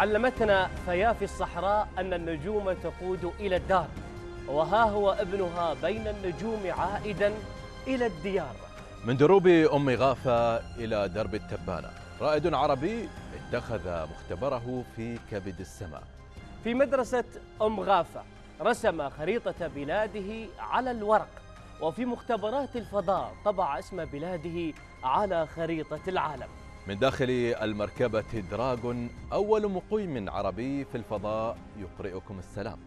علمتنا فيافي الصحراء أن النجوم تقود إلى الدار. وها هو ابنها بين النجوم عائدا إلى الديار. من دروب أم غافة إلى درب التبانة. رائد عربي اتخذ مختبره في كبد السماء. في مدرسة أم غافة رسم خريطة بلاده على الورق وفي مختبرات الفضاء طبع اسم بلاده على خريطة العالم. من داخل المركبة دراغون أول مقيم عربي في الفضاء يقرئكم السلام.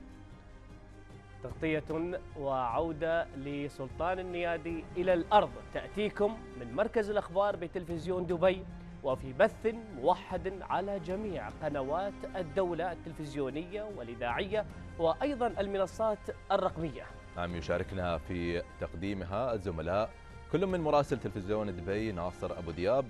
تغطية وعودة لسلطان النيادي إلى الأرض. تأتيكم من مركز الأخبار بتلفزيون دبي وفي بث موحد على جميع قنوات الدولة التلفزيونية والإذاعية وأيضا المنصات الرقمية. نعم يشاركنا في تقديمها الزملاء كل من مراسل تلفزيون دبي ناصر أبو دياب.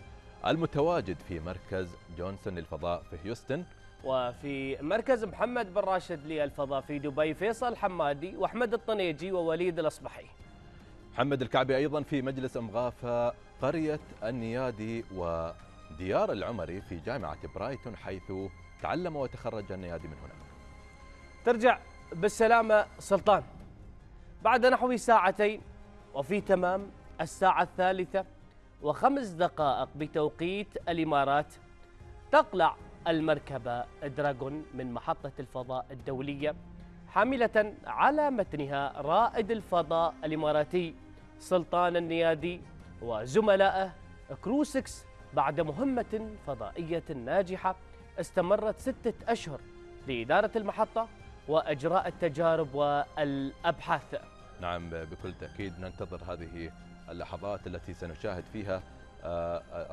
المتواجد في مركز جونسون للفضاء في هيوستن وفي مركز محمد بن راشد للفضاء في دبي فيصل حمادي وأحمد الطنيجي ووليد الأصبحي. محمد الكعبي أيضا في مجلس أم غافة قرية النيادي وديار العمري في جامعة برايتون حيث تعلم وتخرج النيادي من هناك. ترجع بالسلامة سلطان. بعد نحو ساعتين وفي تمام الساعة الثالثة وخمس دقائق بتوقيت الإمارات تقلع المركبة دراغون من محطة الفضاء الدولية حاملة على متنها رائد الفضاء الإماراتي سلطان النيادي وزملائه كروسكس بعد مهمة فضائية ناجحة استمرت ستة أشهر لإدارة المحطة وإجراء التجارب والأبحاث. نعم بكل تأكيد ننتظر هذه اللحظات التي سنشاهد فيها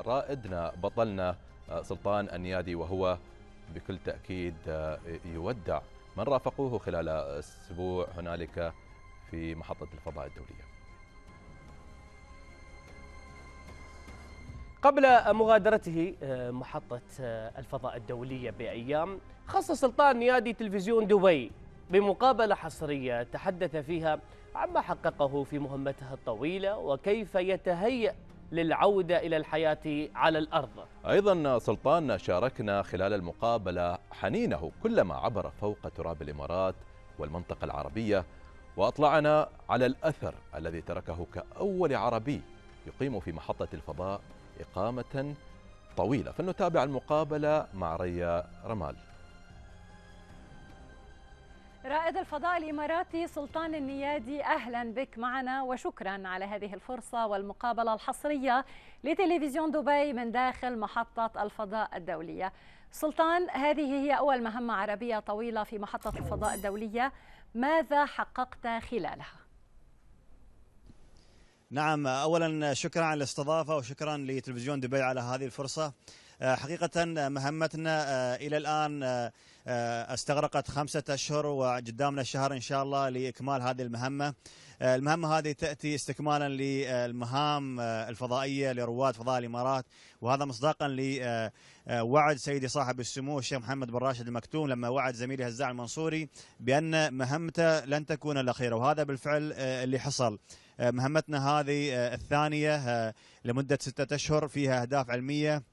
رائدنا بطلنا سلطان النيادي وهو بكل تأكيد يودع من رافقوه خلال أسبوع هنالك في محطة الفضاء الدولية. قبل مغادرته محطة الفضاء الدولية بأيام خص سلطان نيادي تلفزيون دبي بمقابلة حصرية تحدث فيها عما حققه في مهمته الطويلة وكيف يتهيأ للعودة إلى الحياة على الأرض. أيضا سلطان شاركنا خلال المقابلة حنينه كلما عبر فوق تراب الإمارات والمنطقة العربية وأطلعنا على الأثر الذي تركه كأول عربي يقيم في محطة الفضاء إقامة طويلة. فلنتابع المقابلة مع ريا رمال. رائد الفضاء الإماراتي سلطان النيادي أهلا بك معنا وشكرا على هذه الفرصة والمقابلة الحصرية لتلفزيون دبي من داخل محطة الفضاء الدولية. سلطان هذه هي أول مهمة عربية طويلة في محطة الفضاء الدولية. ماذا حققت خلالها؟ نعم أولا شكرا على الاستضافة وشكرا لتلفزيون دبي على هذه الفرصة. حقيقة مهمتنا إلى الآن استغرقت خمسة أشهر وقدامنا شهر إن شاء الله لإكمال هذه المهمة. المهمة هذه تأتي استكمالا للمهام الفضائية لرواد فضاء الإمارات وهذا مصداقا لوعد سيدي صاحب السمو الشيخ محمد بن راشد المكتوم لما وعد زميلي هزاع المنصوري بأن مهمته لن تكون الأخيرة وهذا بالفعل اللي حصل. مهمتنا هذه الثانية لمدة ستة أشهر فيها أهداف علمية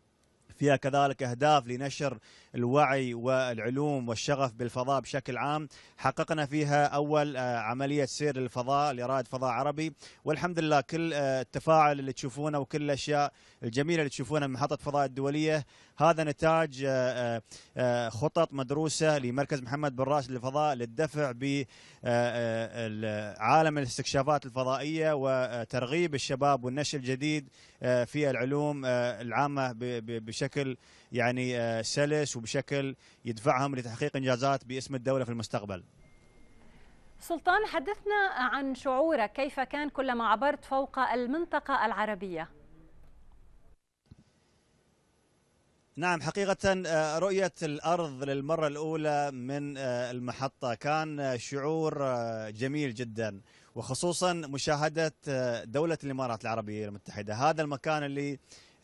فيها كذلك أهداف لنشر الوعي والعلوم والشغف بالفضاء بشكل عام. حققنا فيها أول عملية سير للفضاء لرائد فضاء عربي. والحمد لله كل التفاعل اللي تشوفونه وكل الأشياء الجميلة اللي تشوفونها من محطة فضاء الدولية. هذا نتاج خطط مدروسة لمركز محمد بن راشد للفضاء للدفع بعالم الاستكشافات الفضائية وترغيب الشباب والنشء الجديد في العلوم العامة بشكل يعني سلس وبشكل يدفعهم لتحقيق إنجازات باسم الدولة في المستقبل. سلطان حدثنا عن شعورك كيف كان كلما عبرت فوق المنطقة العربية. نعم حقيقة رؤية الأرض للمرة الأولى من المحطة كان شعور جميل جدا وخصوصا مشاهدة دولة الإمارات العربية المتحدة هذا المكان اللي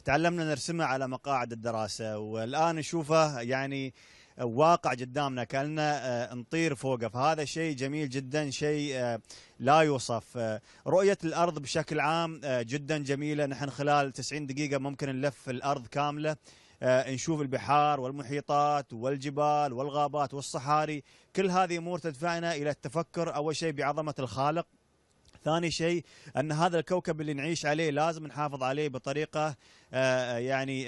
تعلمنا نرسمه على مقاعد الدراسة والآن نشوفه يعني واقع قدامنا كأننا نطير فوقه. فهذا شيء جميل جدا شيء لا يوصف. رؤية الأرض بشكل عام جدا جميلة. نحن خلال 90 دقيقة ممكن نلف الأرض كاملة نشوف البحار والمحيطات والجبال والغابات والصحاري. كل هذه أمور تدفعنا إلى التفكر أول شيء بعظمة الخالق. ثاني شيء أن هذا الكوكب اللي نعيش عليه لازم نحافظ عليه بطريقة يعني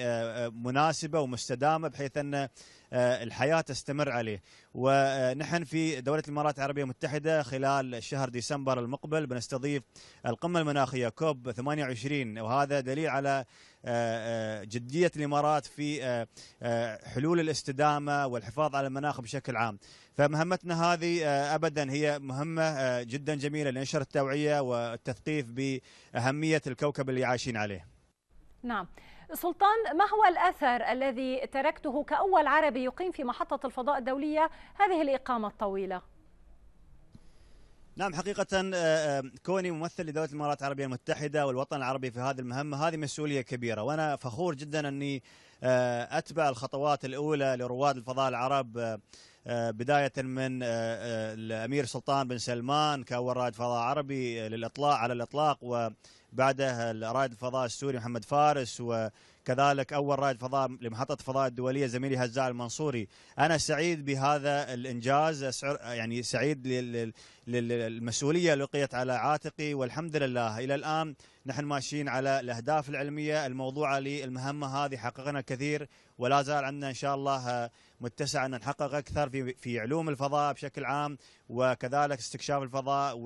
مناسبة ومستدامة بحيث أن الحياة تستمر عليه. ونحن في دولة الإمارات العربية المتحده خلال شهر ديسمبر المقبل بنستضيف القمة المناخية كوب 28 وهذا دليل على جدية الإمارات في حلول الاستدامة والحفاظ على المناخ بشكل عام. فمهمتنا هذه ابدا هي مهمة جدا جميلة لنشر التوعية والتثقيف بأهمية الكوكب اللي عايشين عليه. نعم. سلطان ما هو الأثر الذي تركته كأول عربي يقيم في محطة الفضاء الدولية هذه الإقامة الطويلة؟ نعم حقيقة كوني ممثل لدولة الإمارات العربية المتحدة والوطن العربي في هذه المهمة هذه مسؤولية كبيرة. وأنا فخور جدا أني أتبع الخطوات الأولى لرواد الفضاء العرب بداية من الأمير سلطان بن سلمان كأول رائد فضاء عربي للإطلاع على الإطلاق وبعده رائد الفضاء السوري محمد فارس وكذلك أول رائد فضاء لمحطة الفضاء الدولية زميلي هزاع المنصوري. أنا سعيد بهذا الإنجاز يعني سعيد للمسؤولية لقيت على عاتقي والحمد لله. إلى الآن نحن ماشيين على الأهداف العلمية الموضوعة للمهمة هذه حققنا الكثير ولا زال عندنا إن شاء الله متسع أن نحقق أكثر في في علوم الفضاء بشكل عام وكذلك استكشاف الفضاء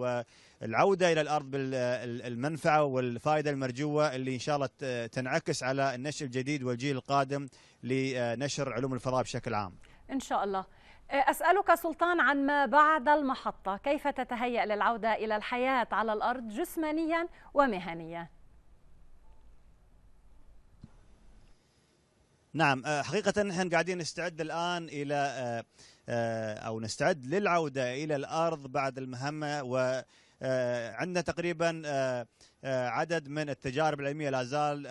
والعودة إلى الأرض بالمنفعة والفائدة المرجوة اللي إن شاء الله تنعكس على النشء الجديد والجيل القادم لنشر علوم الفضاء بشكل عام. إن شاء الله. أسألك سلطان عن ما بعد المحطة. كيف تتهيأ للعودة إلى الحياة على الأرض جسمانيا ومهنيا؟ نعم حقيقة نحن قاعدين نستعد الآن إلى أو نستعد للعودة إلى الأرض بعد المهمة وعندنا تقريبا عدد من التجارب العلمية لا زال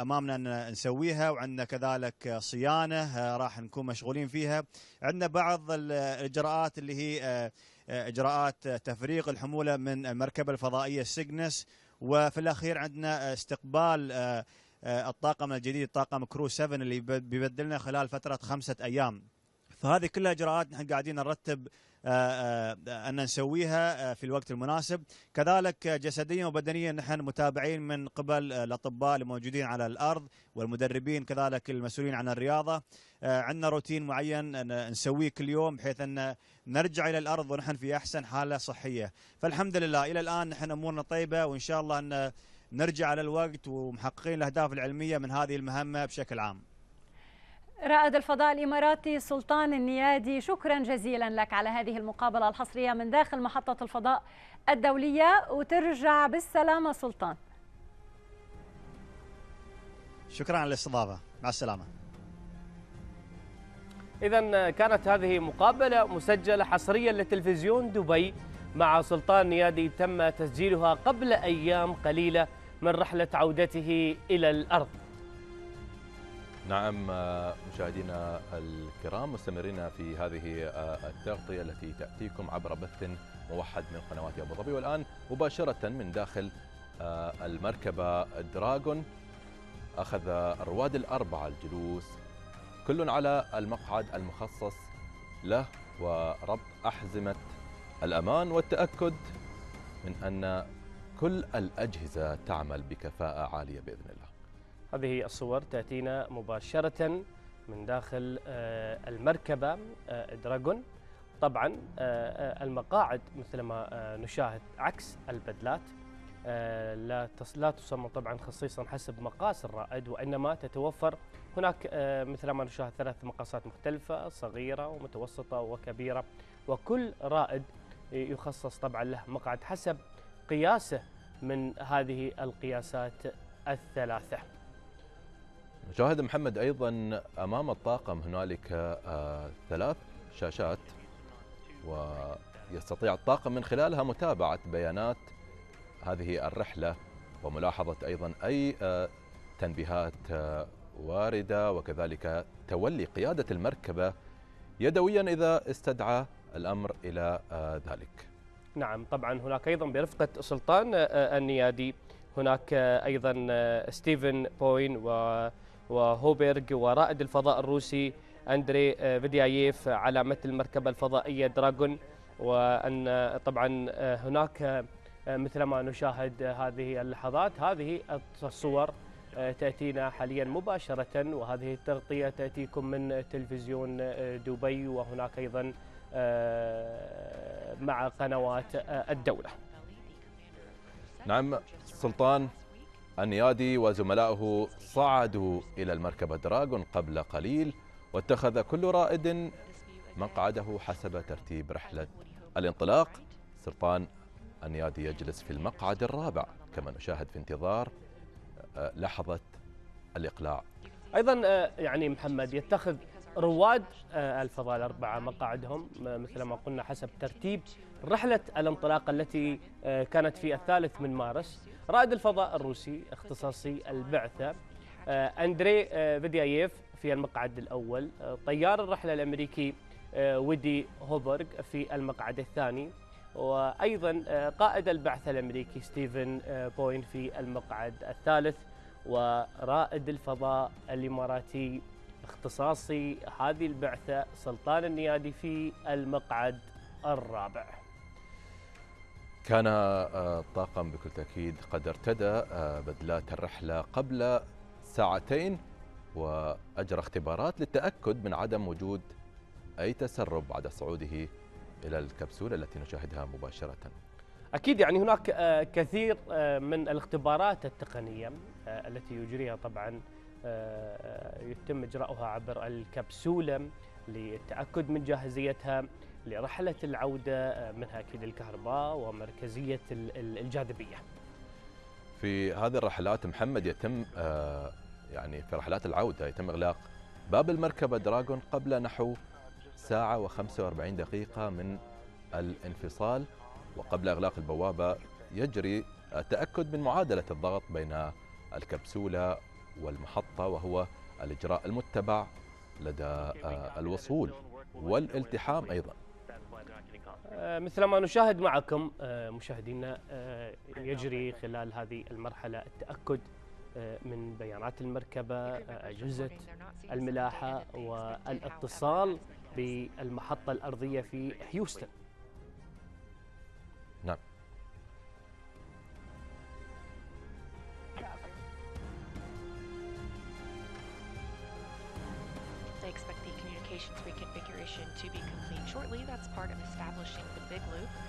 أمامنا أن نسويها وعندنا كذلك صيانة راح نكون مشغولين فيها. عندنا بعض الإجراءات اللي هي إجراءات تفريغ الحمولة من المركبة الفضائية سيجنس وفي الأخير عندنا استقبال الطاقم الجديد طاقم Crew 7 اللي بيبدلنا خلال فترة خمسة أيام. فهذه كلها إجراءات نحن قاعدين نرتب أن نسويها في الوقت المناسب. كذلك جسديا وبدنيا نحن متابعين من قبل الأطباء الموجودين على الأرض والمدربين كذلك المسؤولين عن الرياضة. عندنا روتين معين نسويه كل يوم بحيث أن نرجع إلى الأرض ونحن في أحسن حالة صحية. فالحمد لله. إلى الآن نحن أمورنا طيبة وإن شاء الله أن نرجع على الوقت ومحققين الأهداف العلمية من هذه المهمة بشكل عام. رائد الفضاء الإماراتي سلطان النيادي شكرا جزيلا لك على هذه المقابلة الحصرية من داخل محطة الفضاء الدولية. وترجع بالسلامة سلطان. شكرا على الاستضافة. مع السلامة. إذا كانت هذه مقابلة مسجلة حصريا لتلفزيون دبي مع سلطان نيادي. تم تسجيلها قبل أيام قليلة من رحلة عودته إلى الأرض. نعم مشاهدينا الكرام مستمرين في هذه التغطية التي تأتيكم عبر بث موحد من قنوات أبو ظبي. والآن مباشرة من داخل المركبة دراغون أخذ الرواد الأربعة الجلوس كل على المقعد المخصص له وربط أحزمة الأمان والتأكد من أن كل الأجهزة تعمل بكفاءة عالية بإذن الله. هذه الصور تأتينا مباشرة من داخل المركبة دراغون طبعا المقاعد مثل ما نشاهد عكس البدلات لا لا تصمم طبعا خصيصا حسب مقاس الرائد وإنما تتوفر هناك مثل ما نشاهد ثلاث مقاسات مختلفة صغيرة ومتوسطة وكبيرة وكل رائد يخصص طبعا له مقعد حسب قياسه من هذه القياسات الثلاثة. نشاهد محمد أيضا أمام الطاقم هنالك آه ثلاث شاشات ويستطيع الطاقم من خلالها متابعة بيانات هذه الرحلة وملاحظة أيضا أي آه تنبيهات آه واردة وكذلك تولي قيادة المركبة يدويا إذا استدعى الأمر إلى ذلك. نعم طبعا هناك أيضا برفقة سلطان النيادي هناك أيضا ستيفن بوين وودي هوبرغ ورائد الفضاء الروسي أندري فيدياييف على متن المركبة الفضائية دراغون. والآن طبعا هناك مثل ما نشاهد هذه اللحظات هذه الصور تأتينا حاليا مباشرة وهذه التغطية تأتيكم من تلفزيون دبي وهناك أيضا مع قنوات الدولة. نعم سلطان. النيادي وزملائه صعدوا إلى المركبة دراغون قبل قليل واتخذ كل رائد مقعده حسب ترتيب رحلة الانطلاق. سلطان النيادي يجلس في المقعد الرابع كما نشاهد في انتظار آه، لحظة الإقلاع. أيضا آه، يعني محمد يتخذ رواد آه، الفضاء الأربعة مقاعدهم مثل ما قلنا حسب ترتيب رحلة الانطلاق التي كانت في الثالث من مارس. رائد الفضاء الروسي اختصاصي البعثة أندري فيدياييف في المقعد الأول طيار الرحلة الأمريكي وودي هوبرغ في المقعد الثاني وأيضا آه، قائد البعثة الأمريكي ستيفن آه، بوين في المقعد الثالث ورائد الفضاء الإماراتي اختصاصي هذه البعثة سلطان النيادي في المقعد الرابع. كان آه، الطاقم بكل تأكيد قد ارتدى بدلات الرحلة قبل ساعتين وأجرى اختبارات للتأكد من عدم وجود أي تسرب بعد صعوده إلى الكبسولة التي نشاهدها مباشرة. أكيد يعني هناك آه، كثير آه، من الاختبارات التقنية آه، التي يجريها طبعا يتم إجراؤها عبر الكبسولة للتأكد من جاهزيتها. لرحلة العودة منها أكيد الكهرباء ومركزية الجاذبية. في هذه الرحلات محمد يتم يعني في رحلات العودة يتم إغلاق باب المركبة دراغون قبل نحو ساعة و45 دقيقة من الانفصال وقبل إغلاق البوابة يجري التأكد من معادلة الضغط بين الكبسولة والمحطة وهو الإجراء المتبع لدى آه، الوصول والالتحام أيضا. آه، مثل ما نشاهد معكم آه، مشاهدينا يجري خلال هذه المرحلة التأكد من بيانات المركبة أجهزة الملاحة والاتصال بالمحطة الأرضية في هيوستن. نعم. They expect the communications reconfiguration to be complete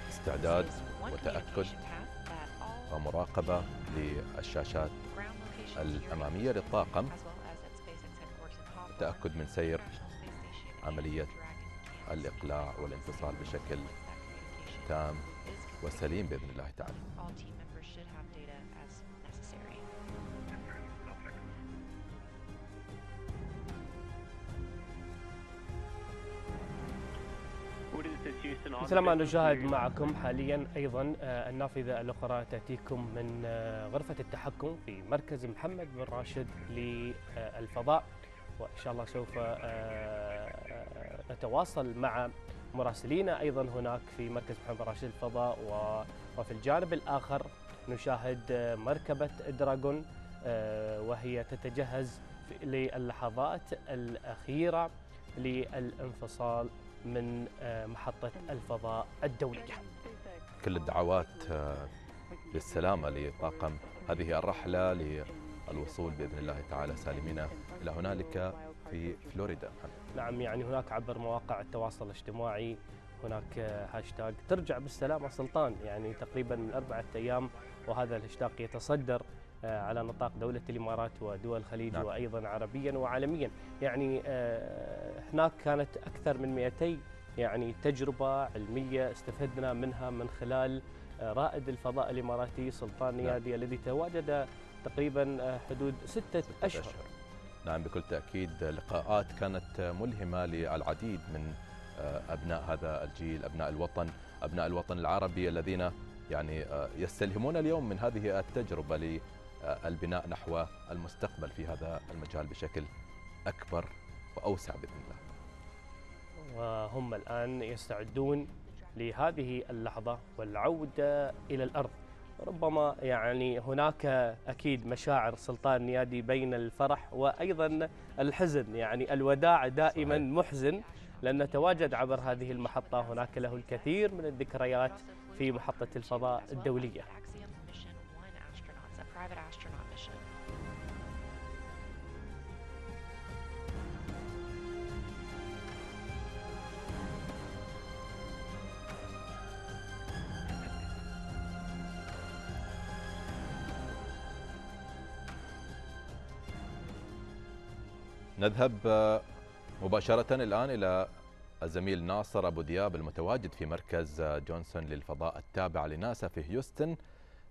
استعداد وتأكد ومراقبة للشاشات الأمامية للطاقم التأكد من سير عملية الإقلاع والانفصال بشكل تام وسليم بإذن الله تعالى. مثل ما نشاهد معكم حاليا أيضا. آه، النافذة الأخرى تأتيكم من آه، غرفة التحكم في مركز محمد بن راشد للفضاء. وإن شاء الله سوف آه، نتواصل مع مراسلينا أيضا هناك في مركز محمد راشد الفضاء وفي الجانب الآخر نشاهد مركبة دراغون آه، وهي تتجهز للحظات الأخيرة للانفصال. من آه، محطة الفضاء الدولية. كل الدعوات للسلامة لطاقم هذه الرحلة للوصول بإذن الله تعالى سالمين إلى هنالك في فلوريدا نعم يعني هناك عبر مواقع التواصل الاجتماعي هناك هاشتاج ترجع بالسلامة سلطان يعني تقريبا من أربعة أيام وهذا الهاشتاج يتصدر آه، على نطاق دولة الإمارات ودول الخليج نعم. وأيضا عربيا وعالميا يعني آه، هناك كانت أكثر من 200 يعني تجربة علمية استفدنا منها من خلال آه، رائد الفضاء الإماراتي سلطان نعم. نيادي الذي تواجد تقريبا حدود ستة أشهر, أشهر. نعم بكل تأكيد لقاءات كانت ملهمة للعديد من آه، أبناء هذا الجيل أبناء الوطن أبناء الوطن العربي الذين يعني آه، يستلهمون اليوم من هذه التجربة للبناء نحو المستقبل في هذا المجال بشكل أكبر وأوسع بإذن الله. وهم الآن يستعدون لهذه اللحظة والعودة إلى الأرض. ربما يعني هناك أكيد مشاعر سلطان نيادي بين الفرح وأيضا الحزن. يعني الوداع دائما صحيح. محزن. لأن تواجد عبر هذه المحطة. هناك له الكثير من الذكريات في محطة الفضاء الدولية. نذهب مباشرة الآن إلى الزميل ناصر أبو دياب المتواجد في مركز جونسون للفضاء التابع لناسا في هيوستن.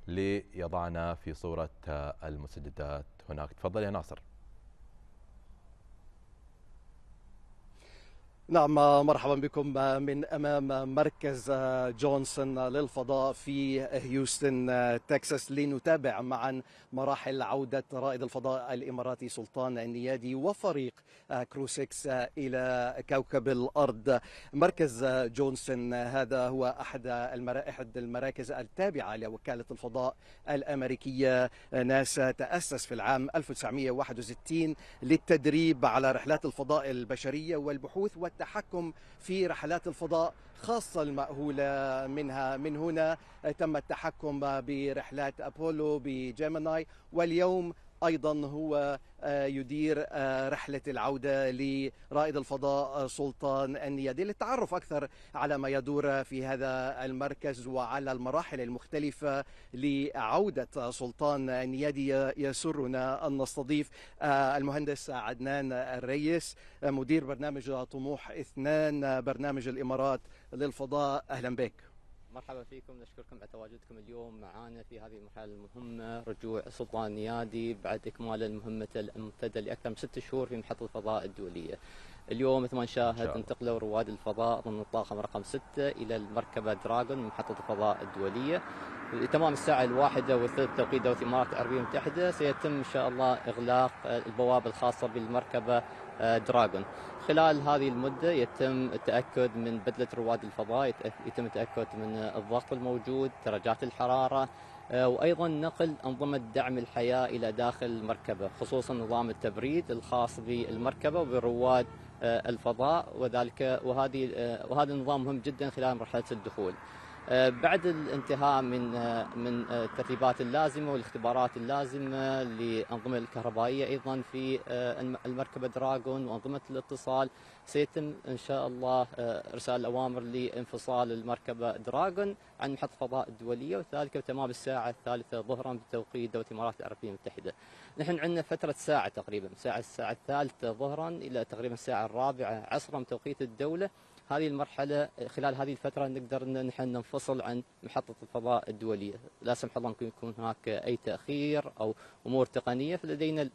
ليضعنا في صورة المستجدات هناك. تفضل يا ناصر. نعم مرحبا بكم من أمام مركز جونسون للفضاء في هيوستن تكساس. لنتابع معا مراحل عودة رائد الفضاء الإماراتي سلطان النيادي وفريق Crew 6 إلى كوكب الأرض. مركز جونسون هذا هو أحد احد المراكز التابعة لوكالة الفضاء الأمريكية. ناسا تأسس في العام 1961 للتدريب على رحلات الفضاء البشرية والبحوث التحكم في رحلات الفضاء خاصة المأهولة منها. من هنا تم التحكم برحلات أبولو وجيميناي واليوم أيضا هو آه، يدير آه، رحلة العودة لرائد الفضاء آه، سلطان النيادي للتعرف أكثر على ما يدور في هذا المركز وعلى المراحل المختلفة لعودة سلطان النيادي يسرنا أن نستضيف المهندس عدنان الريس مدير برنامج طموح اثنان برنامج الإمارات للفضاء. أهلا بك. مرحبا فيكم نشكركم على تواجدكم اليوم معنا في هذه المرحلة المهمة رجوع سلطان النيادي بعد اكمال المهمة الممتده لأكثر من ست شهور في محطة الفضاء الدولية. اليوم مثل ما نشاهد انتقلوا رواد الفضاء ضمن الطاقم رقم ستة إلى المركبة دراجون من محطة الفضاء الدولية. لتمام الساعة الواحدة وثلث توقيت دولة الإمارات العربية المتحدة سيتم إن شاء الله إغلاق البوابة الخاصة بالمركبة آه، دراجون خلال هذه المدة يتم التأكد من بدلة رواد الفضاء يتم التأكد من الضغط الموجود درجات الحرارة آه، وأيضا نقل أنظمة دعم الحياة إلى داخل المركبة خصوصا نظام التبريد الخاص بالمركبة وبرواد آه، الفضاء وذلك وهذه وهذا النظام مهم جدا خلال مرحلة الدخول. آه، بعد الانتهاء من آه، من آه، الترتيبات اللازمة والاختبارات اللازمة للانظمه الكهربائية أيضا في المركبة دراغون وأنظمة الاتصال سيتم إن شاء الله إرسال الأوامر لانفصال المركبة دراغون عن محطة الفضاء الدولية وذلك بتمام الساعة الثالثة ظهرا بتوقيت دولة الإمارات العربية المتحدة. نحن عندنا فترة ساعة تقريبا ساعة الساعة الثالثة ظهرا إلى تقريبا الساعة الرابعة عصرا بتوقيت الدولة هذه المرحلة خلال هذه الفترة نقدر أن نحن ننفصل عن محطة الفضاء الدولية. لا سمح الله ممكن يكون هناك أي تأخير أو أمور تقنية فلدينا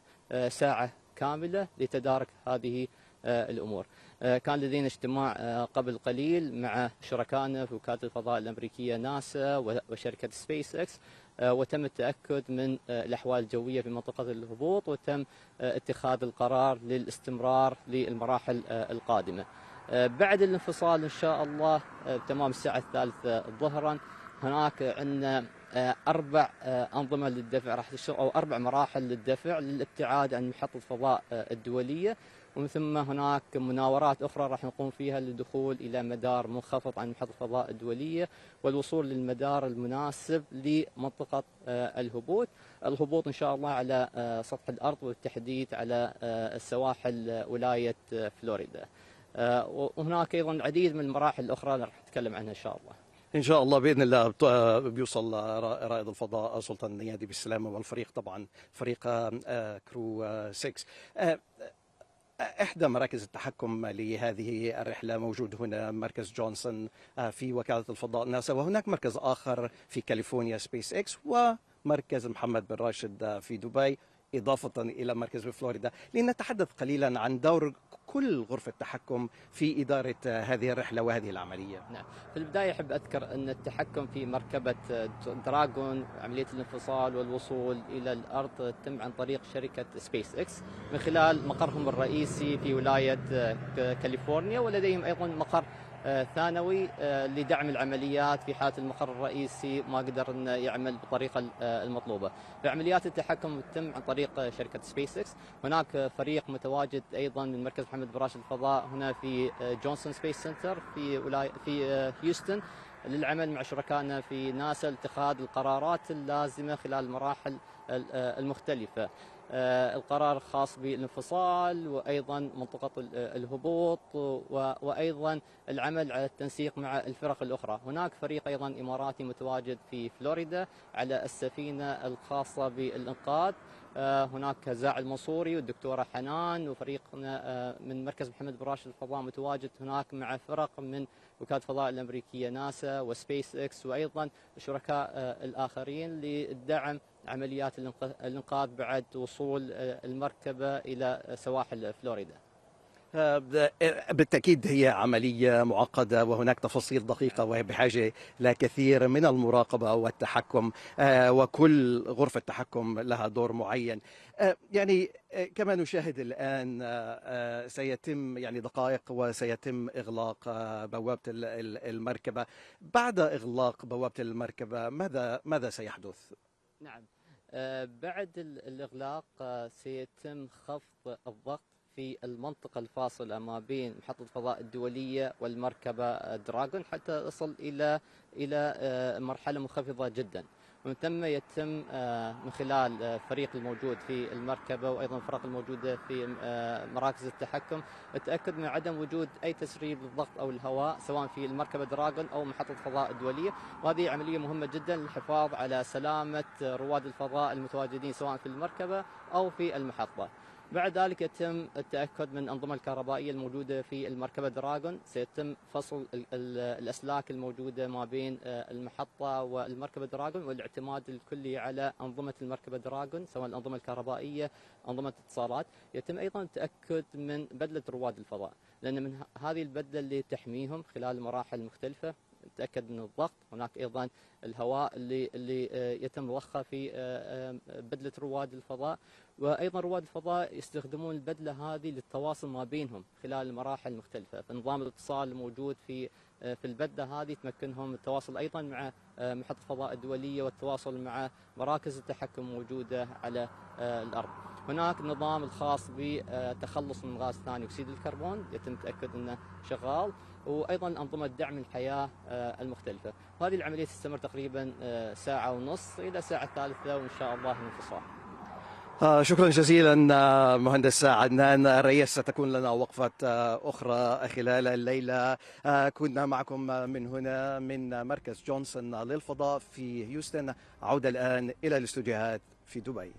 ساعة كاملة لتدارك هذه آه، الأمور. آه، كان لدينا اجتماع آه، قبل قليل مع شركائنا في وكالة الفضاء الأمريكية ناسا وشركة سبيس إكس وتم التأكد من الأحوال الجوية في منطقة الهبوط وتم اتخاذ القرار للاستمرار للمراحل القادمة. آه، بعد الانفصال إن شاء الله آه، تمام الساعة الثالثة ظهرا. هناك عندنا آه، أربع أنظمة للدفع راح تشتغل أو أربع مراحل للدفع للابتعاد عن محطة الفضاء الدولية. ومن ثم هناك مناورات أخرى راح نقوم فيها للدخول إلى مدار منخفض عن محطة الفضاء الدولية والوصول للمدار المناسب لمنطقة الهبوط، الهبوط إن شاء الله على سطح الأرض والتحديد على السواحل ولاية فلوريدا. آه، وهناك أيضا العديد من المراحل الأخرى راح نتكلم عنها إن شاء الله. إن شاء الله بإذن الله آه، بيوصل رائد الفضاء سلطان النيادي بالسلامة والفريق طبعا فريق آه، Crew 6 إحدى مراكز التحكم لهذه الرحلة موجود هنا مركز جونسون في وكالة الفضاء ناسا وهناك مركز آخر في كاليفورنيا سبيس إكس ومركز محمد بن راشد في دبي إضافة إلى مركز بفلوريدا. لنتحدث قليلا عن دور كل غرفة تحكم في إدارة هذه الرحلة وهذه العملية. نعم. في البداية أحب أذكر أن التحكم في مركبة دراغون عملية الانفصال والوصول إلى الأرض تم عن طريق شركة سبيس إكس من خلال مقرهم الرئيسي في ولاية كاليفورنيا ولديهم أيضا مقر ثانوي آه، لدعم العمليات في حالة المقر الرئيسي ما قدر إنه يعمل بالطريقة آه، المطلوبة. في عمليات التحكم تتم عن طريق شركة سبيس إكس، هناك فريق متواجد أيضا من مركز محمد بن راشد للفضاء هنا في Johnson Space Center في ولاية في هيوستن للعمل مع شركائنا في ناسا لاتخاذ القرارات اللازمة خلال المراحل المختلفة. آه، القرار الخاص بالانفصال وأيضا منطقة الهبوط وأيضا العمل على التنسيق مع الفرق الأخرى، هناك فريق أيضا إماراتي متواجد في فلوريدا على السفينة الخاصة بالإنقاذ. آه، هناك هزاع المنصوري والدكتورة حنان وفريقنا آه، من مركز محمد بن راشد للفضاء متواجد هناك مع فرق من وكالة الفضاء الأمريكية ناسا وسبيس إكس وأيضا الشركاء الآخرين للدعم عمليات الإنقاذ بعد وصول المركبة إلى سواحل فلوريدا. بالتأكيد هي عملية معقدة وهناك تفاصيل دقيقة وهي بحاجة لكثير من المراقبة والتحكم آه، وكل غرفة تحكم لها دور معين. آه، يعني آه، كما نشاهد الآن سيتم يعني دقائق وسيتم إغلاق بوابة المركبة. بعد إغلاق بوابة المركبة ماذا ماذا سيحدث؟ نعم. بعد الإغلاق سيتم خفض الضغط في المنطقة الفاصلة ما بين محطة الفضاء الدولية والمركبة دراغون حتى تصل إلى إلى آه، مرحلة منخفضة جدا. ومن ثم يتم آه، من خلال آه، الموجود في المركبة وأيضا الفرق الموجودة في مراكز التحكم. التأكد من عدم وجود أي تسريب للضغط أو الهواء سواء في المركبة دراغون أو محطة الفضاء الدولية. وهذه عملية مهمة جدا للحفاظ على سلامة رواد الفضاء المتواجدين سواء في المركبة أو في المحطة. بعد ذلك يتم التأكد من الأنظمة الكهربائية الموجودة في المركبة دراغون. سيتم فصل الأسلاك الموجودة ما بين آه، المحطة والمركبة دراغون والاعتماد الكلي على أنظمة المركبة دراغون سواء الأنظمة الكهربائية أنظمة اتصالات. يتم أيضا التأكد من بدلة رواد الفضاء لأن من هذه البدلة اللي تحميهم خلال المراحل المختلفة نتأكد من الضغط. هناك أيضا الهواء اللي اللي آه، يتم ضخه في آه، آه، بدلة رواد الفضاء. وأيضا رواد الفضاء يستخدمون البدلة هذه للتواصل ما بينهم خلال المراحل المختلفة. فنظام الاتصال الموجود في في البدلة هذه تمكنهم التواصل أيضا مع محطة الفضاء الدولية والتواصل مع مراكز التحكم موجودة على الأرض. هناك نظام الخاص بالتخلص من غاز ثاني أكسيد الكربون يتم التاكد أنه شغال. وأيضا أنظمة دعم الحياة آه، المختلفة. هذه العملية تستمر تقريبا آه، ساعة ونص إلى ساعة ثالثة وإن شاء الله الانفصال آه شكرا جزيلا مهندس عدنان. الرئيس ستكون لنا وقفة أخرى خلال الليلة. كنا معكم من هنا من مركز جونسون للفضاء في هيوستن. عودة الآن إلى الاستوديوهات في دبي.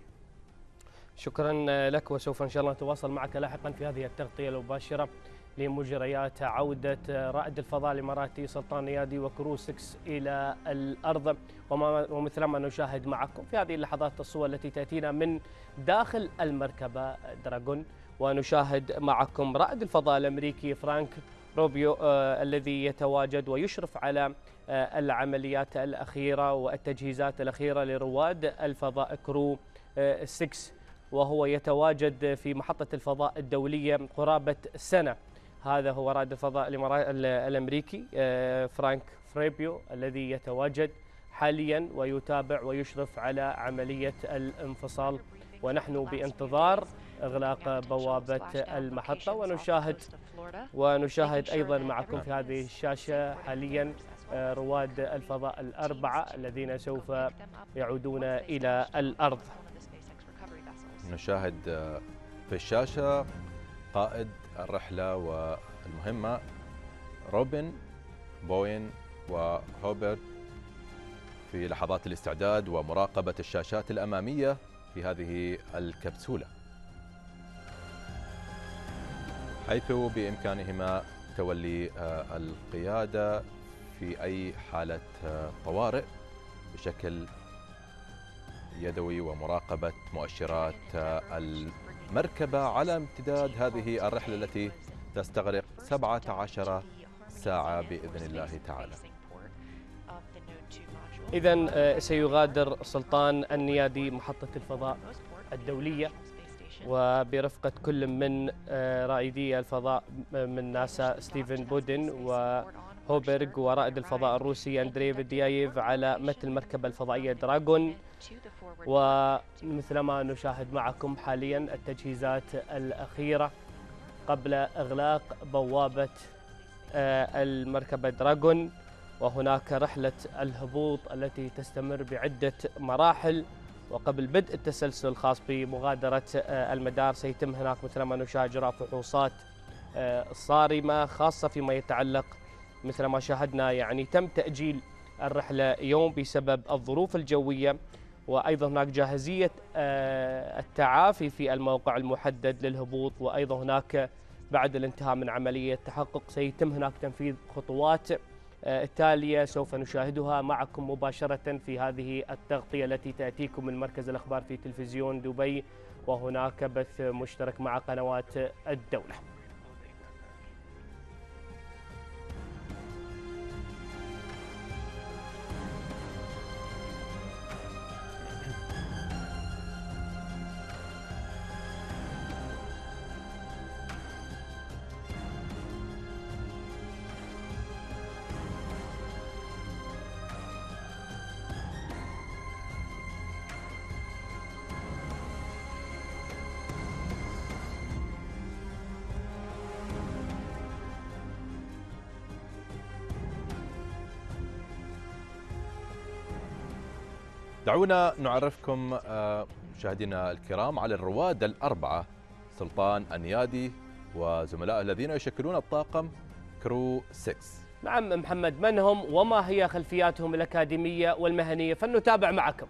شكرا لك وسوف إن شاء الله نتواصل معك لاحقا في هذه التغطية المباشرة. لمجريات عودة رائد الفضاء الإماراتي سلطان النيادي و Crew 6 إلى الأرض. ومثل ما نشاهد معكم في هذه اللحظات الصور التي تأتينا من داخل المركبة دراغون. ونشاهد معكم رائد الفضاء الأمريكي فرانك روبيو آه الذي يتواجد ويشرف على آه العمليات الأخيرة والتجهيزات الأخيرة لرواد الفضاء Crew آه 6 وهو يتواجد في محطة الفضاء الدولية قرابة سنة. هذا هو رائد الفضاء الأمريكي آه، فرانك روبيو الذي يتواجد حاليا ويتابع ويشرف على عملية الانفصال. ونحن بانتظار إغلاق بوابة المحطة. ونشاهد ونشاهد أيضا معكم في هذه الشاشة حاليا آه، رواد الفضاء الأربعة الذين سوف يعودون إلى الأرض. نشاهد آه، في الشاشة قائد الرحلة والمهمة روبن بوين وهوبرت في لحظات الاستعداد ومراقبة الشاشات الأمامية في هذه الكبسولة. حيث بإمكانهما تولي آه، القيادة في أي حالة آه، طوارئ بشكل يدوي ومراقبة مؤشرات آه، مركبة على امتداد هذه الرحلة التي تستغرق 17 ساعة بإذن الله تعالى. إذا آه، سيغادر سلطان النيادي محطة الفضاء الدولية وبرفقة كل من آه، رائدي الفضاء من ناسا ستيفن بوين وودي هوبرغ ورائد الفضاء الروسي أندري فيديايف على متن المركبة الفضائية دراغون. ومثل ما نشاهد معكم حاليا التجهيزات الأخيرة قبل إغلاق بوابة آه، المركبة دراغون. وهناك رحلة الهبوط التي تستمر بعدة مراحل. وقبل بدء التسلسل الخاص بمغادرة آه، المدار سيتم هناك مثل ما نشاهد إجراء فحوصات آه، صارمة خاصة فيما يتعلق مثل ما شاهدنا يعني تم تأجيل الرحلة يوم بسبب الظروف الجوية وأيضا هناك جاهزية آه، التعافي في الموقع المحدد للهبوط وأيضا هناك بعد الانتهاء من عملية تحقق سيتم هناك تنفيذ خطوات التالية سوف نشاهدها معكم مباشرة في هذه التغطية التي تأتيكم من مركز الأخبار في تلفزيون دبي وهناك بث مشترك مع قنوات الدولة. دعونا نعرفكم آه، مشاهدينا الكرام على الرواد الأربعة سلطان النيادي وزملائه الذين يشكلون الطاقم كرو 6 نعم محمد من هم؟ وما هي خلفياتهم الأكاديمية والمهنية؟ فلنتابع معكم.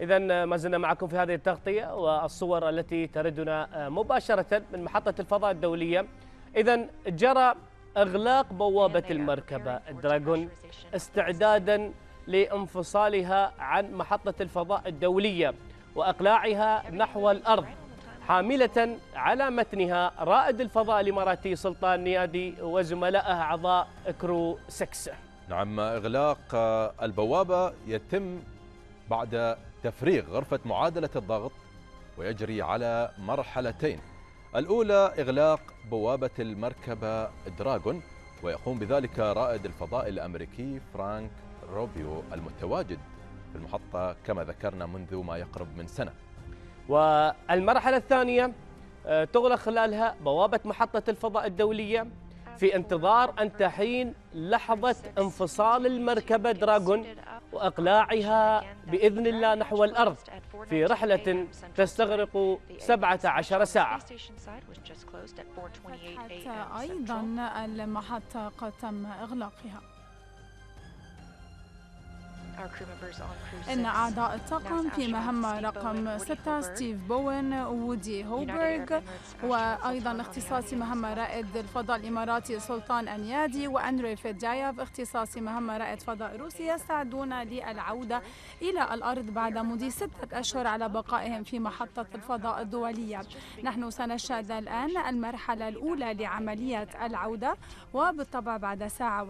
إذا ما زلنا معكم في هذه التغطية والصور التي تردنا مباشرة من محطة الفضاء الدولية. إذا جرى إغلاق بوابة المركبة. دراغون استعدادا لانفصالها عن محطة الفضاء الدولية وإقلاعها نحو الأرض حاملة على متنها رائد الفضاء الإماراتي سلطان نيادي وزملائه أعضاء كرو 6 نعم إغلاق البوابة يتم بعد تفريغ غرفة معادلة الضغط ويجري على مرحلتين. الأولى إغلاق بوابة المركبة دراغون ويقوم بذلك رائد الفضاء الأمريكي فرانك روبيو المتواجد في المحطة كما ذكرنا منذ ما يقرب من سنة. والمرحلة الثانية آه، تغلق خلالها بوابة محطة الفضاء الدولية في انتظار أن تحين لحظة انفصال المركبة دراغون. وإقلاعها بإذن الله نحو الأرض في رحلة تستغرق 17 ساعة. أيضا المحطة قد تم إغلاقها. إن أعضاء الطاقم في مهمة رقم 6 ستيف بوين وودي هوبرغ وأيضا اختصاصي مهمة رائد الفضاء الإماراتي سلطان أنيادي وأندري فيدجايف اختصاصي مهمة رائد فضاء روسيا يستعدون للعودة إلى الأرض بعد مضي ستة أشهر على بقائهم في محطة الفضاء الدولية. نحن سنشهد الآن المرحلة الأولى لعملية العودة وبالطبع بعد ساعة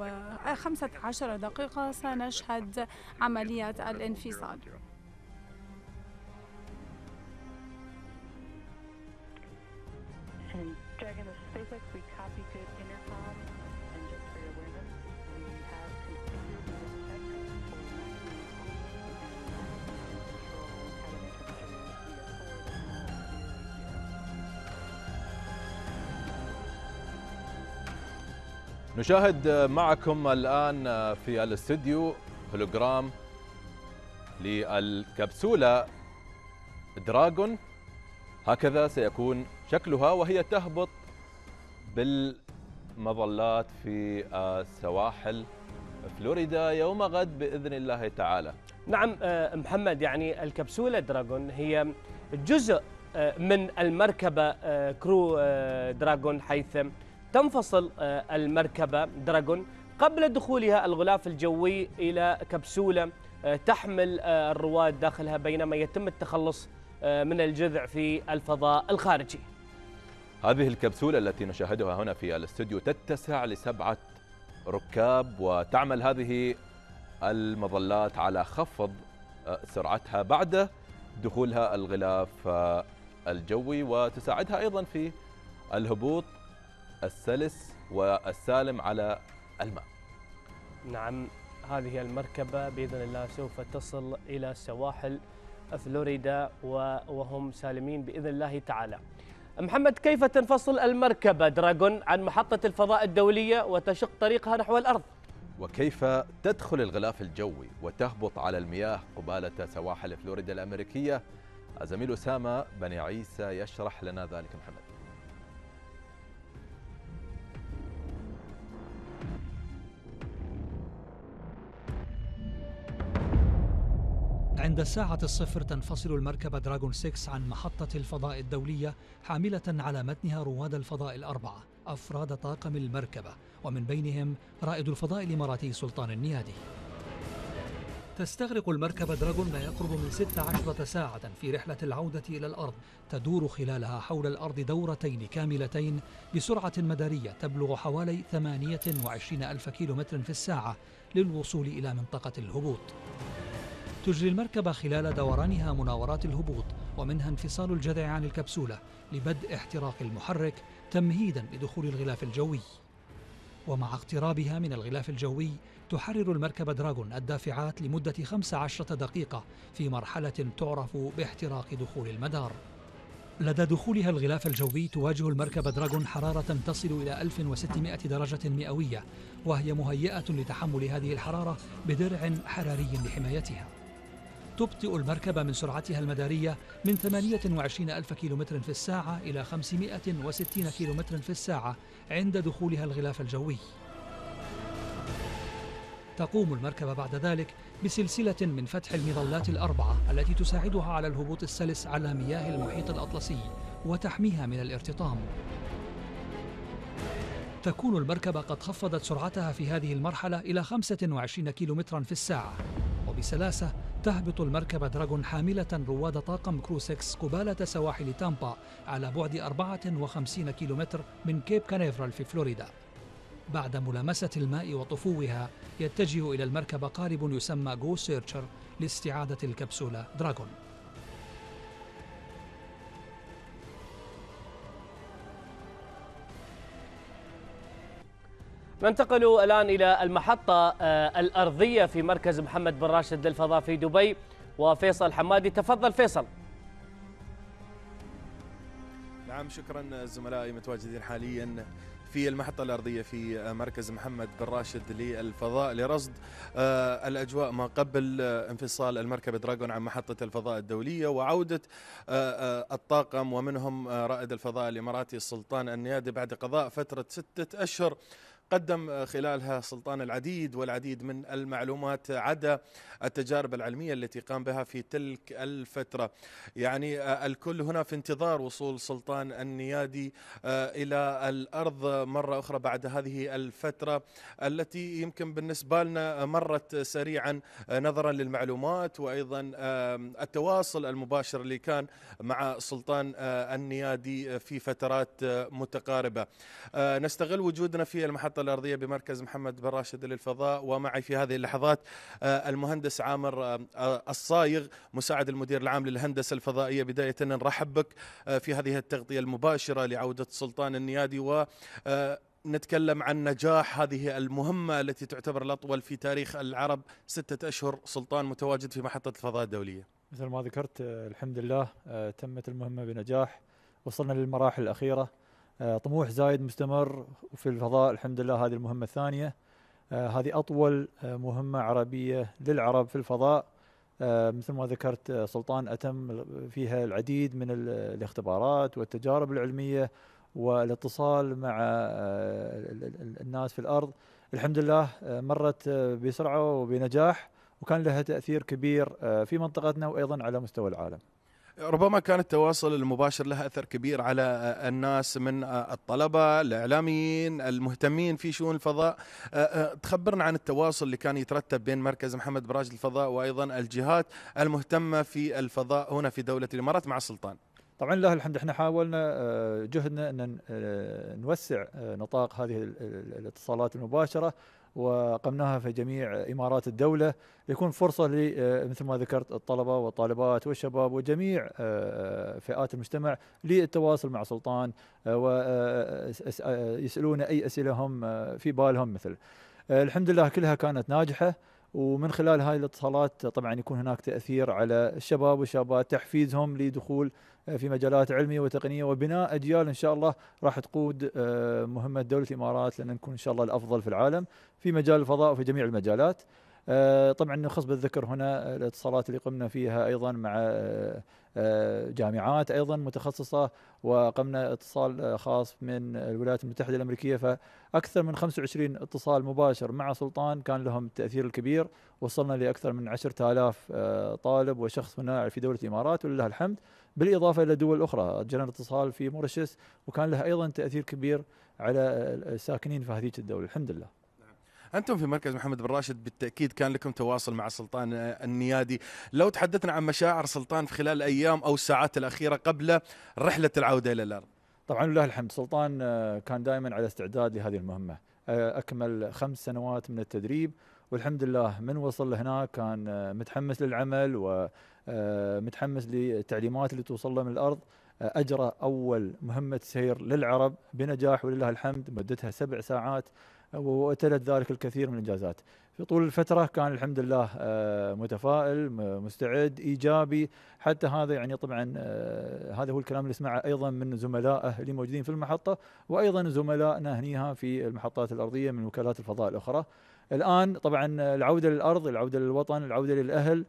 وخمسة عشر دقيقة سنشهد عمليات الانفصال. نشاهد معكم الآن في الاستديو هولوجرام للكبسولة. دراغون هكذا سيكون شكلها وهي تهبط بالمظلات في سواحل فلوريدا يوم غد بإذن الله تعالى. نعم آه، محمد يعني الكبسولة دراغون هي جزء آه، من المركبة آه، Crew دراغون حيث تنفصل المركبة دراغون. قبل دخولها الغلاف الجوي إلى كبسولة آه، تحمل آه، الرواد داخلها بينما يتم التخلص آه، من الجذع في الفضاء الخارجي. هذه الكبسولة التي نشاهدها هنا في الاستوديو تتسع لسبعة ركاب وتعمل هذه المظلات على خفض سرعتها بعد دخولها الغلاف الجوي وتساعدها أيضا في الهبوط السلس والسالم على الماء. نعم هذه المركبة بإذن الله سوف تصل إلى سواحل فلوريدا وهم سالمين بإذن الله تعالى. محمد كيف تنفصل المركبة دراغون عن محطة الفضاء الدولية وتشق طريقها نحو الأرض؟ وكيف تدخل الغلاف الجوي وتهبط على المياه قبالة سواحل فلوريدا الأمريكية؟ الزميل أسامة بني عيسى يشرح لنا ذلك محمد. عند الساعة الصفر تنفصل المركبة دراغون 6 عن محطة الفضاء الدولية حاملة على متنها رواد الفضاء الأربعة أفراد طاقم المركبة ومن بينهم رائد الفضاء الإماراتي سلطان النيادي تستغرق المركبة دراغون ما يقرب من 16 ساعة في رحلة العودة إلى الأرض تدور خلالها حول الأرض دورتين كاملتين بسرعة مدارية تبلغ حوالي 28 ألف كيلومتر في الساعة للوصول إلى منطقة الهبوط. تجري المركبة خلال دورانها مناورات الهبوط ومنها انفصال الجذع عن الكبسولة لبدء احتراق المحرك تمهيدا لدخول الغلاف الجوي. ومع اقترابها من الغلاف الجوي تحرر المركبة دراغون الدافعات لمدة 15 دقيقة في مرحلة تعرف باحتراق دخول المدار. لدى دخولها الغلاف الجوي تواجه المركبة دراغون حرارة تصل إلى 1600 درجة مئوية وهي مهيئة لتحمل هذه الحرارة بدرع حراري لحمايتها. تبطئ المركبة من سرعتها المدارية من 28 ألف كيلومتر في الساعة إلى 560 كيلومتر في الساعة عند دخولها الغلاف الجوي. تقوم المركبة بعد ذلك بسلسلة من فتح المظلات الأربعة التي تساعدها على الهبوط السلس على مياه المحيط الأطلسي وتحميها من الارتطام. تكون المركبة قد خفضت سرعتها في هذه المرحلة إلى 25 كيلومترا في الساعة وبسلاسة تهبط المركبة دراغون حاملة رواد طاقم Crew 6 قبالة سواحل تامبا على بعد 54 كيلومتر من كيب كانيفرال في فلوريدا. بعد ملامسة الماء وطفوها يتجه إلى المركبة قارب يسمى Go Searcher لاستعادة الكبسولة دراغون ننتقل الآن إلى المحطة آه، الأرضية في مركز محمد بن راشد للفضاء في دبي. وفيصل حمادي تفضل فيصل. نعم شكرا زملائي متواجدين حاليا في المحطة الأرضية في مركز محمد بن راشد للفضاء. لرصد آه، الأجواء ما قبل آه، انفصال المركبة دراغون عن محطة الفضاء الدولية وعودة آه، آه، الطاقم ومنهم آه، رائد الفضاء الإماراتي السلطان النيادي بعد قضاء فترة ستة أشهر. قدم خلالها سلطان العديد والعديد من المعلومات عدا التجارب العلمية التي قام بها في تلك الفترة. يعني الكل هنا في انتظار وصول سلطان النيادي إلى الأرض مرة أخرى بعد هذه الفترة التي يمكن بالنسبة لنا مرت سريعا نظرا للمعلومات وأيضا التواصل المباشر اللي كان مع سلطان النيادي في فترات متقاربة. نستغل وجودنا في المحطة الأرضية بمركز محمد بن راشد للفضاء ومعي في هذه اللحظات المهندس عامر الصايغ مساعد المدير العام للهندسة الفضائية بداية نرحب بك في هذه التغطية المباشرة لعودة سلطان النيادي و نتكلم عن نجاح هذه المهمة التي تعتبر الأطول في تاريخ العرب ستة أشهر سلطان متواجد في محطة الفضاء الدولية. مثل ما ذكرت الحمد لله تمت المهمة بنجاح وصلنا للمراحل الأخيرة. طموح زايد مستمر في الفضاء الحمد لله هذه المهمة الثانية. هذه أطول مهمة عربية للعرب في الفضاء. مثل ما ذكرت سلطان أتم فيها العديد من الاختبارات والتجارب العلمية والاتصال مع الناس في الأرض. الحمد لله مرت بسرعة وبنجاح وكان لها تأثير كبير في منطقتنا وأيضا على مستوى العالم. ربما كان التواصل المباشر له أثر كبير على الناس من الطلبة، الإعلاميين، المهتمين في شؤون الفضاء، تخبرنا عن التواصل اللي كان يترتب بين مركز محمد براج للفضاء وأيضا الجهات المهتمة في الفضاء هنا في دولة الإمارات مع السلطان. طبعا لله الحمد إحنا حاولنا جهدنا أن نوسع نطاق هذه الاتصالات المباشرة وقمناها في جميع إمارات الدولة ليكون فرصة مثل ما ذكرت الطلبة والطالبات والشباب وجميع فئات المجتمع للتواصل مع سلطان ويسالون أي أسئلة هم في بالهم مثل. الحمد لله كلها كانت ناجحة ومن خلال هذه الاتصالات طبعا يكون هناك تأثير على الشباب والشابات تحفيزهم لدخول في مجالات علمية وتقنية وبناء أجيال إن شاء الله راح تقود مهمة دولة الإمارات لأن نكون إن شاء الله الأفضل في العالم في مجال الفضاء وفي جميع المجالات. طبعا نخص بالذكر هنا الاتصالات اللي قمنا فيها أيضا مع جامعات أيضا متخصصة وقمنا اتصال خاص من الولايات المتحدة الأمريكية فأكثر من 25 اتصال مباشر مع سلطان كان لهم التاثير الكبير. وصلنا لأكثر من 10000 طالب وشخص هنا في دولة الإمارات. ولله الحمد بالإضافة إلى دول أخرى جرى اتصال في موريشيوس وكان له أيضا تأثير كبير على الساكنين في هذه الدولة. الحمد لله. أنتم في مركز محمد بن راشد بالتأكيد كان لكم تواصل مع سلطان النيادي. لو تحدثنا عن مشاعر سلطان في خلال الأيام أو الساعات الأخيرة قبل رحلة العودة إلى الأرض. طبعا لله الحمد سلطان كان دائما على استعداد لهذه المهمة. أكمل خمس سنوات من التدريب والحمد لله من وصل لهناك كان متحمس للعمل ومتحمس للتعليمات اللي توصل له من الأرض. أجرى أول مهمة سير للعرب بنجاح ولله الحمد مدتها سبع ساعات. وتلت ذلك الكثير من الإنجازات. في طول الفترة كان الحمد لله متفائل مستعد إيجابي. حتى هذا يعني طبعا هذا هو الكلام اللي سمعه أيضا من زملائه اللي موجودين في المحطة. وأيضا زملائنا هنيها في المحطات الأرضية من وكالات الفضاء الأخرى. الآن طبعا العودة للأرض العودة للوطن العودة للأهل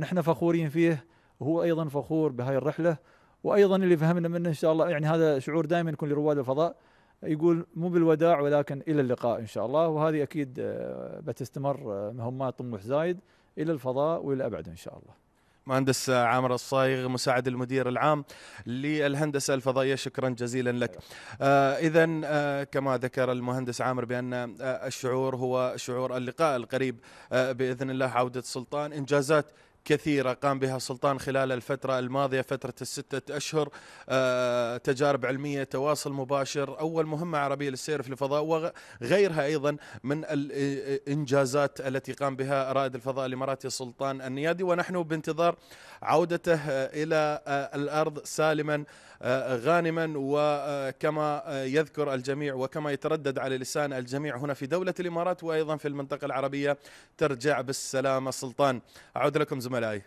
نحن فخورين فيه. وهو أيضا فخور بهاي الرحلة. وأيضا اللي فهمنا منه إن شاء الله يعني هذا شعور دائما يكون لرواد الفضاء. يقول مو بالوداع ولكن إلى اللقاء إن شاء الله وهذه أكيد بتستمر مهمات طموح زايد إلى الفضاء وإلى أبعد إن شاء الله. مهندس عامر الصايغ مساعد المدير العام للهندسة الفضائية شكرا جزيلا لك. آه اذا آه كما ذكر المهندس عامر بأن آه الشعور هو شعور اللقاء القريب آه بإذن الله عودة سلطان إنجازات كثيرة قام بها السلطان خلال الفترة الماضية فترة الستة أشهر. آه، تجارب علمية تواصل مباشر. أول مهمة عربية للسير في الفضاء وغيرها أيضا من الإنجازات التي قام بها رائد الفضاء الإماراتي السلطان النيادي. ونحن بانتظار عودته إلى الأرض سالما غانما وكما يذكر الجميع وكما يتردد على لسان الجميع هنا في دولة الإمارات وأيضا في المنطقة العربية ترجع بالسلامة. سلطان أعود لكم زملائي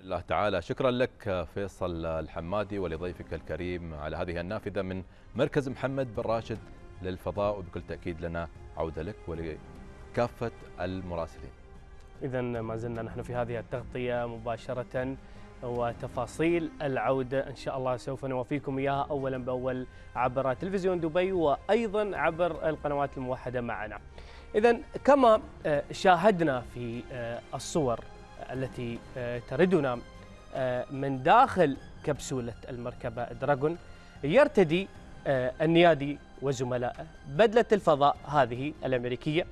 الله تعالى. شكرا لك فيصل الحمادي ولضيفك الكريم على هذه النافذة من مركز محمد بن راشد للفضاء وبكل تأكيد لنا عودة لك ولكافة المراسلين. إذا ما زلنا نحن في هذه التغطية مباشرة وتفاصيل العودة. إن شاء الله سوف نوفيكم إياها أولا بأول عبر تلفزيون دبي وأيضا عبر القنوات الموحدة معنا. إذا كما شاهدنا في الصور التي آه، تردنا آه، من داخل كبسولة المركبة دراجون يرتدي آه، النيادي وزملائه بدلة الفضاء هذه الأمريكية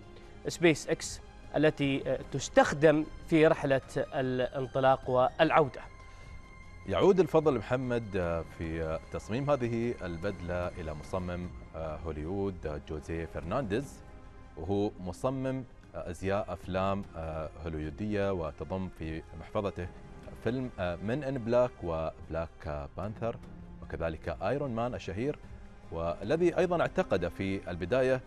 سبيس إكس التي تستخدم في رحلة الانطلاق والعودة. يعود الفضل محمد في تصميم هذه البدلة إلى مصمم هوليوود جوزيه فرنانديز وهو مصمم أزياء أفلام آه، هوليودية وتضم في محفظته فيلم Men in Black و Black Panther وكذلك Iron Man الشهير. والذي أيضا اعتقد في البداية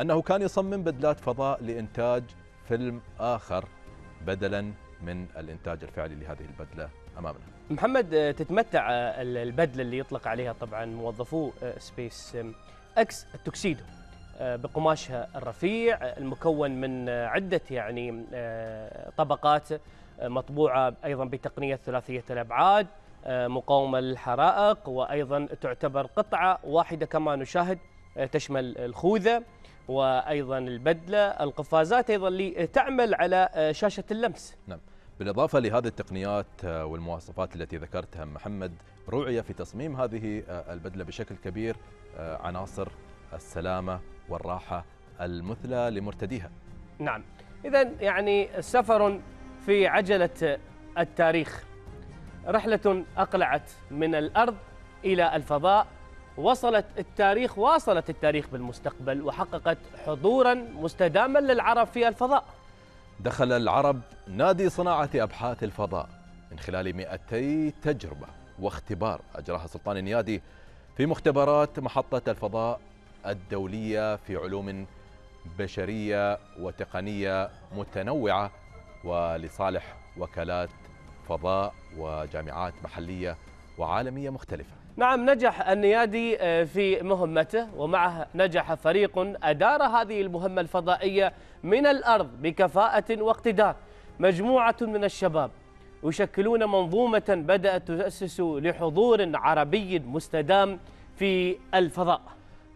أنه كان يصمم بدلات فضاء لإنتاج فيلم آخر بدلا من الإنتاج الفعلي لهذه البدلة أمامنا. محمد آه، تتمتع آه، البدلة اللي يطلق عليها طبعا موظفو سبيس إكس التوكسيدو. بقماشها الرفيع آه، المكون من آه، عدة يعني آه، طبقات آه، مطبوعة أيضا بتقنية ثلاثية الأبعاد آه، مقاومة للحرائق وأيضا تعتبر قطعة واحدة كما نشاهد آه، تشمل الخوذة وأيضا البدلة القفازات أيضا اللي تعمل على آه، شاشة اللمس. نعم. بالإضافة لهذه التقنيات آه، والمواصفات التي ذكرتها محمد روعي في تصميم هذه آه، البدلة بشكل كبير آه، عناصر السلامة والراحة المثلى لمرتديها. نعم. إذا يعني سفر في عجلة التاريخ. رحلة أقلعت من الأرض إلى الفضاء. وصلت التاريخ واصلت التاريخ بالمستقبل وحققت حضورا مستداما للعرب في الفضاء. دخل العرب نادي صناعة أبحاث الفضاء من خلال 200 تجربة واختبار أجراها سلطان النيادي في مختبرات محطة الفضاء الدولية في علوم بشرية وتقنية متنوعة ولصالح وكالات فضاء وجامعات محلية وعالمية مختلفة. نعم نجح النيادي آه، في مهمته ومعه نجح فريق أدار هذه المهمة الفضائية من الأرض بكفاءة واقتدار. مجموعة من الشباب يشكلون منظومة بدأت تؤسس لحضور عربي مستدام في الفضاء.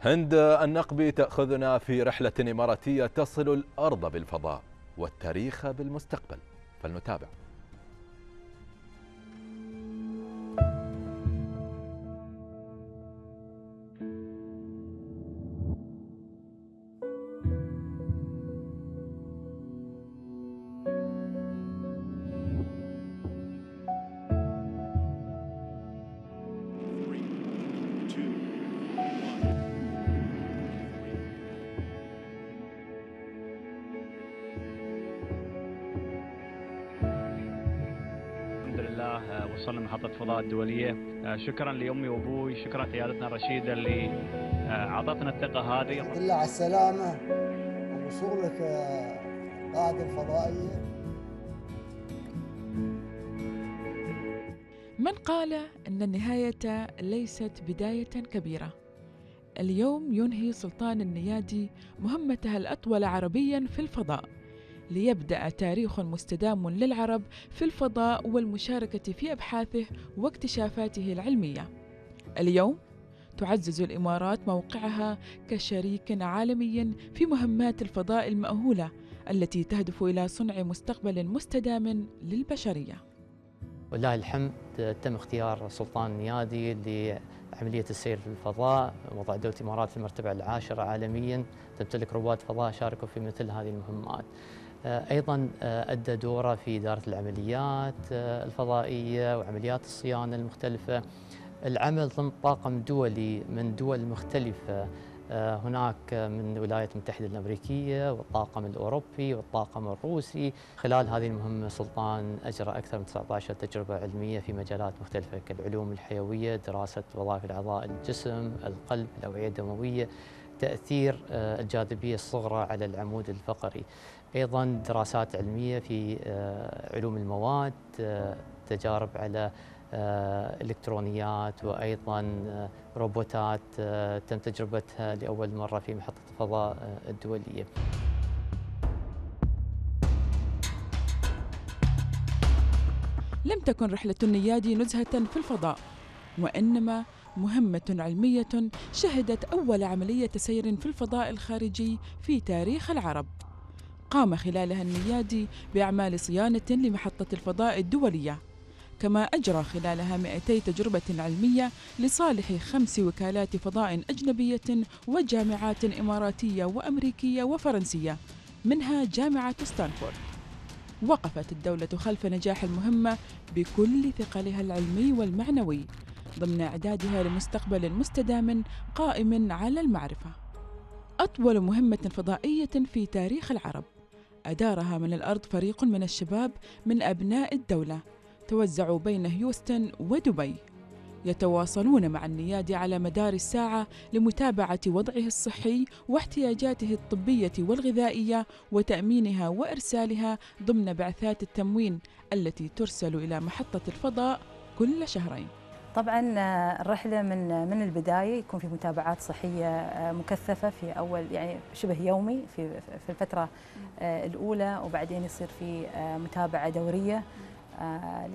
هند النقبي تأخذنا في رحلة إماراتية تصل الأرض بالفضاء والتاريخ بالمستقبل. فلنتابع. الدولية. آه، شكرا لأمي وأبوي شكرا قيادتنا الرشيدة اللي آه، أعطتنا الثقة هذه. الحمد لله على السلامة. ووصولك آه، قاعدة الفضائية من قال أن النهاية ليست بداية كبيرة. اليوم ينهي سلطان النيادي مهمته الأطول عربيا في الفضاء. ليبدأ تاريخ مستدام للعرب في الفضاء والمشاركة في أبحاثه واكتشافاته العلمية. اليوم تعزز الإمارات موقعها كشريك عالمي في مهمات الفضاء المأهولة التي تهدف إلى صنع مستقبل مستدام للبشرية. ولله الحمد تم اختيار سلطان النيادي لعملية السير في الفضاء. وضع دولة الإمارات في المرتبة العاشرة عالميا. تمتلك رواد فضاء شاركوا في مثل هذه المهمات. أيضا آه، أدى دوره في إدارة العمليات آه، الفضائية وعمليات الصيانة المختلفة. العمل ضمن طاقم دولي من دول مختلفة. آه، هناك من الولايات المتحدة الأمريكية والطاقم الأوروبي والطاقم الروسي. خلال هذه المهمة سلطان أجرى أكثر من 19 تجربة علمية في مجالات مختلفة كالعلوم الحيوية دراسة وظائف الأعضاء الجسم القلب الأوعية الدموية تأثير آه، الجاذبية الصغرى على العمود الفقري. أيضا دراسات علمية في آه، علوم المواد آه، تجارب على آه، إلكترونيات وأيضا آه، روبوتات تم تجربتها لأول مرة في محطة الفضاء الدولية. لم تكن رحلة النيادي نزهة في الفضاء وإنما مهمة علمية شهدت أول عملية سير في الفضاء الخارجي في تاريخ العرب. قام خلالها النيادي بأعمال صيانة لمحطة الفضاء الدولية كما أجرى خلالها 200 تجربة علمية لصالح خمس وكالات فضاء أجنبية وجامعات إماراتية وأمريكية وفرنسية منها جامعة ستانفورد. وقفت الدولة خلف نجاح المهمة بكل ثقلها العلمي والمعنوي ضمن إعدادها لمستقبل مستدام قائم على المعرفة. أطول مهمة فضائية في تاريخ العرب. أدارها من الأرض فريق من الشباب من أبناء الدولة توزعوا بين هيوستن ودبي يتواصلون مع النيادي على مدار الساعة لمتابعة وضعه الصحي واحتياجاته الطبية والغذائية وتأمينها وإرسالها ضمن بعثات التموين التي ترسل إلى محطة الفضاء كل شهرين. طبعا آه، الرحلة من آه، من البداية يكون في متابعات صحية آه، مكثفة في أول يعني شبه يومي في في الفترة الأولى وبعدين يصير في متابعة دورية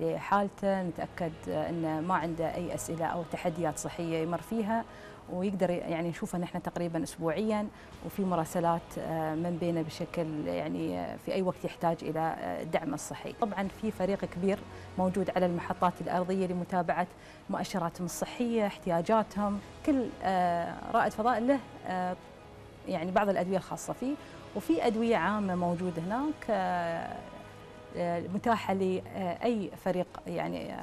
لحالته. نتأكد أنه ما عنده أي أسئلة أو تحديات صحية يمر فيها. ويقدر يعني نشوفه نحن تقريبا اسبوعيا وفي مراسلات آه، من بينه بشكل يعني آه، في أي وقت يحتاج إلى الدعم آه، الصحي. طبعا في فريق كبير موجود على المحطات الأرضية لمتابعة مؤشراتهم الصحية، احتياجاتهم، كل رائد فضاء له يعني بعض الأدوية الخاصة فيه وفي أدوية عامة موجودة هناك متاحة لأي فريق يعني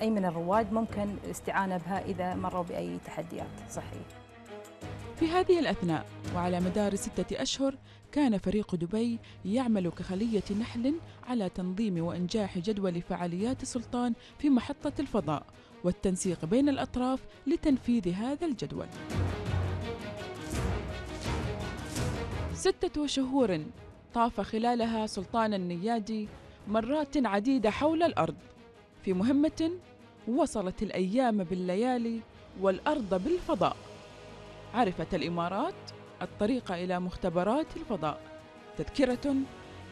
أي من الرواد ممكن الاستعانة بها إذا مروا بأي تحديات. صحية في هذه الأثناء وعلى مدار ستة أشهر كان فريق دبي يعمل كخلية نحل على تنظيم وإنجاح جدول فعاليات سلطان في محطة الفضاء والتنسيق بين الأطراف لتنفيذ هذا الجدول. ستة شهور طاف خلالها سلطان النيادي مرات عديدة حول الأرض. في مهمة وصلت الأيام بالليالي والأرض بالفضاء. عرفت الإمارات الطريق إلى مختبرات الفضاء. تذكرة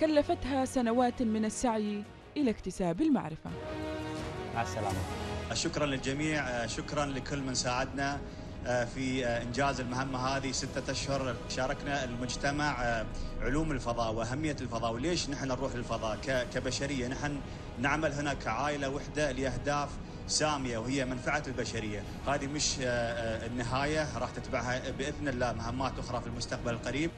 كلفتها سنوات من السعي إلى اكتساب المعرفة. مع السلامة. شكرا للجميع شكرا لكل من ساعدنا. في آه، إنجاز المهمة هذه ستة أشهر شاركنا المجتمع آه، علوم الفضاء وأهمية الفضاء وليش نحن نروح للفضاء كبشرية نحن نعمل هنا كعائلة وحدة لأهداف سامية وهي منفعة البشرية، هذه مش النهاية راح تتبعها بإذن الله مهمات أخرى في المستقبل القريب.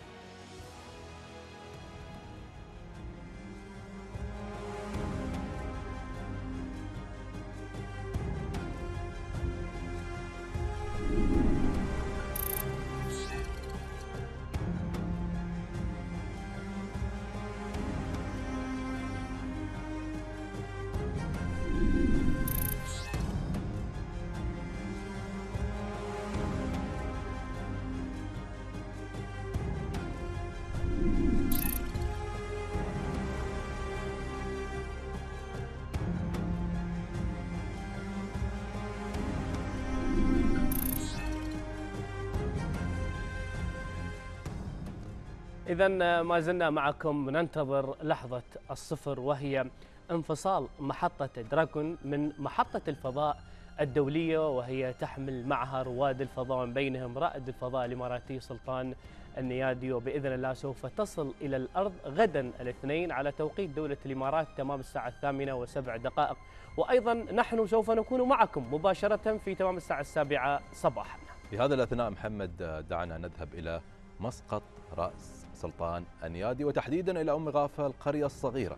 إذا ما زلنا معكم ننتظر لحظة الصفر وهي انفصال محطة دراكون من محطة الفضاء الدولية وهي تحمل معها رواد الفضاء من بينهم رائد الفضاء الإماراتي سلطان النيادي. وبإذن الله سوف تصل إلى الأرض غدا الاثنين على توقيت دولة الإمارات تمام الساعة الثامنة وسبع دقائق. وأيضا نحن سوف نكون معكم مباشرة في تمام الساعة السابعة صباحا. في هذا الأثناء محمد دعنا نذهب إلى مسقط رأس. سلطان النيادي وتحديدا إلى أم غافة القرية الصغيرة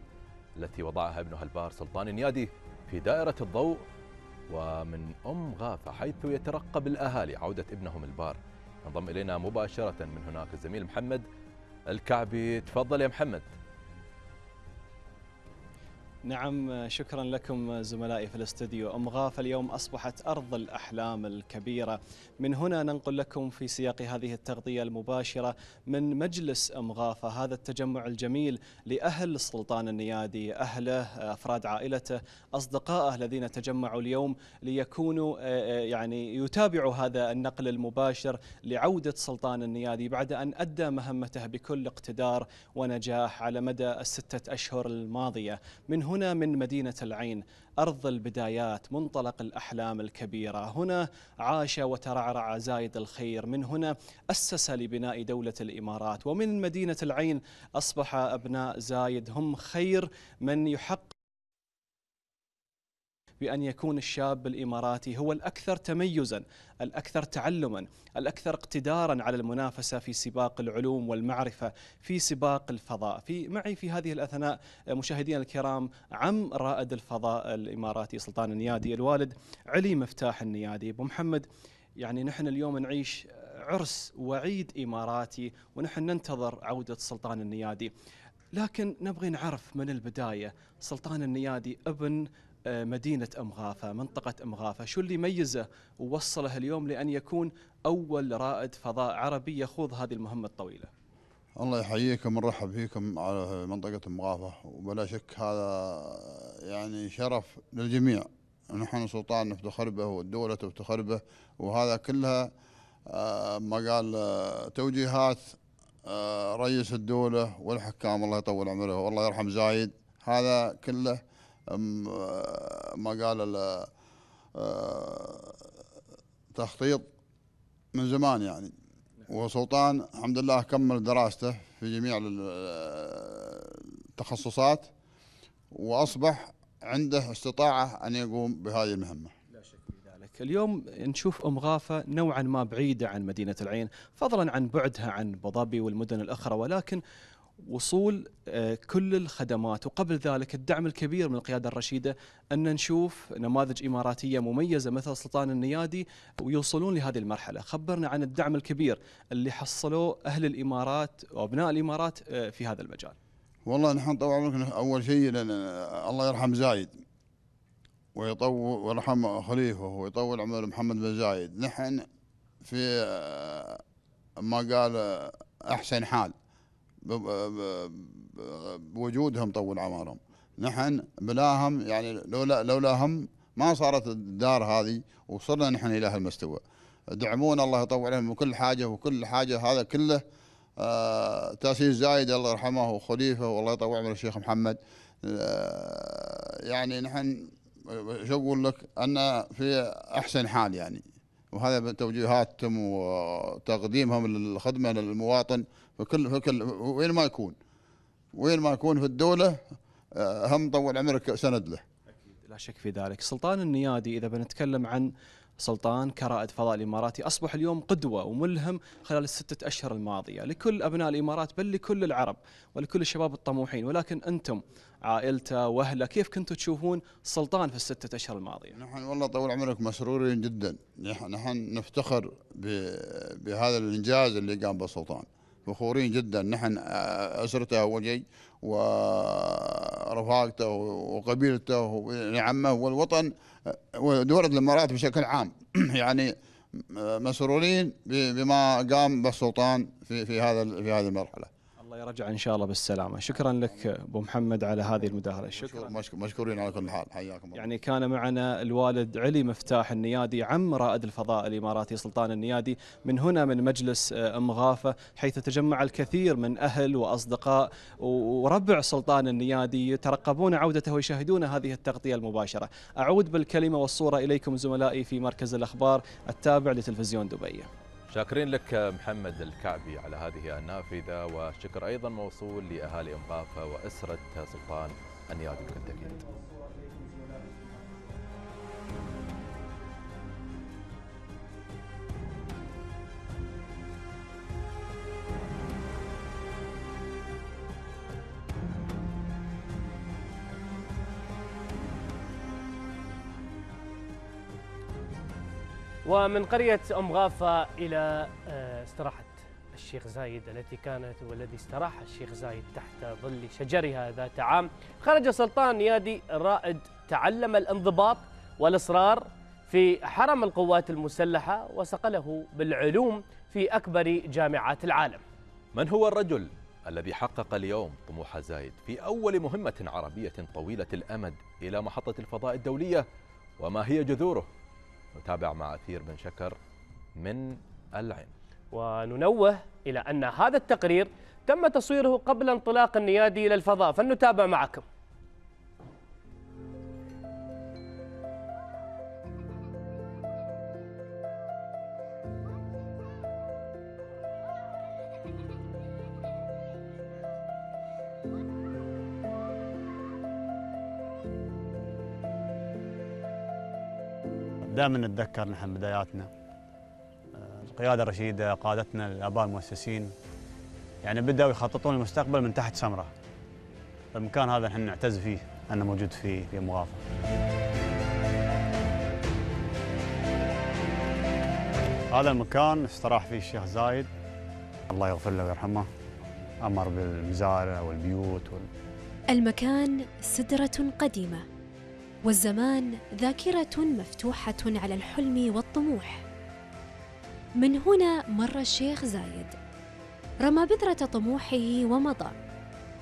التي وضعها ابنها البار سلطان النيادي في دائرة الضوء ومن أم غافة حيث يترقب الأهالي عودة ابنهم البار. انضم إلينا مباشرة من هناك الزميل محمد الكعبي. تفضل يا محمد. نعم شكرا لكم زملائي في الاستوديو. أم غافة اليوم أصبحت أرض الأحلام الكبيرة. من هنا ننقل لكم في سياق هذه التغطية المباشرة من مجلس أم غافة هذا التجمع الجميل لأهل السلطان النيادي أهله أفراد عائلته أصدقائه الذين تجمعوا اليوم ليكونوا آه، آه، يعني يتابعوا هذا النقل المباشر لعودة سلطان النيادي بعد أن أدى مهمته بكل اقتدار ونجاح على مدى الستة أشهر الماضية. من هنا من مدينة العين أرض البدايات منطلق الأحلام الكبيرة. هنا عاش وترعرع زايد الخير. من هنا أسس لبناء دولة الإمارات. ومن مدينة العين أصبح أبناء زايد هم خير من يحقق بأن يكون الشاب الإماراتي هو الأكثر تميزا الأكثر تعلما الأكثر اقتدارا على المنافسة في سباق العلوم والمعرفة في سباق الفضاء. في معي في هذه الأثناء مشاهدينا الكرام عم رائد الفضاء الإماراتي سلطان النيادي الوالد علي مفتاح النيادي. أبو محمد يعني نحن اليوم نعيش عرس وعيد إماراتي ونحن ننتظر عودة سلطان النيادي. لكن نبغي نعرف من البداية سلطان النيادي ابن آه، مدينة أمغافة منطقة أمغافة شو اللي ميزه ووصله اليوم لأن يكون أول رائد فضاء عربي يخوض هذه المهمة الطويلة؟ الله يحييكم ونرحب فيكم على منطقة مغافة وبلا شك هذا يعني شرف للجميع. نحن سلطان نفتخر به والدولة تفتخر به وهذا كلها آه، ما قال آه، توجيهات رئيس الدولة والحكام. الله يطول عمره. والله يرحم زايد. هذا كله ما قال تخطيط من زمان يعني. وسلطان الحمد لله كمل دراسته في جميع التخصصات وأصبح عنده استطاعة أن يقوم بهذه المهمة. لا شك في ذلك، اليوم نشوف أم غافة نوعا ما بعيدة عن مدينة العين، فضلا عن بعدها عن أبو ظبي والمدن الأخرى ولكن وصول آه، كل الخدمات. وقبل ذلك الدعم الكبير من القيادة الرشيدة أن نشوف نماذج إماراتية مميزة مثل سلطان النيادي ويوصلون لهذه المرحلة. خبرنا عن الدعم الكبير اللي حصلوه أهل الإمارات وأبناء الإمارات آه، في هذا المجال. والله نحن طبعا أول شيء الله يرحم زايد ويطول ويرحم خليفه ويطول عمر محمد بن زايد. نحن في آه، ما قال أحسن حال. بوجودهم طول عمرهم. نحن بلاهم يعني لولا لولاهم ما صارت الدار هذه وصلنا نحن إلى هالمستوى. دعمونا الله يطول عليهم وكل حاجة وكل حاجة هذا كله. آه تأسيس زايد الله يرحمه وخليفه والله يطول عمر الشيخ محمد. آه يعني نحن شو أقول لك؟ أن في أحسن حال يعني. وهذا توجيهاتهم وتقديمهم للخدمة للمواطن في كل في كل وين ما يكون. وين ما يكون في الدولة آه، هم طول عمرك سند له. أكيد. لا شك في ذلك، سلطان النيادي إذا بنتكلم عن سلطان كرائد فضاء الإماراتي أصبح اليوم قدوة وملهم خلال الستة أشهر الماضية. لكل أبناء الإمارات بل لكل العرب ولكل الشباب الطموحين. ولكن أنتم عائلته واهله كيف كنتوا تشوفون سلطان في الستة أشهر الماضية؟ نحن والله طول عمرك مسرورين جدا. نحن نفتخر بهذا الإنجاز اللي قام به سلطان. فخورين جدا نحن أسرته شيء ورفاقته وقبيلته ونعمه والوطن ودولة الإمارات بشكل عام يعني مسرورين بما قام به السلطان في في هذا في هذه المرحلة. الله يرجع إن شاء الله بالسلامة. شكرا لك أبو محمد على هذه المداخله شكرا. مشكورين على كل حال. حياكم يعني كان معنا الوالد علي مفتاح النيادي عم رائد الفضاء الإماراتي سلطان النيادي. من هنا من مجلس آه، أم غافة حيث تجمع الكثير من أهل وأصدقاء وربع سلطان النيادي يترقبون عودته ويشاهدون هذه التغطية المباشرة. أعود بالكلمة والصورة إليكم زملائي في مركز الأخبار التابع لتلفزيون دبي. شاكرين لك محمد الكعبي على هذه النافذة وشكر أيضا موصول لأهالي أم غافة وأسرة سلطان النيادي بكل ومن قرية أم غافة إلى آه، استراحة الشيخ زايد التي كانت والذي استراح الشيخ زايد تحت ظل شجرها ذات عام. خرج سلطان نيادي رائد تعلم الانضباط والإصرار في حرم القوات المسلحة وصقله بالعلوم في أكبر جامعات العالم. من هو الرجل الذي حقق اليوم طموح زايد في أول مهمة عربية طويلة الأمد إلى محطة الفضاء الدولية؟ وما هي جذوره؟ نتابع مع أثير بن شكر من العين. وننوه إلى أن هذا التقرير تم تصويره قبل انطلاق النيادي إلى الفضاء فلنتابع معكم. دائما نتذكر نحن بداياتنا. آه، القيادة الرشيدة قادتنا الآباء المؤسسين. يعني بدأوا يخططون المستقبل من تحت سمره المكان هذا نحن نعتز فيه أنه موجود في في مغافه هذا المكان استراح فيه الشيخ زايد. الله يغفر له ويرحمه. أمر بالمزارع والبيوت وال... المكان سدرة قديمة. والزمان ذاكرة مفتوحة على الحلم والطموح. من هنا مر الشيخ زايد. رمى بذرة طموحه ومضى.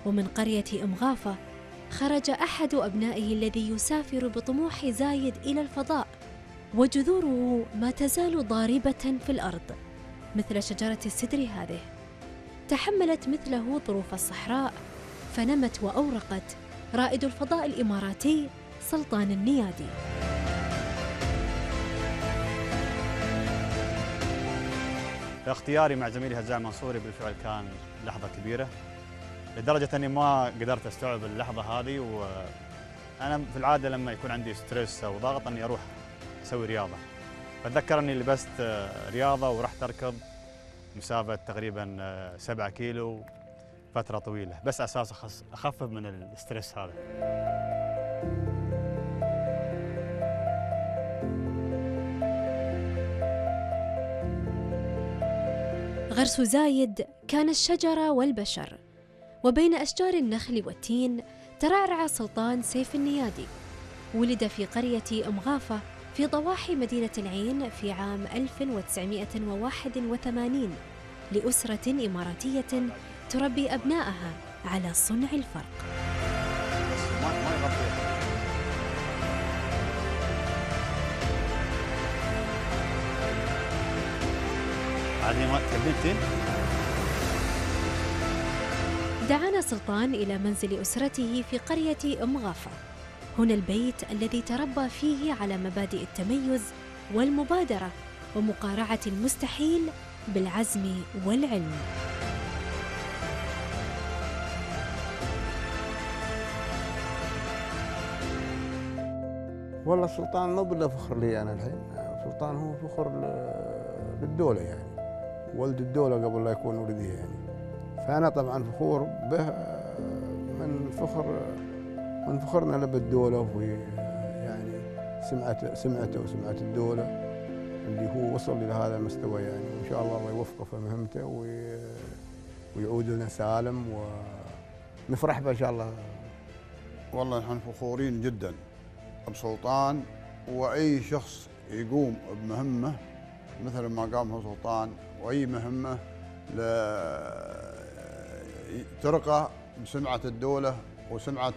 ومن قرية إمغافة خرج أحد أبنائه الذي يسافر بطموح زايد إلى الفضاء. وجذوره ما تزال ضاربة في الأرض مثل شجرة السدر هذه. تحملت مثله ظروف الصحراء فنمت وأورقت رائد الفضاء الإماراتي سلطان النيادي. اختياري مع زميلي هزاع المنصوري بالفعل كان لحظة كبيرة لدرجة أني ما قدرت أستوعب اللحظة هذه وأنا في العادة لما يكون عندي ستريس أو ضغط أني أروح أسوي رياضة. فأتذكر أني لبست رياضة ورحت أركض مسافة تقريبا سبعة كيلو فترة طويلة بس أساس أخفف من الستريس هذا. غرس زايد كان الشجرة والبشر. وبين أشجار النخل والتين ترعرع سلطان سيف النيادي. ولد في قرية أمغافة في ضواحي مدينة العين في عام 1981 لأسرة إماراتية تربي أبنائها على صنع الفرق. دعانا سلطان إلى منزل أسرته في قرية أمغافة هنا البيت الذي تربى فيه على مبادئ التميز والمبادرة ومقارعة المستحيل بالعزم والعلم. والله سلطان مو بلا فخر لي أنا الحين. سلطان هو فخر للدولة يعني. ولد الدولة قبل لا يكون ولدي يعني. فأنا طبعا فخور به من فخر من فخرنا له بالدولة وفي يعني سمعته سمعته وسمعه الدولة اللي هو وصل إلى هذا المستوى يعني. وإن شاء الله الله يوفقه في مهمته ويعود لنا سالم ونفرح به إن شاء الله. والله نحن فخورين جدا بسلطان وأي شخص يقوم بمهمة مثل ما قام سلطان وأي مهمة ترقى بسمعة الدولة وسمعة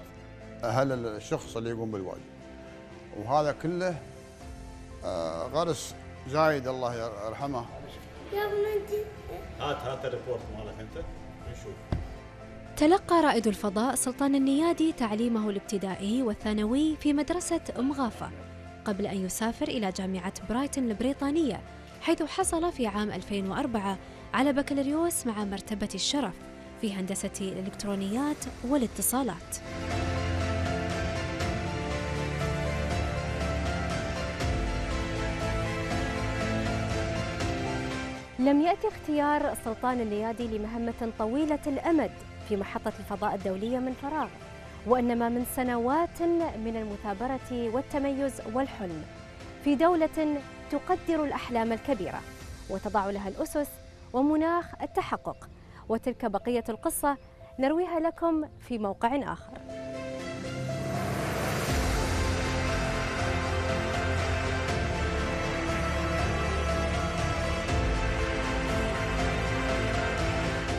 أهل الشخص اللي يقوم بالواجب. وهذا كله غرس زايد الله يرحمه. يا بنتي هات هات ال report مالك أنت. نشوف. تلقى رائد الفضاء سلطان النيادي تعليمه الابتدائي والثانوي في مدرسة أم غافة قبل أن يسافر إلى جامعة برايتون البريطانية حيث حصل في عام 2004 على بكالوريوس مع مرتبة الشرف في هندسة الإلكترونيات والاتصالات. لم يأتي اختيار سلطان النيادي لمهمة طويلة الأمد في محطة الفضاء الدولية من فراغ وإنما من سنوات من المثابرة والتميز والحلم. في دولة تقدر الأحلام الكبيرة وتضع لها الأسس ومناخ التحقق. وتلك بقية القصة نرويها لكم في موقع آخر.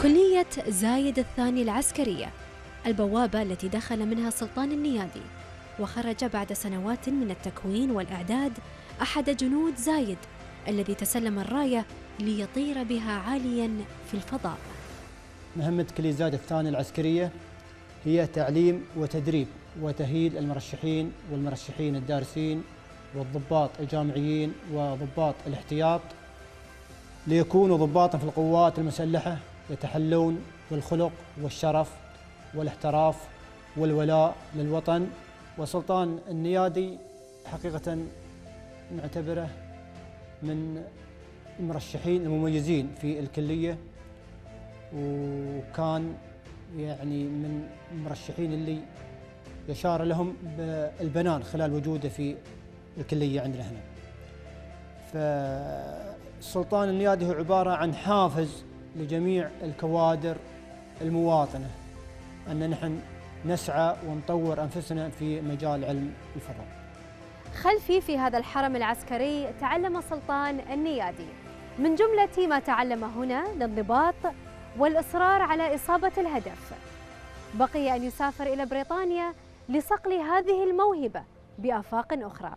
كلية زايد الثاني العسكرية البوابة التي دخل منها سلطان النيادي وخرج بعد سنوات من التكوين والإعداد أحد جنود زايد الذي تسلم الراية ليطير بها عاليا في الفضاء. مهمة كلية زايد الثاني العسكرية هي تعليم وتدريب وتأهيل المرشحين والمرشحين الدارسين والضباط الجامعيين وضباط الاحتياط. ليكونوا ضباطا في القوات المسلحة يتحلون بالخلق والشرف والاحتراف والولاء للوطن. وسلطان النيادي حقيقة نعتبره من المرشحين المميزين في الكلية وكان يعني من المرشحين اللي يشار لهم بالبنان خلال وجوده في الكلية عندنا هنا. فالسلطان النيادي هو عبارة عن حافز لجميع الكوادر المواطنة أن نحن نسعى ونطور أنفسنا في مجال علم الفضاء خلفي في هذا الحرم العسكري تعلم سلطان النيادي. من جملة ما تعلم هنا الانضباط والإصرار على إصابة الهدف. بقي أن يسافر إلى بريطانيا لصقل هذه الموهبة بآفاق أخرى.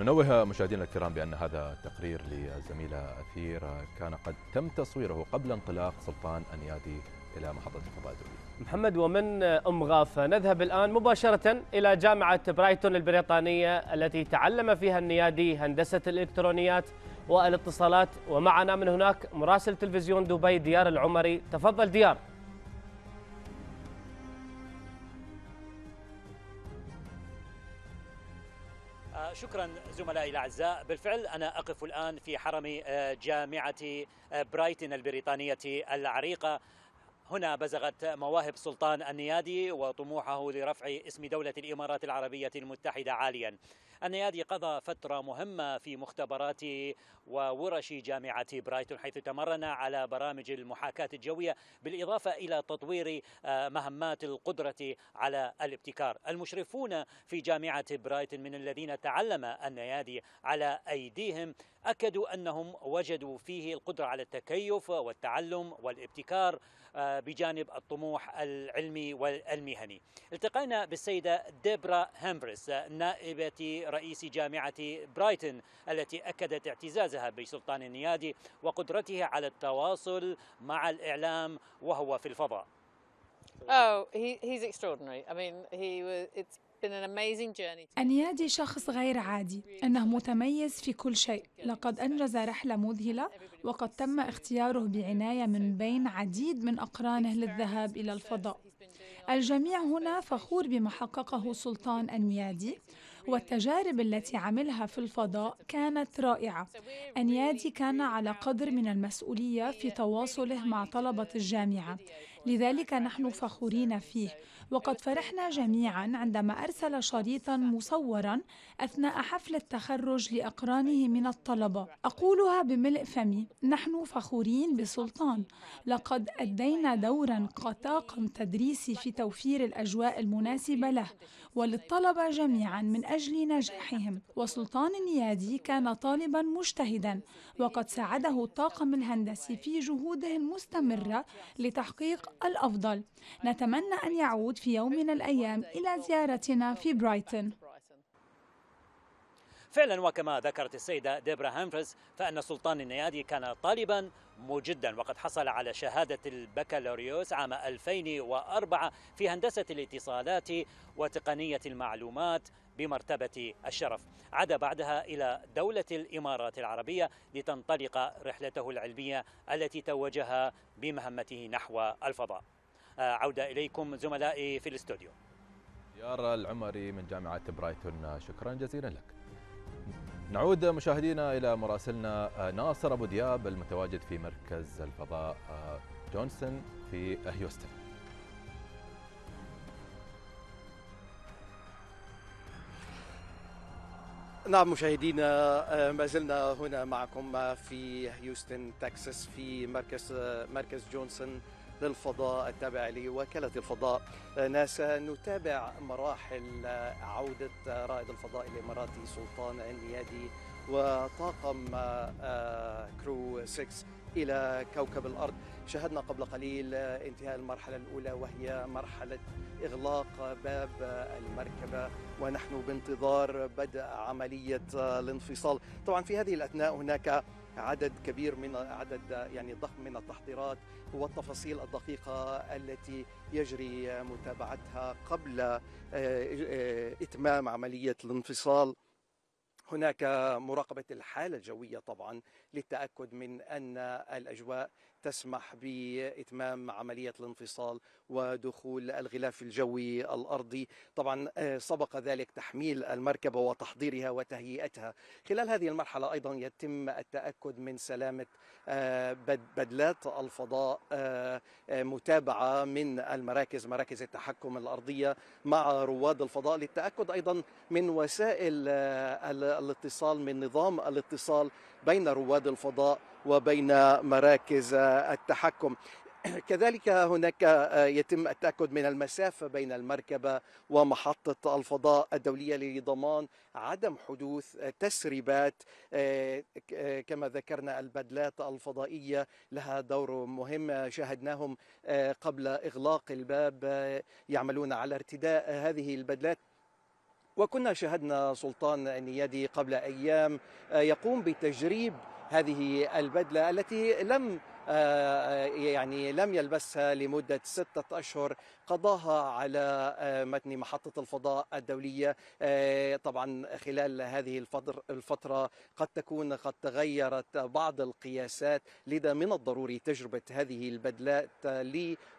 ننوه مشاهدينا الكرام بأن هذا التقرير للزميلة أثير كان قد تم تصويره قبل انطلاق سلطان النيادي إلى محطة الفضاء الدولية محمد ومن أم غافة نذهب الآن مباشرة إلى جامعة برايتون البريطانية التي تعلم فيها النيادي هندسة الإلكترونيات والإتصالات. ومعنا من هناك مراسل تلفزيون دبي ديار العمري. تفضل ديار. شكرا زملائي الأعزاء. بالفعل أنا أقف الآن في حرم جامعة برايتن البريطانية العريقة. هنا بزغت مواهب سلطان النيادي وطموحه لرفع اسم دولة الإمارات العربية المتحدة عاليا. النيادي قضى فترة مهمة في مختبرات وورش جامعة برايتون حيث تمرن على برامج المحاكاة الجوية بالإضافة إلى تطوير مهمات القدرة على الابتكار. المشرفون في جامعة برايتون من الذين تعلم النيادي على أيديهم أكدوا أنهم وجدوا فيه القدرة على التكيف والتعلم والابتكار بجانب الطموح العلمي والمهني. التقينا بالسيدة ديبرا هامبرس نائبة رئيس جامعة برايتون التي أكدت اعتزازها بسلطان النيادي وقدرته على التواصل مع الإعلام وهو في الفضاء Oh, he, he's extraordinary. I mean, he was, it's been an amazing journey. أنيادي شخص غير عادي إنه متميز في كل شيء لقد أنجز رحلة مذهلة وقد تم اختياره بعناية من بين عديد من أقرانه للذهاب إلى الفضاء الجميع هنا فخور بما حققه سلطان النيادي والتجارب التي عملها في الفضاء كانت رائعة. أنيادي كان على قدر من المسؤولية في تواصله مع طلبة الجامعة. لذلك نحن فخورين فيه. وقد فرحنا جميعا عندما أرسل شريطا مصورا أثناء حفل التخرج لأقرانه من الطلبة. أقولها بملء فمي نحن فخورين بسلطان. لقد أدينا دورا طاقم تدريسي في توفير الأجواء المناسبة له وللطلبة جميعا من أجل نجاحهم. وسلطان النيادي كان طالبا مجتهدا وقد ساعده الطاقم الهندسي في جهوده المستمرة لتحقيق الأفضل. نتمنى أن يعود في يوم من الأيام إلى زيارتنا في برايتون. فعلا وكما ذكرت السيدة ديبرا هامفرز فأن سلطان النيادي كان طالبا مجدا وقد حصل على شهادة البكالوريوس عام 2004 في هندسة الاتصالات وتقنية المعلومات بمرتبة الشرف. عاد بعدها إلى دولة الإمارات العربية لتنطلق رحلته العلمية التي توجها بمهمته نحو الفضاء. عودة إليكم زملائي في الاستوديو. ديار العمري من جامعة برايتون شكرا جزيلا لك. نعود مشاهدينا إلى مراسلنا ناصر أبو دياب المتواجد في مركز الفضاء جونسون في هيوستن. نعم مشاهدينا ما زلنا هنا معكم في هيوستن تكساس في مركز مركز جونسون. للفضاء التابع لوكالة الفضاء. ناسا نتابع مراحل عودة رائد الفضاء الإماراتي سلطان النيادي وطاقم كرو 6 إلى كوكب الأرض. شاهدنا قبل قليل انتهاء المرحلة الأولى وهي مرحلة إغلاق باب المركبة. ونحن بانتظار بدء عملية الانفصال. طبعا في هذه الأثناء هناك عدد كبير من عدد يعني ضخم من التحضيرات والتفاصيل الدقيقة التي يجري متابعتها قبل إتمام عملية الانفصال. هناك مراقبة الحالة الجوية طبعا للتأكد من أن الأجواء تسمح بإتمام عملية الانفصال ودخول الغلاف الجوي الأرضي. طبعا سبق ذلك تحميل المركبة وتحضيرها وتهيئتها. خلال هذه المرحلة أيضا يتم التأكد من سلامة بدلات الفضاء متابعة من المراكز مراكز التحكم الأرضية مع رواد الفضاء للتأكد أيضا من وسائل الاتصال من نظام الاتصال بين رواد الفضاء وبين مراكز التحكم. كذلك هناك يتم التأكد من المسافة بين المركبة ومحطة الفضاء الدولية لضمان عدم حدوث تسريبات كما ذكرنا البدلات الفضائية لها دور مهم شاهدناهم قبل إغلاق الباب يعملون على ارتداء هذه البدلات. وكنا شاهدنا سلطان نيادي قبل أيام يقوم بتجريب هذه البدلة التي لم يعني لم يلبسها لمدة ستة أشهر قضاها على متن محطة الفضاء الدولية. طبعا خلال هذه الفترة قد تكون قد تغيرت بعض القياسات لذا من الضروري تجربة هذه البدلات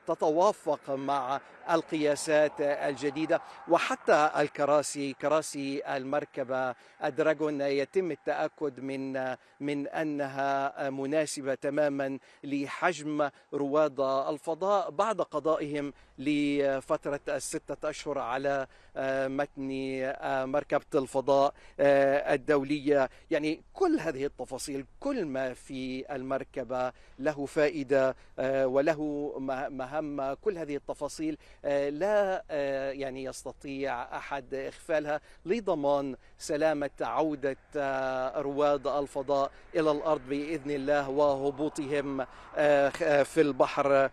لتتوافق مع القياسات الجديدة وحتى الكراسي كراسي المركبة الدراجون. يتم التأكد من من أنها مناسبة تماما لحجم رواد الفضاء بعد قضائهم لفترة الستة أشهر على متن مركبة الفضاء الدولية. يعني كل هذه التفاصيل كل ما في المركبة له فائدة وله مهمة. كل هذه التفاصيل لا يعني يستطيع أحد إغفالها. لضمان سلامة عودة رواد الفضاء إلى الأرض بإذن الله وهبوطهم في البحر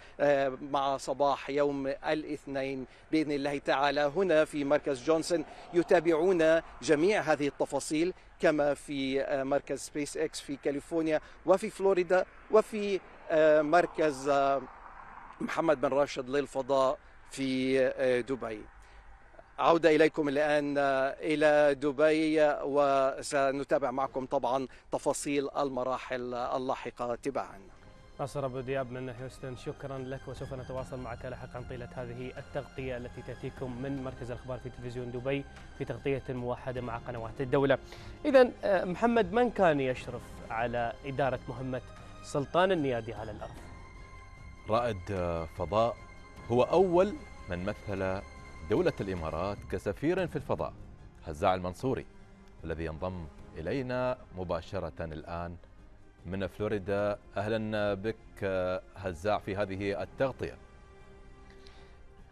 مع صباح يوم الاثنين بإذن الله تعالى. هنا في مركز جونسون يتابعون جميع هذه التفاصيل كما في مركز سبيس إكس في كاليفورنيا وفي فلوريدا وفي مركز محمد بن راشد للفضاء في دبي. عودة إليكم الآن إلى دبي وسنتابع معكم طبعا تفاصيل المراحل اللاحقة تباعا. ناصر ابو دياب من هيوستن شكرا لك وسوف نتواصل معك لاحقا طيلة هذه التغطية التي تأتيكم من مركز الأخبار في تلفزيون دبي في تغطية موحدة مع قنوات الدولة. اذا محمد من كان يشرف على إدارة مهمة سلطان النيادي على الأرض؟ رائد فضاء هو أول من مثل دولة الإمارات كسفير في الفضاء هزاع المنصوري الذي ينضم إلينا مباشرة الآن من فلوريدا. أهلا بك هزاع في هذه التغطية.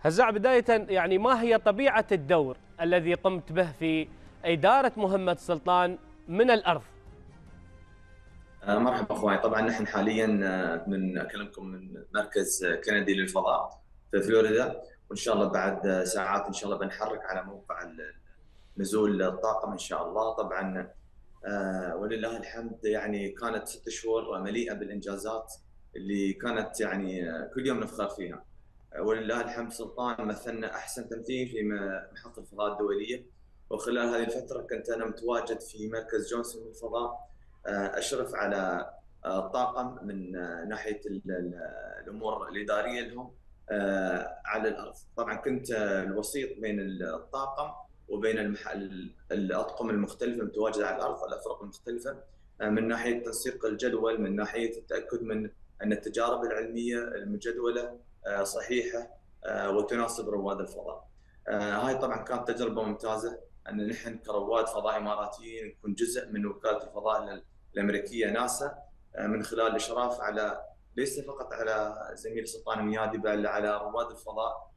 هزاع بداية يعني ما هي طبيعة الدور الذي قمت به في إدارة مهمة سلطان من الأرض؟ مرحبا اخواني طبعا نحن حاليا من أكلمكم من مركز كندي للفضاء في فلوريدا وإن شاء الله بعد ساعات إن شاء الله بنحرك على موقع نزول الطاقم إن شاء الله. طبعا آه ولله الحمد. يعني كانت ست شهور مليئة بالإنجازات اللي كانت يعني كل يوم نفخر فيها. آه ولله الحمد سلطان مثلنا أحسن تمثيل في محطة الفضاء الدولية. وخلال هذه الفترة كنت أنا متواجد في مركز جونسون للفضاء آه أشرف على الطاقم من ناحية الأمور الإدارية لهم على الأرض. طبعا كنت الوسيط بين الطاقم وبين المحل الأطقم المختلفة المتواجدة على الأرض الافرق المختلفة من ناحية تنسيق الجدول من ناحية التأكد من أن التجارب العلمية المجدولة صحيحة وتناسب رواد الفضاء. هاي طبعا كانت تجربة ممتازة أن نحن كرواد فضاء إماراتيين نكون جزء من وكالة الفضاء الأمريكية ناسا من خلال الإشراف على ليس فقط على زميل سلطان الميادي بل على رواد الفضاء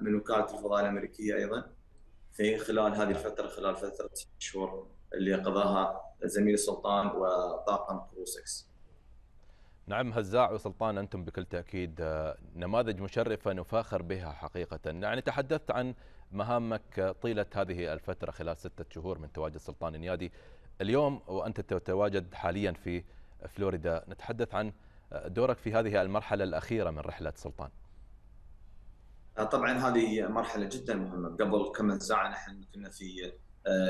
من وكالة الفضاء الأمريكية أيضا. في خلال هذه الفترة خلال فترة شهور اللي قضاها زميل سلطان وطاقم كرو 6 نعم هزاع وسلطان أنتم بكل تأكيد نماذج مشرفة نفاخر بها حقيقة، يعني تحدثت عن مهامك طيلة هذه الفترة خلال ستة شهور من تواجد سلطان النيادي، اليوم وأنت تتواجد حاليا في فلوريدا، نتحدث عن دورك في هذه المرحلة الأخيرة من رحلة سلطان. طبعا هذه مرحلة جدا مهمة. قبل كم ساعه نحن كنا في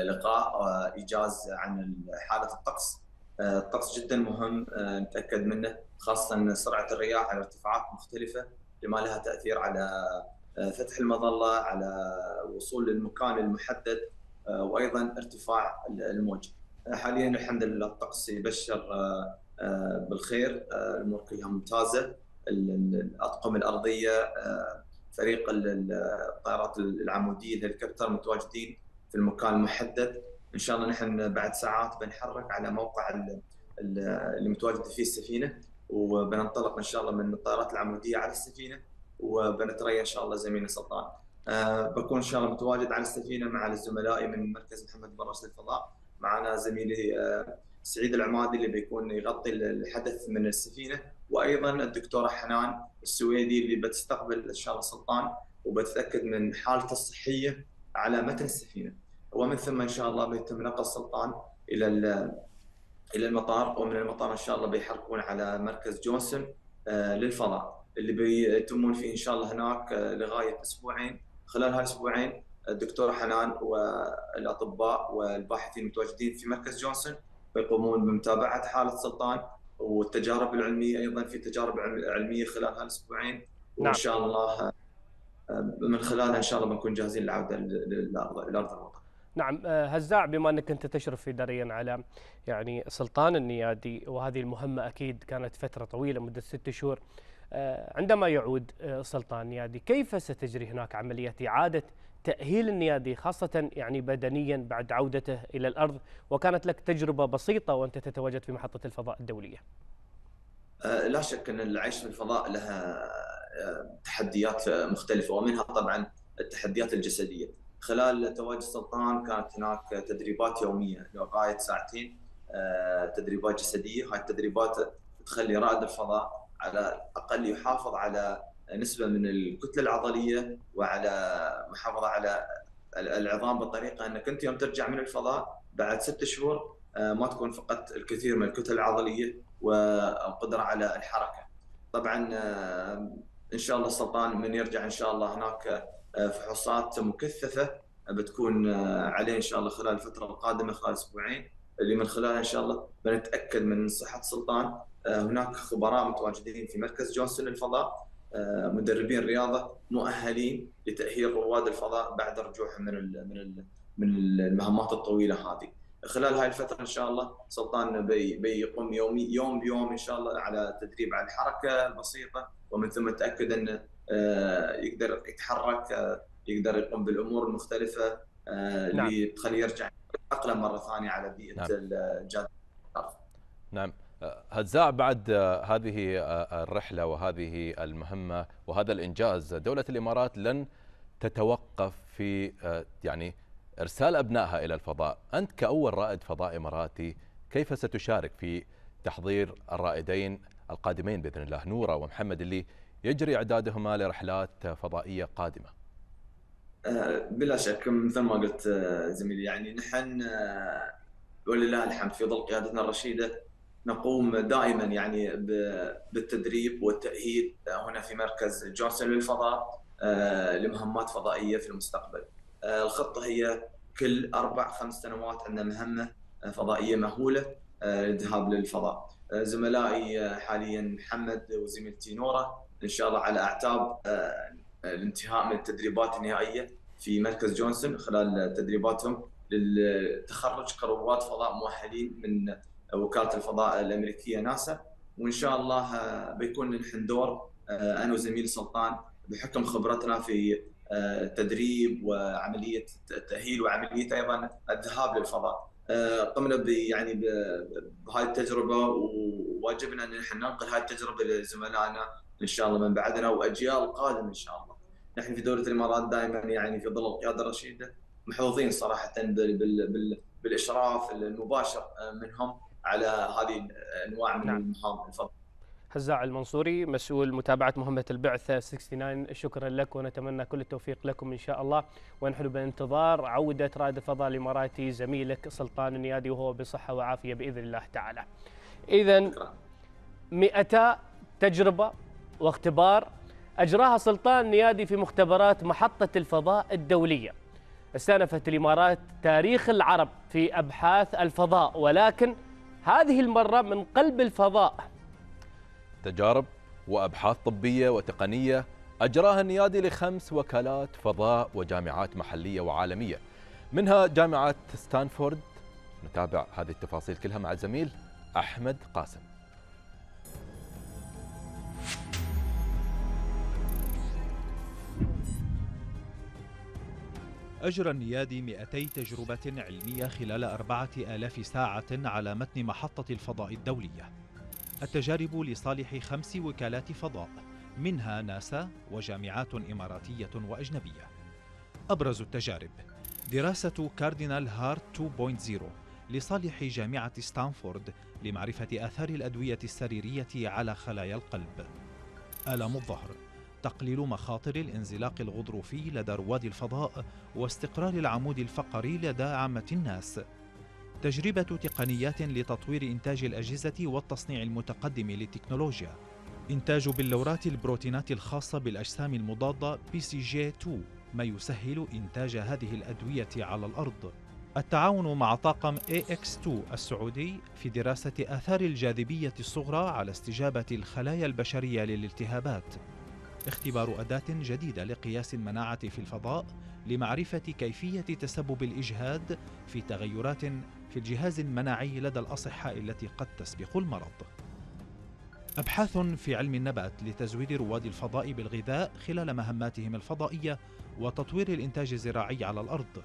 لقاء إيجاز عن حالة الطقس. الطقس جدا مهم نتأكد منه خاصة سرعة الرياح على ارتفاعات مختلفة لما لها تأثير على فتح المظلة على وصول للمكان المحدد وأيضا ارتفاع الموج. حاليا الحمد لله الطقس يبشر بالخير. الأمور كلها ممتازة. الأطقم الأرضية فريق الطائرات العمودية الهليكوبتر متواجدين في المكان المحدد إن شاء الله نحن بعد ساعات بنحرك على موقع اللي متواجد فيه السفينة وبننطلق إن شاء الله من الطائرات العمودية على السفينة وبنتريا إن شاء الله زميلنا سلطان. أه بكون إن شاء الله متواجد على السفينة مع زملائي من مركز محمد بن راشد للفضاء معنا زميلي أه سعيد العمادي اللي بيكون يغطي الحدث من السفينة وأيضا الدكتورة حنان السويدي اللي بتستقبل ان شاء الله سلطان وبتتاكد من حالته الصحية على متن السفينة. ومن ثم إن شاء الله بيتم نقل السلطان إلى إلى المطار ومن المطار إن شاء الله بيحركون على مركز جونسون للفضاء. اللي بيتمون فيه إن شاء الله هناك لغاية أسبوعين خلال هالأسبوعين الدكتورة حنان والأطباء والباحثين المتواجدين في مركز جونسون بيقومون بمتابعة حالة سلطان والتجارب العلمية أيضا في تجارب علمية خلال هالاسبوعين نعم. وإن شاء الله من خلالها إن شاء الله بنكون جاهزين للعودة للارض الوطن. نعم هزاع بما أنك أنت تشرف اداريا على يعني سلطان النيادي وهذه المهمة أكيد كانت فترة طويلة مدة ست شهور عندما يعود سلطان النيادي كيف ستجري هناك عملية إعادة تأهيل النيادي خاصة يعني بدنيا بعد عودته إلى الأرض وكانت لك تجربة بسيطة وأنت تتواجد في محطة الفضاء الدولية. لا شك أن العيش في الفضاء لها تحديات مختلفة ومنها طبعا التحديات الجسدية. خلال تواجد سلطان كانت هناك تدريبات يومية لغاية ساعتين تدريبات جسدية، هاي التدريبات تخلي رائد الفضاء على الأقل يحافظ على نسبة من الكتلة العضلية وعلى محافظة على العظام بطريقه أنك أنت يوم ترجع من الفضاء بعد ست شهور ما تكون فقدت الكثير من الكتله العضلية والقدره على الحركة. طبعا إن شاء الله السلطان من يرجع إن شاء الله هناك فحوصات مكثفة بتكون عليه إن شاء الله خلال الفترة القادمة خلال أسبوعين اللي من خلالها إن شاء الله بنتأكد من صحة سلطان هناك خبراء متواجدين في مركز جونسون للفضاء مدربين رياضة مؤهلين لتأهيل رواد الفضاء بعد رجوعهم من ال من ال من المهمات الطويلة هذه. خلال هاي الفترة إن شاء الله سلطان بي بيقوم يومي يوم بيوم إن شاء الله على تدريب على الحركة البسيطة ومن ثم تأكد انه يقدر يتحرك يقدر يقوم بالأمور المختلفة اللي نعم. تخليه يرجع يتاقلم مرة ثانية على بيئة نعم. الجاده نعم هزاع بعد هذه الرحلة وهذه المهمة وهذا الإنجاز. دولة الإمارات لن تتوقف في يعني إرسال أبنائها إلى الفضاء. أنت كأول رائد فضاء إماراتي كيف ستشارك في تحضير الرائدين القادمين بإذن الله؟ نورة ومحمد اللي يجري إعدادهما لرحلات فضائية قادمة. بلا شك مثل ما قلت زميلي يعني نحن ولله الحمد في ظل قيادتنا الرشيدة نقوم دائما يعني بالتدريب والتأهيل هنا في مركز جونسون للفضاء لمهمات فضائية في المستقبل. الخطة هي كل أربع خمس سنوات عندنا مهمة فضائية مهولة للذهاب للفضاء. زملائي حاليا محمد وزميلتي نوره إن شاء الله على أعتاب الانتهاء من التدريبات النهائية في مركز جونسون خلال تدريباتهم للتخرج كرواد فضاء مؤهلين من وكالة الفضاء الأمريكية ناسا وإن شاء الله بيكون نحن دور أنا وزميلي سلطان بحكم خبرتنا في تدريب وعملية التاهيل وعملية أيضا الذهاب للفضاء. قمنا يعني بهاي التجربة وواجبنا أن نحن ننقل هاي التجربة لزملائنا إن شاء الله من بعدنا وأجيال قادمة إن شاء الله. نحن في دولة الإمارات دائما يعني في ظل القيادة الرشيدة محظوظين صراحة بال بال بالإشراف المباشر منهم على هذه الأنواع من نعم. المهام الفضل. هزاع المنصوري مسؤول متابعة مهمة البعثه 69 شكرا لك ونتمنى كل التوفيق لكم إن شاء الله ونحن بانتظار عودة رائد الفضاء الإماراتي زميلك سلطان النيادي وهو بصحة وعافية بإذن الله تعالى. اذا 200 تجربة واختبار أجراها سلطان النيادي في مختبرات محطة الفضاء الدولية. استأنفت الإمارات تاريخ العرب في أبحاث الفضاء ولكن هذه المرة من قلب الفضاء. تجارب وأبحاث طبية وتقنية أجراها النيادي لخمس وكالات فضاء وجامعات محلية وعالمية. منها جامعة ستانفورد. نتابع هذه التفاصيل كلها مع الزميل أحمد قاسم. أجرى النيادي 200 تجربة علمية خلال أربعة آلاف ساعة على متن محطة الفضاء الدولية. التجارب لصالح خمس وكالات فضاء منها ناسا وجامعات إماراتية وأجنبية. أبرز التجارب دراسة Cardinal Heart 2.0 لصالح جامعة ستانفورد لمعرفة آثار الأدوية السريرية على خلايا القلب. آلام الظهر تقليل مخاطر الانزلاق الغضروفي لدى رواد الفضاء واستقرار العمود الفقري لدى عامة الناس. تجربة تقنيات لتطوير إنتاج الأجهزة والتصنيع المتقدم للتكنولوجيا. إنتاج بلورات البروتينات الخاصة بالأجسام المضادة BCJ2 ما يسهل إنتاج هذه الأدوية على الأرض. التعاون مع طاقم AX2 السعودي في دراسة آثار الجاذبية الصغرى على استجابة الخلايا البشرية للالتهابات. اختبار أداة جديدة لقياس المناعة في الفضاء لمعرفة كيفية تسبب الإجهاد في تغيرات في الجهاز المناعي لدى الأصحاء التي قد تسبق المرض. أبحاث في علم النبات لتزويد رواد الفضاء بالغذاء خلال مهماتهم الفضائية وتطوير الإنتاج الزراعي على الأرض.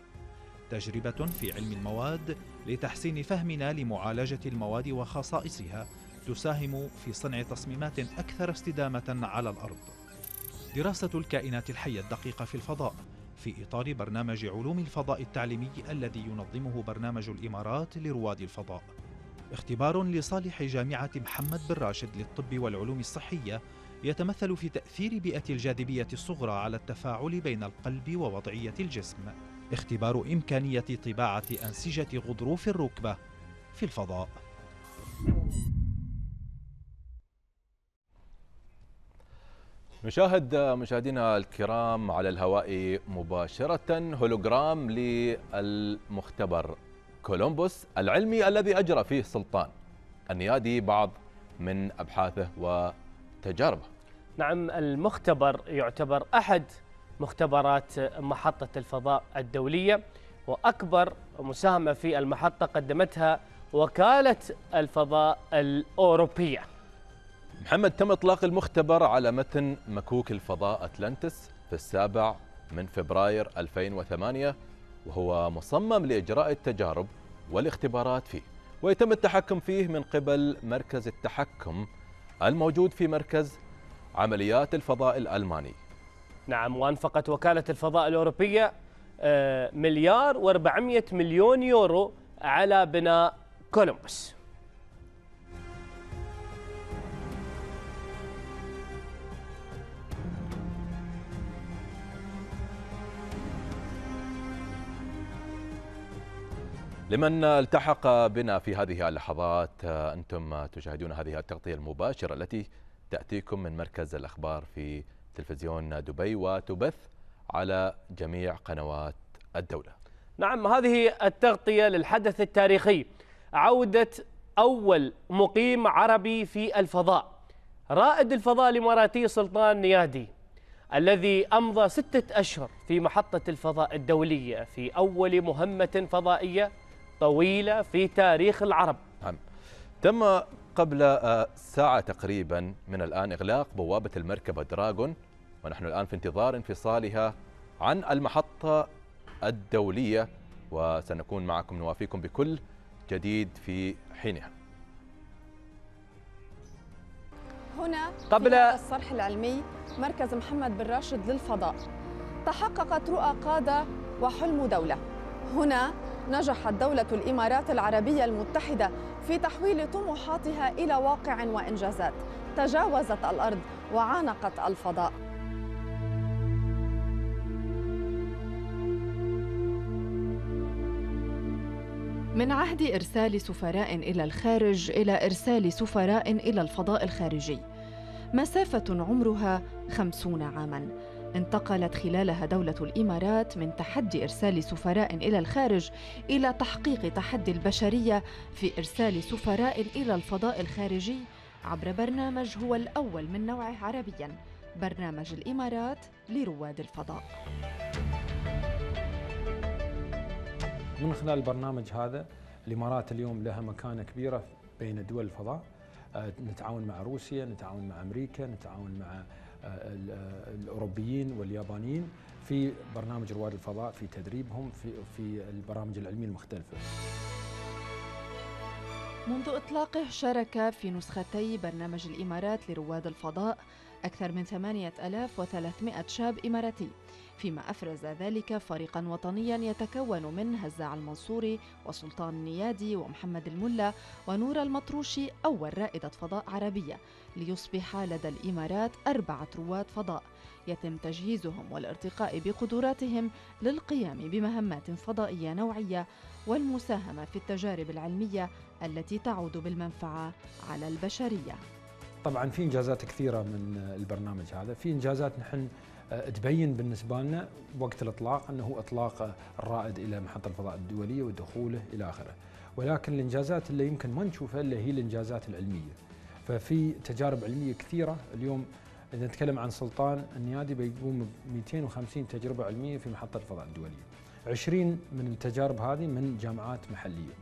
تجربة في علم المواد لتحسين فهمنا لمعالجة المواد وخصائصها تساهم في صنع تصميمات أكثر استدامة على الأرض. دراسة الكائنات الحية الدقيقة في الفضاء في إطار برنامج علوم الفضاء التعليمي الذي ينظمه برنامج الإمارات لرواد الفضاء. اختبار لصالح جامعة محمد بن راشد للطب والعلوم الصحية يتمثل في تأثير بيئة الجاذبية الصغرى على التفاعل بين القلب ووضعية الجسم. اختبار إمكانية طباعة أنسجة غضروف الركبة في الفضاء. نشاهد مشاهدينا الكرام على الهواء مباشرة هولوجرام للمختبر كولومبوس العلمي الذي أجرى فيه سلطان النيادي بعض من أبحاثه وتجاربه. نعم المختبر يعتبر أحد مختبرات محطة الفضاء الدولية وأكبر مساهمة في المحطة قدمتها وكالة الفضاء الأوروبية. محمد تم إطلاق المختبر على متن مكوك الفضاء أتلانتس في السابع من فبراير 2008 وهو مصمم لإجراء التجارب والاختبارات فيه. ويتم التحكم فيه من قبل مركز التحكم الموجود في مركز عمليات الفضاء الألماني. نعم وأنفقت وكالة الفضاء الأوروبية آه، مليار و400 مليون يورو على بناء كولومبوس. لمن التحق بنا في هذه اللحظات أنتم تشاهدون هذه التغطية المباشرة التي تأتيكم من مركز الأخبار في تلفزيون دبي وتبث على جميع قنوات الدولة. نعم هذه التغطية للحدث التاريخي. عودة أول مقيم عربي في الفضاء. رائد الفضاء الإماراتي سلطان نيادي الذي أمضى ستة أشهر في محطة الفضاء الدولية في أول مهمة فضائية طويلة في تاريخ العرب. نعم. تم قبل آه، ساعة تقريبا من الآن إغلاق بوابة المركبة دراغون ونحن الآن في انتظار انفصالها عن المحطة الدولية وسنكون معكم نوافيكم بكل جديد في حينها. هنا قبل في الصرح العلمي مركز محمد بن راشد للفضاء تحققت رؤى قادة وحلم دولة. هنا نجحت دولة الإمارات العربية المتحدة في تحويل طموحاتها إلى واقع وإنجازات. تجاوزت الأرض وعانقت الفضاء. من عهد إرسال سفراء إلى الخارج إلى إرسال سفراء إلى الفضاء الخارجي. مسافة عمرها خمسون عاماً. انتقلت خلالها دولة الإمارات من تحدي إرسال سفراء إلى الخارج إلى تحقيق تحدي البشرية في إرسال سفراء إلى الفضاء الخارجي عبر برنامج هو الأول من نوعه عربياً برنامج الإمارات لرواد الفضاء. من خلال البرنامج هذا الإمارات اليوم لها مكانة كبيرة بين دول الفضاء. آه، نتعاون مع روسيا نتعاون مع أمريكا نتعاون مع الأوروبيين واليابانيين في برنامج رواد الفضاء في تدريبهم في في البرامج العلمية المختلفة. منذ إطلاقه شارك في نسختي برنامج الإمارات لرواد الفضاء أكثر من 8300 شاب إماراتي فيما أفرز ذلك فريقا وطنيا يتكون من هزاع المنصوري وسلطان النيادي ومحمد الملا ونور المطروشي أول رائدة فضاء عربية. ليصبح لدى الإمارات أربعة رواد فضاء. يتم تجهيزهم والارتقاء بقدراتهم للقيام بمهمات فضائية نوعية والمساهمة في التجارب العلمية التي تعود بالمنفعة على البشرية. طبعا في إنجازات كثيرة من البرنامج هذا. في إنجازات نحن آه، تبين بالنسبة لنا وقت الإطلاق أنه إطلاق الرائد إلى محطة الفضاء الدولية ودخوله إلى آخره. ولكن الإنجازات اللي يمكن ما نشوفها إلا هي الإنجازات العلمية. ففي تجارب علمية كثيرة. اليوم إذا نتكلم عن سلطان النيادي بيقوم ب 250 تجربة علمية في محطة الفضاء الدولية. 20 من التجارب هذه من جامعات محلية.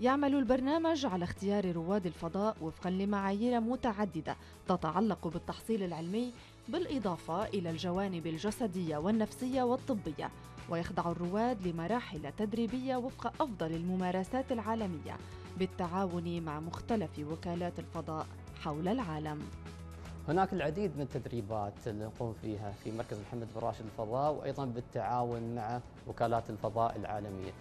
يعمل البرنامج على اختيار رواد الفضاء وفقا لمعايير متعددة تتعلق بالتحصيل العلمي بالإضافة إلى الجوانب الجسدية والنفسية والطبية. ويخضع الرواد لمراحل تدريبية وفق أفضل الممارسات العالمية. بالتعاون مع مختلف وكالات الفضاء حول العالم. هناك العديد من التدريبات اللي نقوم فيها في مركز محمد بن راشد الفضاء وأيضا بالتعاون مع وكالات الفضاء العالمية.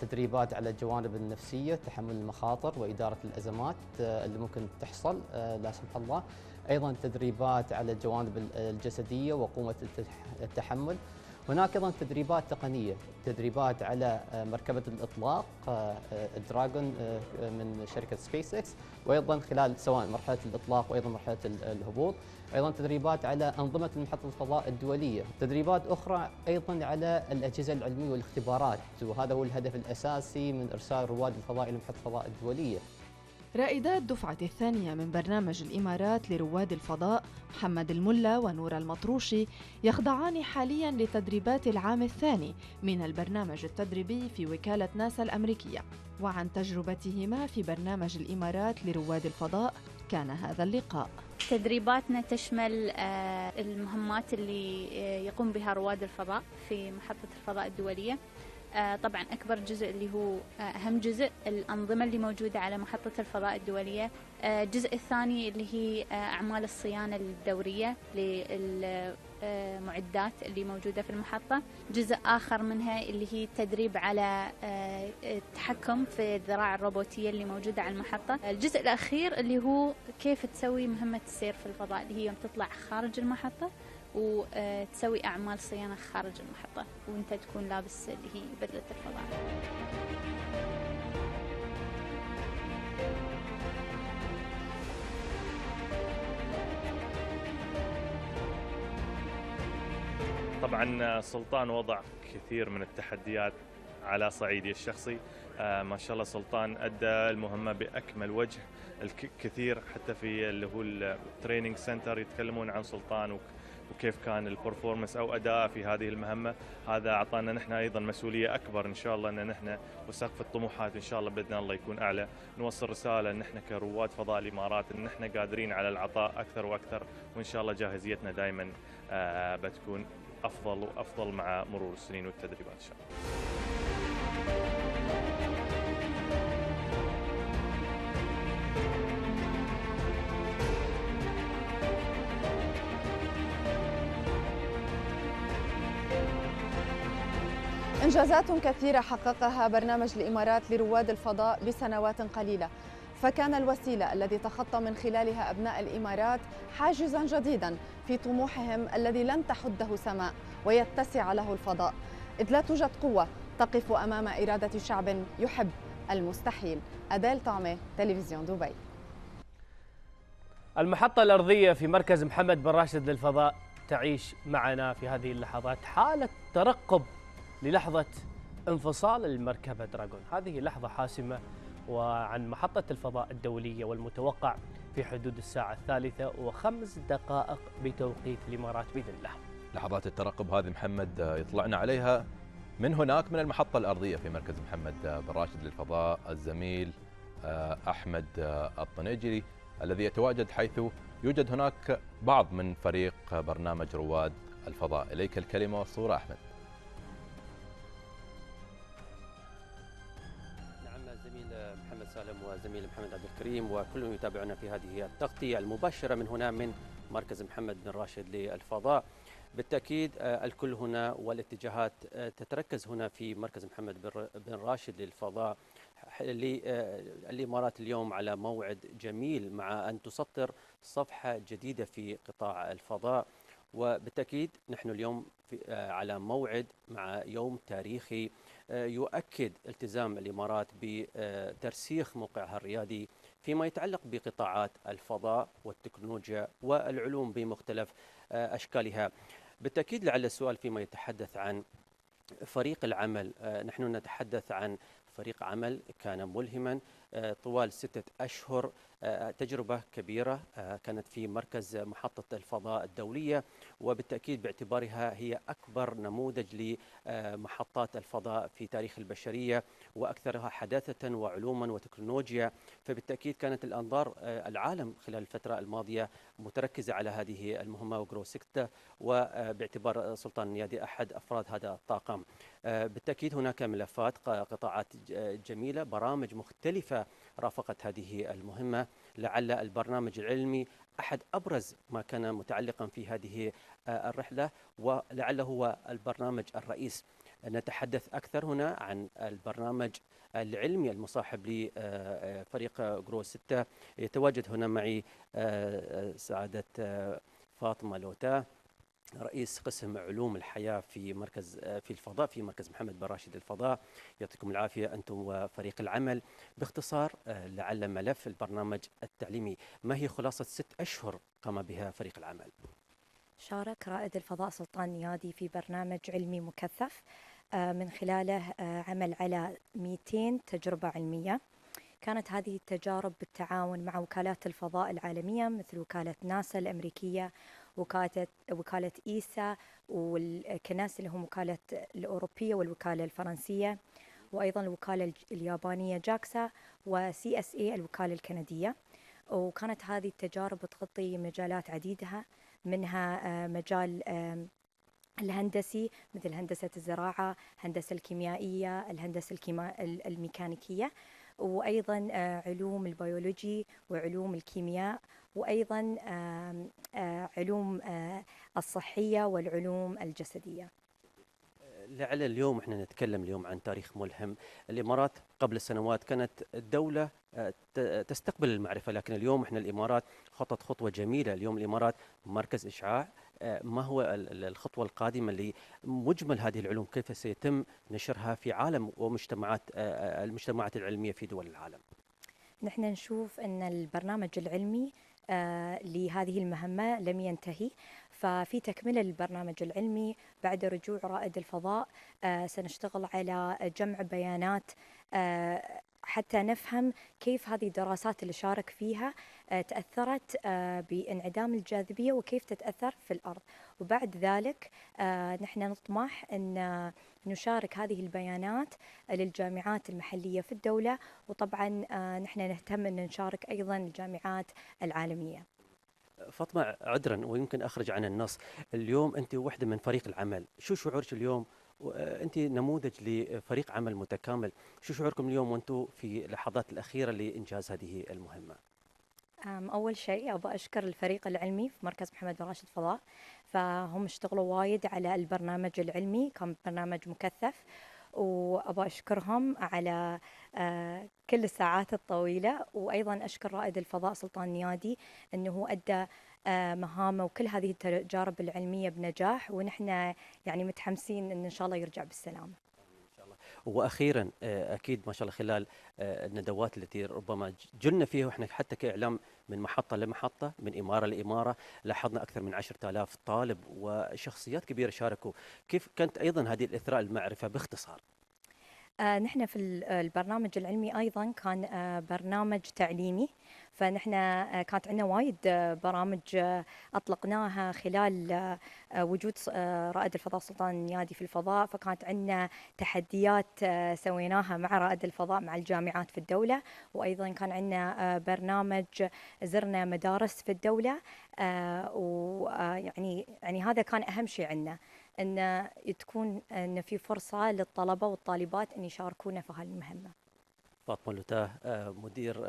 تدريبات على الجوانب النفسية، تحمل المخاطر وإدارة الأزمات آه، اللي ممكن تحصل آه، لا سمح الله. أيضا تدريبات على الجوانب الجسدية وقوة التحمل. هناك أيضا تدريبات تقنية، تدريبات على مركبة الإطلاق دراجون من شركة سبيس إكس وأيضا خلال سواء مرحلة الإطلاق وأيضا مرحلة الهبوط. أيضا تدريبات على أنظمة محطه الفضاء الدولية، تدريبات أخرى أيضا على الأجهزة العلمية والاختبارات وهذا هو الهدف الأساسي من إرسال رواد الفضاء إلى محطه الفضاء الدولية. رائدات الدفعة الثانية من برنامج الإمارات لرواد الفضاء محمد الملا ونور المطروشي يخضعان حاليا لتدريبات العام الثاني من البرنامج التدريبي في وكالة ناسا الأمريكية. وعن تجربتهما في برنامج الإمارات لرواد الفضاء كان هذا اللقاء. تدريباتنا تشمل آه، المهمات اللي آه، يقوم بها رواد الفضاء في محطة الفضاء الدولية. طبعا أكبر جزء اللي هو أهم جزء الأنظمة اللي موجودة على محطة الفضاء الدولية. الجزء الثاني اللي هي أعمال الصيانة الدورية معدات اللي موجودة في المحطة. جزء آخر منها اللي هي التدريب على آه، التحكم في الذراع الروبوتية اللي موجودة على المحطة. الجزء الأخير اللي هو كيف تسوي مهمة السير في الفضاء اللي هي يوم تطلع خارج المحطة. وتسوي أعمال صيانة خارج المحطة وأنت تكون لابس اللي هي بدلة الفضاء. طبعا سلطان وضع كثير من التحديات على صعيدي الشخصي. آه ما شاء الله سلطان أدى المهمة بأكمل وجه. الكثير حتى في اللي هو ال training center يتكلمون عن سلطان وكيف كان ال performance أو أداء في هذه المهمة هذا أعطانا نحن أيضا مسؤولية أكبر إن شاء الله إن نحن وسقف الطموحات إن شاء الله بإذن الله يكون أعلى نوصل رسالة إن نحن كرواد فضاء الإمارات إن نحن قادرين على العطاء أكثر وأكثر وإن شاء الله جاهزيتنا دائما آه بتكون أفضل وأفضل مع مرور السنين والتدريبات إن شاء الله. إنجازات كثيرة حققها برنامج الإمارات لرواد الفضاء بسنوات قليلة. فكان الوسيلة الذي تخطى من خلالها أبناء الإمارات حاجزا جديدا في طموحهم الذي لن تحده سماء ويتسع له الفضاء. إذ لا توجد قوة تقف أمام إرادة شعب يحب المستحيل. أديل طعمة تلفزيون دبي. المحطة الأرضية في مركز محمد بن راشد للفضاء تعيش معنا في هذه اللحظات. حالة ترقب للحظة انفصال المركبة دراغون هذه لحظة حاسمة وعن محطة الفضاء الدولية والمتوقع في حدود الساعة الثالثة وخمس دقائق بتوقيت الإمارات بإذن الله. لحظات الترقب هذه محمد يطلعنا عليها. من هناك من المحطة الأرضية في مركز محمد بن راشد للفضاء الزميل آه، أحمد آه، الطنيجري الذي يتواجد حيث يوجد هناك بعض من فريق برنامج رواد الفضاء. إليك الكلمة والصورة أحمد. سالم وزميل محمد عبد الكريم وكلهم يتابعونا في هذه التغطية المباشرة. من هنا من مركز محمد بن راشد للفضاء. بالتأكيد آه، الكل هنا والاتجاهات آه، تتركز هنا في مركز محمد بن راشد للفضاء. آه، الإمارات اليوم على موعد جميل مع أن تسطر صفحة جديدة في قطاع الفضاء. وبالتأكيد نحن اليوم على موعد مع يوم تاريخي يؤكد التزام الإمارات بترسيخ موقعها الريادي فيما يتعلق بقطاعات الفضاء والتكنولوجيا والعلوم بمختلف أشكالها. بالتأكيد لعل السؤال فيما يتحدث عن فريق العمل. نحن نتحدث عن فريق عمل كان ملهما طوال ستة أشهر آه، تجربة كبيرة كانت في مركز محطة الفضاء الدولية وبالتأكيد باعتبارها هي أكبر نموذج لمحطات الفضاء في تاريخ البشرية وأكثرها حداثة وعلوما وتكنولوجيا. فبالتأكيد كانت الأنظار العالم خلال الفترة الماضية متركزة على هذه المهمة وجرو سكتة وباعتبار سلطان النيادي أحد أفراد هذا الطاقم. بالتأكيد هناك ملفات قطاعات جميلة برامج مختلفة رافقت هذه المهمة. لعل البرنامج العلمي أحد أبرز ما كان متعلقا في هذه الرحلة ولعله هو البرنامج الرئيس. نتحدث أكثر هنا عن البرنامج العلمي المصاحب لفريق جرو 6 يتواجد هنا معي آه، سعادة آه، فاطمة لوتا رئيس قسم علوم الحياة في مركز آه، في الفضاء في مركز محمد بن راشد الفضاء. يعطيكم العافية أنتم وفريق العمل. باختصار لعل ملف البرنامج التعليمي. ما هي خلاصة ست أشهر قام بها فريق العمل؟ شارك رائد الفضاء سلطان نيادي في برنامج علمي مكثف آه، من خلاله آه، عمل على 200 تجربة علمية. كانت هذه التجارب بالتعاون مع وكالات الفضاء العالمية مثل وكالة ناسا الأمريكية وكالة وكالة ESA وال CNES اللي هم وكالة الأوروبية والوكالة الفرنسية وأيضا الوكالة اليابانية JAXA و CSA الوكالة الكندية. وكانت هذه التجارب تغطي مجالات عديدة منها آه، مجال الهندسي مثل هندسة الزراعة هندسة الكيميائية الهندسة الميكانيكية. وأيضا آه، علوم البيولوجي وعلوم الكيمياء وأيضا آه، علوم الصحية والعلوم الجسدية. لعل اليوم إحنا نتكلم اليوم عن تاريخ ملهم. الإمارات قبل سنوات كانت الدولة تستقبل المعرفة لكن اليوم إحنا الإمارات خطت خطوة جميلة. اليوم الإمارات مركز إشعاع آه، ما هو الخطوة القادمة لمجمل هذه العلوم؟ كيف سيتم نشرها في عالم ومجتمعات المجتمعات العلمية في دول العالم؟ نحن نشوف أن البرنامج العلمي لهذه المهمة لم ينتهي. ففي تكملة للبرنامج العلمي بعد رجوع رائد الفضاء سنشتغل على جمع بيانات حتى نفهم كيف هذه الدراسات اللي شارك فيها آه، تأثرت آه، بانعدام الجاذبية وكيف تتأثر في الأرض. وبعد ذلك آه، نحن نطمح أن نشارك هذه البيانات للجامعات المحلية في الدولة. وطبعا نحن نهتم أن نشارك أيضا الجامعات العالمية. فاطمة عذرا ويمكن أخرج عن النص. اليوم أنت واحدة من فريق العمل شو شعورك اليوم؟ انت نموذج لفريق عمل متكامل شو شعوركم اليوم وأنتم في اللحظات الأخيرة لإنجاز هذه المهمة؟ أول شيء أبغى أشكر الفريق العلمي في مركز محمد بن راشد فضاء فهم اشتغلوا وايد على البرنامج العلمي كان برنامج مكثف وأبغى أشكرهم على كل الساعات الطويلة وأيضا أشكر رائد الفضاء سلطان نيادي إنه أدى آه، مهامة وكل هذه التجارب العلمية بنجاح ونحن يعني متحمسين إن إن شاء الله يرجع بالسلامة. وأخيرا أكيد ما شاء الله خلال الندوات التي ربما جلنا فيها وإحنا حتى كإعلام من محطة لمحطة من إمارة لإمارة لاحظنا أكثر من 10000 طالب وشخصيات كبيرة شاركوا. كيف كانت أيضا هذه الإثراء المعرفة باختصار؟ آه نحن في البرنامج العلمي أيضا كان آه برنامج تعليمي. فنحن آه كانت عندنا وايد آه برامج آه أطلقناها خلال آه وجود آه رائد الفضاء سلطان النيادي في الفضاء. فكانت عندنا تحديات آه سويناها مع رائد الفضاء مع الجامعات في الدولة. وأيضا كان عندنا آه برنامج زرنا مدارس في الدولة. آه ويعني يعني هذا كان أهم شيء عندنا. أن تكون أن في فرصة للطلبة والطالبات أن يشاركونا في هذه المهمه. فاطمه لوتاه مدير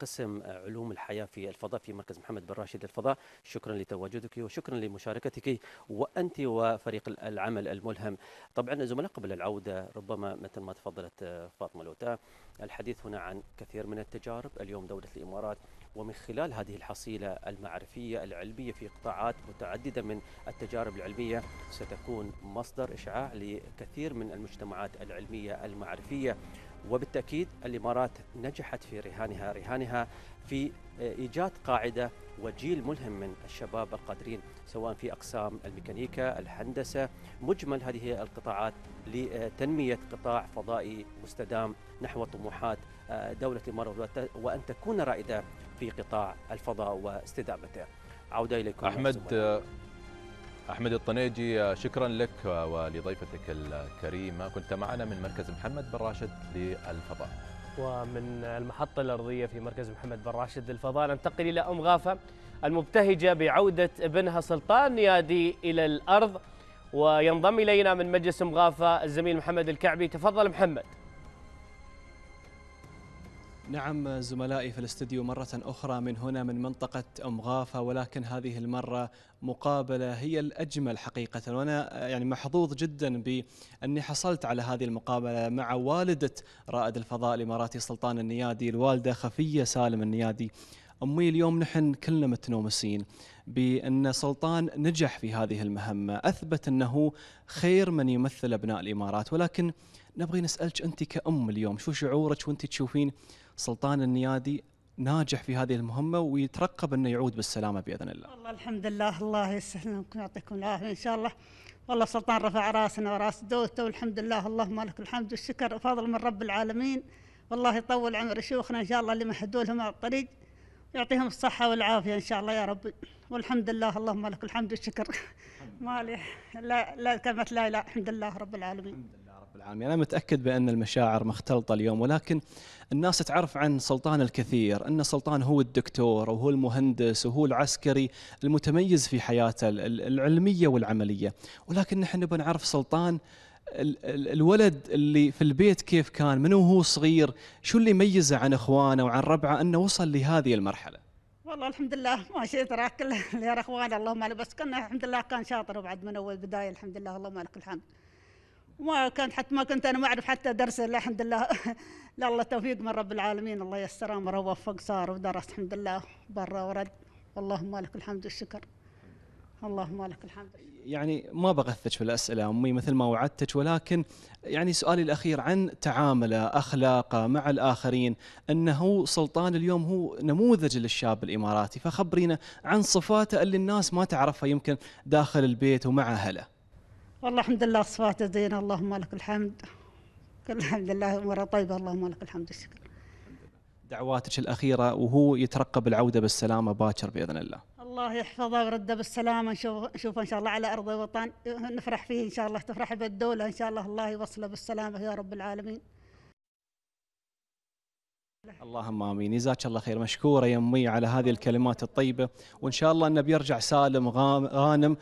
قسم علوم الحياة في الفضاء في مركز محمد بن راشد للفضاء، شكرا لتواجدك وشكرا لمشاركتك وأنت وفريق العمل الملهم. طبعا زملاء قبل العودة ربما مثل ما تفضلت فاطمة لوتاه الحديث هنا عن كثير من التجارب، اليوم دولة الإمارات ومن خلال هذه الحصيلة المعرفية العلمية في قطاعات متعددة من التجارب العلمية ستكون مصدر إشعاع لكثير من المجتمعات العلمية المعرفية. وبالتأكيد الإمارات نجحت في رهانها رهانها في إيجاد قاعدة وجيل ملهم من الشباب القادرين سواء في أقسام الميكانيكا الهندسة مجمل هذه القطاعات لتنمية قطاع فضائي مستدام نحو طموحات دولة الإمارات. وأن تكون رائدة في قطاع الفضاء واستدامته. عودة إليكم أحمد أحمد الطنيجي شكرا لك ولضيفتك الكريمة. كنت معنا من مركز محمد بن راشد للفضاء. ومن المحطة الأرضية في مركز محمد بن راشد للفضاء ننتقل إلى أم غافة المبتهجة بعودة ابنها سلطان نيادي إلى الأرض وينضم إلينا من مجلس أم غافة الزميل محمد الكعبي. تفضل محمد. نعم زملائي في الاستديو مرة أخرى من هنا من منطقة أم غافة ولكن هذه المرة مقابلة هي الأجمل حقيقة. وأنا يعني محظوظ جدا بأني حصلت على هذه المقابلة مع والدة رائد الفضاء الإماراتي سلطان النيادي الوالدة خفية سالم النيادي. أمي اليوم نحن كلنا متنومسين بأن سلطان نجح في هذه المهمة. أثبت أنه خير من يمثل أبناء الإمارات ولكن نبغي نسألك أنت كأم اليوم شو شعورك وأنت تشوفين سلطان النيادي ناجح في هذه المهمة ويترقب أنه يعود بالسلامة بإذن الله. والله الحمد لله الله يسلمكم ويعطيكم العافية إن شاء الله. والله سلطان رفع راسنا وراس دولته والحمد لله اللهم لك الحمد والشكر وفضل من رب العالمين. والله يطول عمر شيوخنا إن شاء الله اللي مهدوا لهم على الطريق. يعطيهم الصحة والعافية إن شاء الله يا ربي والحمد لله اللهم لك الحمد والشكر. مالي لا لا كلمة لا إله الحمد لله رب العالمين. رب العالمين. أنا متأكد بأن المشاعر مختلطة اليوم ولكن الناس تعرف عن سلطان الكثير أن سلطان هو الدكتور وهو المهندس وهو العسكري المتميز في حياته العلمية والعملية. ولكن نحن نبغى نعرف سلطان الولد اللي في البيت كيف كان من وهو صغير شو اللي يميزه عن إخوانه وعن ربعه أنه وصل لهذه المرحلة. والله الحمد لله ماشي ترى كل يا إخوان اللهم لك بس كان الحمد لله كان شاطر بعد من أول بداية الحمد لله اللهم لك الحمد. وما كان حتى ما كنت أنا ما أعرف حتى درس الحمد لله. لا الله توفيق من رب العالمين. الله يسر امره ووفق صار ودرس الحمد لله برا ورد. اللهم لك الحمد والشكر. اللهم لك الحمد يعني ما بغثك في الأسئلة أمي مثل ما وعدتك ولكن يعني سؤالي الأخير عن تعامله أخلاقه مع الآخرين إنه سلطان اليوم هو نموذج للشاب الإماراتي فخبرينا عن صفاته اللي الناس ما تعرفها يمكن داخل البيت ومع أهله. والله الحمد لله صفاته زينة. اللهم لك الحمد. كل الحمد لله اموره طيبه اللهم لك الحمد والشكر. دعواتك الأخيرة وهو يترقب العودة بالسلامه باكر بإذن الله. الله يحفظه ويرده بالسلامة نشوف نشوفه إن شاء الله على أرض الوطن. نفرح فيه إن شاء الله تفرح بالدولة إن شاء الله. الله يوصله بالسلامة يا رب العالمين. اللهم آمين. جزاك الله خير. مشكورة يا أمي على هذه الكلمات الطيبة. وإن شاء الله انه بيرجع سالم غانم.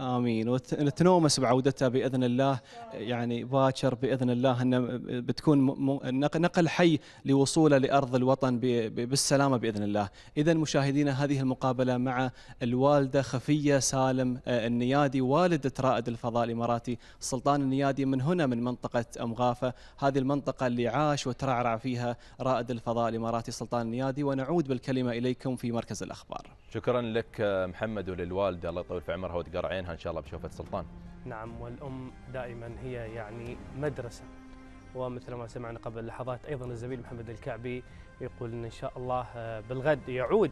آمين. ونتنومس بعودته بإذن الله. يعني باكر بإذن الله انه بتكون نقل حي لوصوله لأرض الوطن بالسلامة بإذن الله. اذا مشاهدينا هذه المقابلة مع الوالدة خفية سالم النيادي والدة رائد الفضاء الإماراتي سلطان النيادي من هنا من منطقة ام غافه، هذه المنطقة اللي عاش وترعرع فيها رائد الفضاء الإماراتي سلطان النيادي. ونعود بالكلمة إليكم في مركز الأخبار. شكرا لك محمد وللوالدة. الله يطول في عمرها وتقر عينها. إن شاء الله بشوفة سلطان. نعم والأم دائما هي يعني مدرسة ومثل ما سمعنا قبل لحظات أيضا الزميل محمد الكعبي يقول إن, إن شاء الله بالغد يعود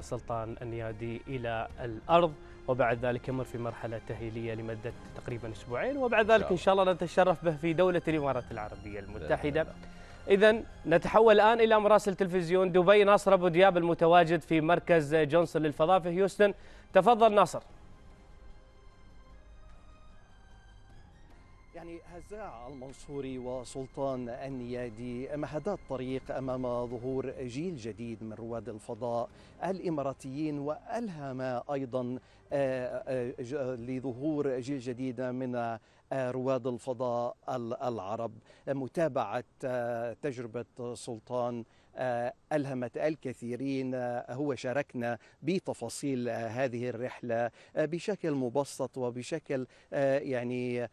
سلطان النيادي إلى الأرض وبعد ذلك يمر في مرحلة تأهيلية لمدة تقريبا أسبوعين وبعد ذلك إن شاء الله. نتشرف به في دولة الإمارات العربية المتحدة. إذا نتحول الآن إلى مراسل تلفزيون دبي ناصر أبو دياب المتواجد في مركز جونسون للفضاء في هيوستن. تفضل ناصر. المنصوري وسلطان النيادي مهدا الطريق أمام ظهور جيل جديد من رواد الفضاء الإماراتيين والهم أيضا لظهور جيل جديد من رواد الفضاء العرب. متابعة تجربة سلطان ألهمت الكثيرين هو شاركنا بتفاصيل هذه الرحلة بشكل مبسط وبشكل يعني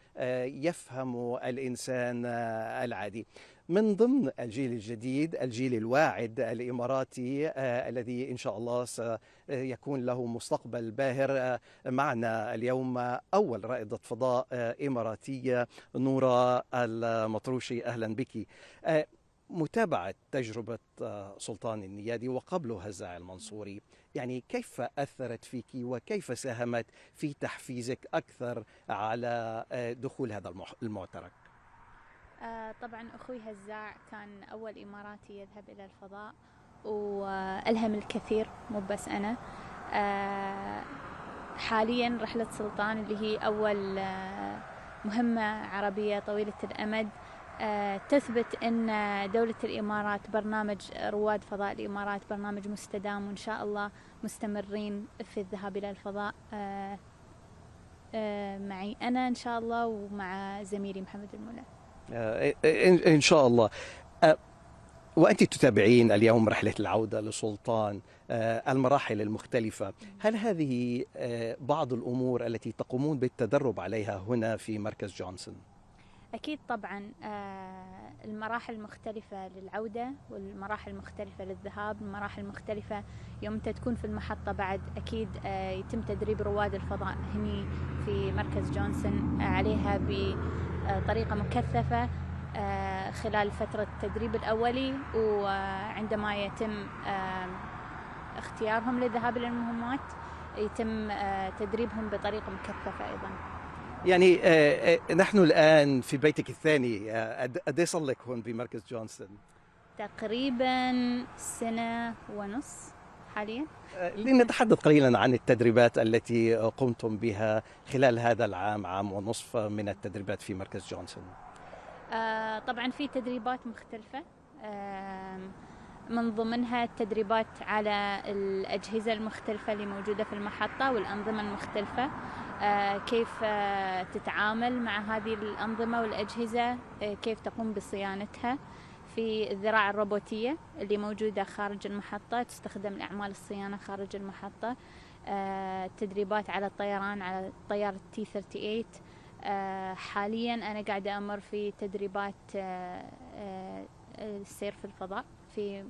يفهم الإنسان العادي. من ضمن الجيل الجديد الجيل الواعد الإماراتي الذي إن شاء الله سيكون له مستقبل باهر معنا اليوم أول رائدة فضاء إماراتية نورا المطروشي. أهلا بك. متابعة تجربة سلطان النيادي وقبله هزاع المنصوري يعني كيف أثرت فيك وكيف ساهمت في تحفيزك أكثر على دخول هذا المعترك؟ آه طبعا أخوي هزاع كان أول إماراتي يذهب إلى الفضاء وألهم الكثير مو بس أنا. آه حاليا رحلة سلطان اللي هي أول آه مهمة عربية طويلة الأمد تثبت أن دولة الإمارات برنامج رواد فضاء الإمارات برنامج مستدام وإن شاء الله مستمرين في الذهاب إلى الفضاء معي أنا إن شاء الله ومع زميلي محمد المولى. إن شاء الله. وأنت تتابعين اليوم رحلة العودة لسلطان المراحل المختلفة. هل هذه بعض الأمور التي تقومون بالتدرب عليها هنا في مركز جونسون؟ أكيد طبعا المراحل المختلفة للعودة والمراحل المختلفة للذهاب المراحل المختلفة يوم أنت تكون في المحطة بعد. أكيد يتم تدريب رواد الفضاء هني في مركز جونسون عليها بطريقة مكثفة خلال فترة التدريب الأولي. وعندما يتم اختيارهم للذهاب إلى المهمات يتم تدريبهم بطريقة مكثفة أيضاً. يعني نحن الآن في بيتك الثاني. قد صار لك هون بمركز جونسون؟ تقريبا سنة ونص حاليا. لنتحدث قليلا عن التدريبات التي قمتم بها خلال هذا العام عام ونصف من التدريبات في مركز جونسون آه طبعا في تدريبات مختلفة. آه من ضمنها التدريبات على الأجهزة المختلفة اللي موجودة في المحطة والأنظمة المختلفة. آه كيف آه تتعامل مع هذه الأنظمة والأجهزة؟ آه كيف تقوم بصيانتها في الذراع الروبوتية اللي موجودة خارج المحطة تستخدم لأعمال الصيانة خارج المحطة تدريبات على الطيران على طيارة تي 38 حاليا أنا قاعدة أمر في تدريبات السير في الفضاء في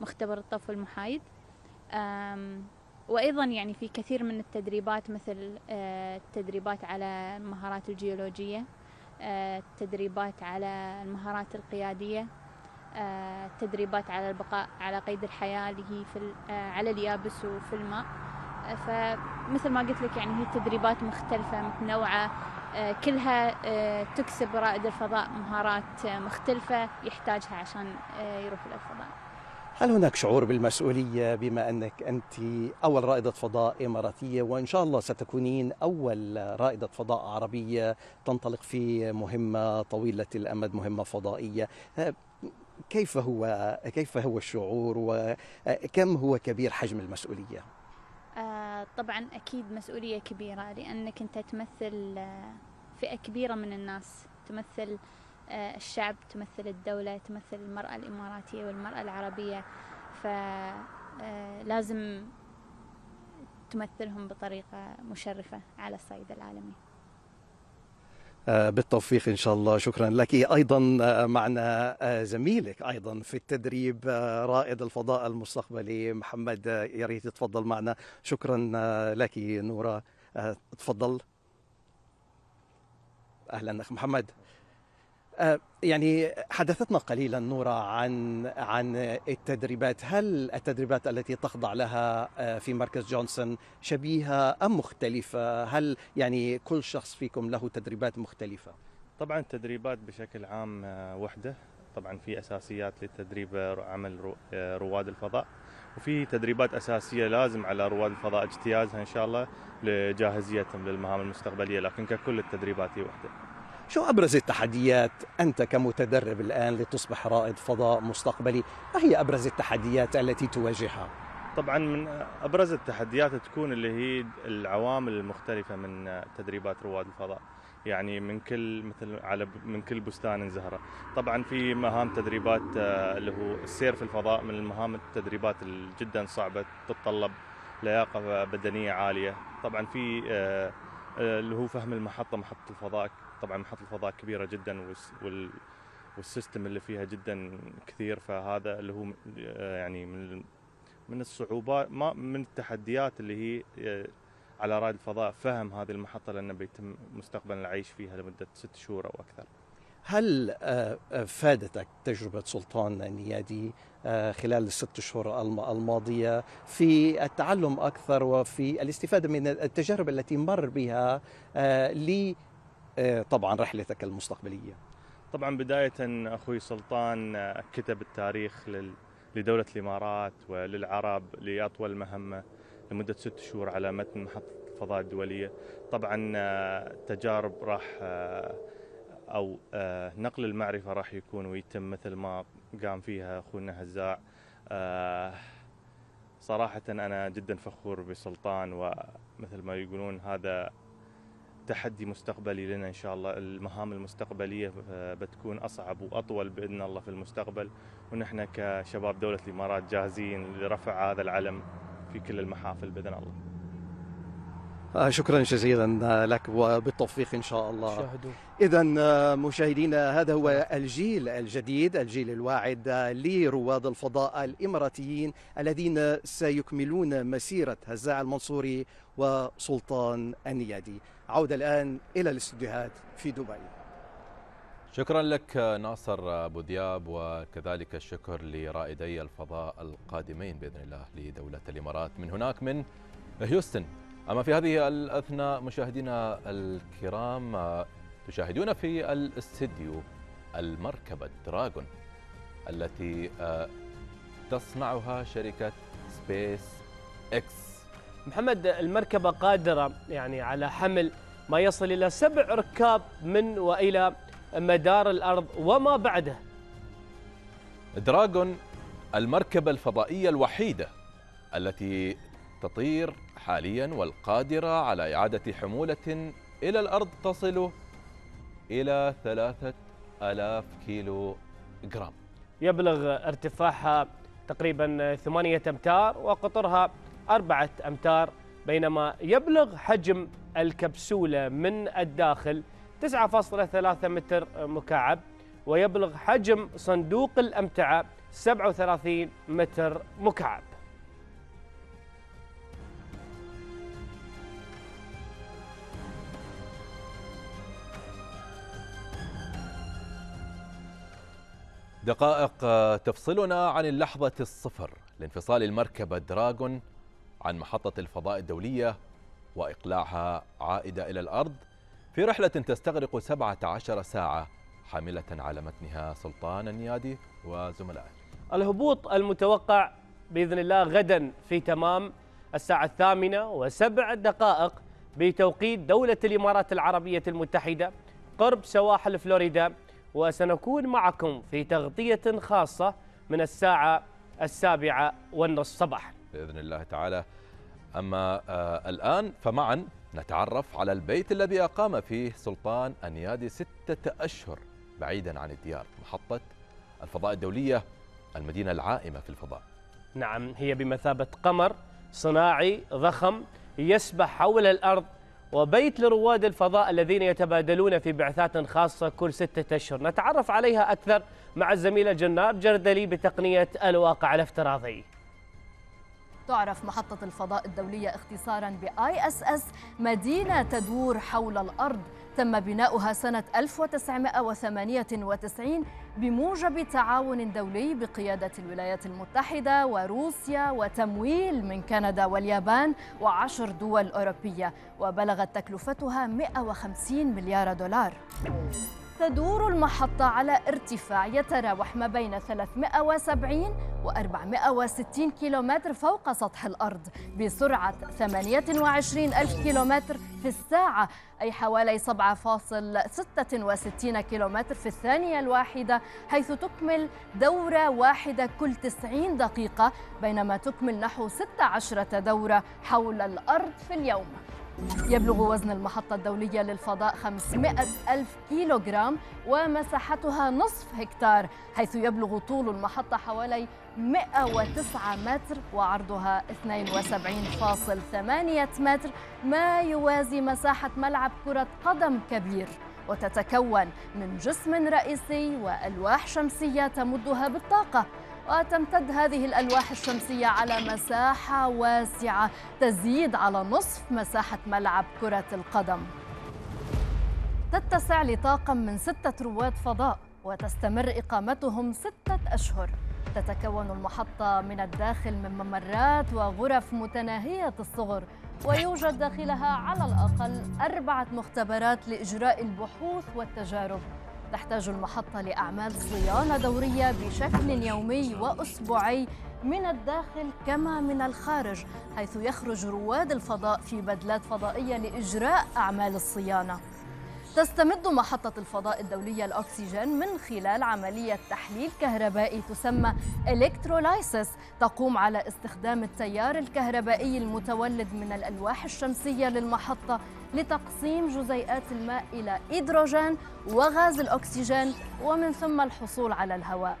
مختبر الطفو المحايد وأيضا يعني في كثير من التدريبات مثل التدريبات على المهارات الجيولوجية تدريبات على المهارات القيادية تدريبات على البقاء على قيد الحياة اللي هي في على اليابس وفي الماء. فمثل ما قلت لك يعني هي تدريبات مختلفة متنوعة كلها تكسب رائد الفضاء مهارات مختلفة يحتاجها عشان يروح إلى الفضاء هل هناك شعور بالمسؤولية بما أنك أنت أول رائدة فضاء إماراتية وإن شاء الله ستكونين أول رائدة فضاء عربية تنطلق في مهمة طويلة الأمد مهمة فضائية كيف هو كيف هو الشعور وكم هو كبير حجم المسؤولية؟ آه طبعا أكيد مسؤولية كبيرة لأنك أنت تمثل فئة كبيرة من الناس تمثل الشعب تمثل الدولة تمثل المرأة الإماراتية والمرأة العربية. فلازم تمثلهم بطريقة مشرفة على الصعيد العالمي. بالتوفيق إن شاء الله. شكرا لك. أيضا معنا زميلك أيضا في التدريب رائد الفضاء المستقبلي محمد يا ريت تتفضل معنا. شكرا لك نورا تفضل. أهلا أخ محمد. آه، يعني حدثتنا قليلا نورا عن عن التدريبات، هل التدريبات التي تخضع لها آه، في مركز جونسون شبيهة أم مختلفة؟ هل يعني كل شخص فيكم له تدريبات مختلفة؟ طبعا التدريبات بشكل عام آه، وحدة، طبعا في أساسيات لتدريب عمل رواد الفضاء وفي تدريبات أساسية لازم على رواد الفضاء اجتيازها إن شاء الله لجاهزيتهم للمهام المستقبلية لكن ككل التدريبات هي وحدة. شو أبرز التحديات أنت كمتدرب الآن لتصبح رائد فضاء مستقبلي؟ ما هي أبرز التحديات التي تواجهها؟ طبعا من أبرز التحديات تكون اللي هي العوامل المختلفة من تدريبات رواد الفضاء. يعني من كل مثل على من كل بستان زهره طبعا في مهام تدريبات آه، اللي هو السير في الفضاء من المهام التدريبات جدا صعبة تتطلب لياقة بدنية عالية طبعا في آه، آه، اللي هو فهم المحطة محطة الفضاء طبعا محطة الفضاء كبيرة جدا وال والسيستم اللي فيها جدا كثير فهذا اللي هو يعني من من الصعوبات ما من التحديات اللي هي على رائد الفضاء فهم هذه المحطة لأنه بيتم مستقبلا العيش فيها لمدة ست شهور أو أكثر. هل آه، آه، فادتك تجربة سلطان النيادي آه، خلال الست شهور الماضية في التعلم أكثر وفي الاستفادة من التجارب التي مر بها طبعا رحلتك المستقبلية. طبعا بداية أخوي سلطان كتب التاريخ لدولة الإمارات وللعرب لأطول مهمة لمدة ست شهور على متن محطة الفضاء الدولية. طبعا آه، تجارب راح آه، أو آه، نقل المعرفة راح يكون ويتم مثل ما قام فيها أخونا هزاع. صراحة أنا جدا فخور بسلطان ومثل ما يقولون هذا تحدي مستقبلي لنا إن شاء الله المهام المستقبلية بتكون أصعب وأطول بإذن الله في المستقبل ونحن كشباب دولة الإمارات جاهزين لرفع هذا العلم في كل المحافل بإذن الله. آه شكرا جزيلا لك وبالتوفيق إن شاء الله. اذا آه، مشاهدينا هذا هو الجيل الجديد الجيل الواعد لرواد الفضاء الإماراتيين الذين سيكملون مسيرة هزاع المنصوري وسلطان النيادي. عودة الآن إلى الاستديوهات في دبي. شكرا لك ناصر أبو دياب وكذلك الشكر لرائدي الفضاء القادمين بإذن الله لدولة الإمارات من هناك من هيوستن أما في هذه الأثناء مشاهدينا الكرام تشاهدون في الاستديو المركبة دراغون التي تصنعها شركة سبيس إكس. محمد المركبة قادرة يعني على حمل ما يصل إلى سبع ركاب من وإلى مدار الأرض وما بعده. دراغون المركبة الفضائية الوحيدة التي تطير حاليا والقادرة على إعادة حمولة إلى الأرض تصل إلى ثلاثة ألاف كيلو جرام. يبلغ ارتفاعها تقريبا ثمانية أمتار وقطرها أربعة أمتار بينما يبلغ حجم الكبسولة من الداخل 9.3 متر مكعب ويبلغ حجم صندوق الأمتعة 37 متر مكعب. دقائق تفصلنا عن اللحظة الصفر لانفصال المركبة دراغون عن محطة الفضاء الدولية وإقلاعها عائدة إلى الأرض في رحلة تستغرق 17 ساعة حاملة على متنها سلطان النيادي وزملائه الهبوط المتوقع بإذن الله غدا في تمام الساعة الثامنة وسبع دقائق بتوقيت دولة الإمارات العربية المتحدة قرب سواحل فلوريدا وسنكون معكم في تغطية خاصة من الساعة السابعة والنصف صباحا بإذن الله تعالى. أما آه الآن فمعا نتعرف على البيت الذي أقام فيه سلطان النيادي ستة أشهر بعيدا عن الديار محطة الفضاء الدولية المدينة العائمة في الفضاء. نعم هي بمثابة قمر صناعي ضخم يسبح حول الأرض وبيت لرواد الفضاء الذين يتبادلون في بعثات خاصة كل ستة أشهر. نتعرف عليها أكثر مع الزميلة جنار جردلي بتقنية الواقع الافتراضي. تعرف محطة الفضاء الدولية اختصارا ب ISS مدينة تدور حول الأرض. تم بناؤها سنة 1998 بموجب تعاون دولي بقيادة الولايات المتحدة وروسيا وتمويل من كندا واليابان وعشر دول أوروبية وبلغت تكلفتها 150 مليار دولار. تدور المحطة على ارتفاع يتراوح ما بين 370 و 460 كيلومتر فوق سطح الأرض بسرعة 28 ألف كيلومتر في الساعة أي حوالي 7.66 كيلومتر في الثانية الواحدة حيث تكمل دورة واحدة كل 90 دقيقة بينما تكمل نحو 16 دورة حول الأرض في اليوم. يبلغ وزن المحطة الدولية للفضاء 500 ألف كيلوغرام ومساحتها نصف هكتار حيث يبلغ طول المحطة حوالي 109 متر وعرضها 72.8 متر ما يوازي مساحة ملعب كرة قدم كبير. وتتكون من جسم رئيسي وألواح شمسية تمدها بالطاقة. وتمتد هذه الألواح الشمسية على مساحة واسعة تزيد على نصف مساحة ملعب كرة القدم. تتسع لطاقم من ستة رواد فضاء وتستمر إقامتهم ستة أشهر. تتكون المحطة من الداخل من ممرات وغرف متناهية الصغر ويوجد داخلها على الأقل أربعة مختبرات لإجراء البحوث والتجارب. تحتاج المحطة لأعمال صيانة دورية بشكل يومي وأسبوعي من الداخل كما من الخارج حيث يخرج رواد الفضاء في بدلات فضائية لإجراء أعمال الصيانة. تستمد محطة الفضاء الدولية الأكسجين من خلال عملية تحليل كهربائي تسمى إلكترولايسيس تقوم على استخدام التيار الكهربائي المتولد من الألواح الشمسية للمحطة لتقسيم جزيئات الماء إلى إيدروجين وغاز الأكسجين ومن ثم الحصول على الهواء.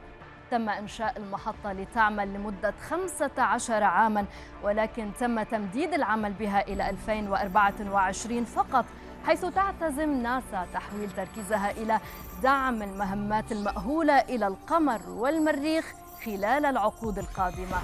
تم إنشاء المحطة لتعمل لمدة 15 عاما ولكن تم تمديد العمل بها إلى 2024 فقط حيث تعتزم ناسا تحويل تركيزها إلى دعم المهمات المأهولة إلى القمر والمريخ خلال العقود القادمة.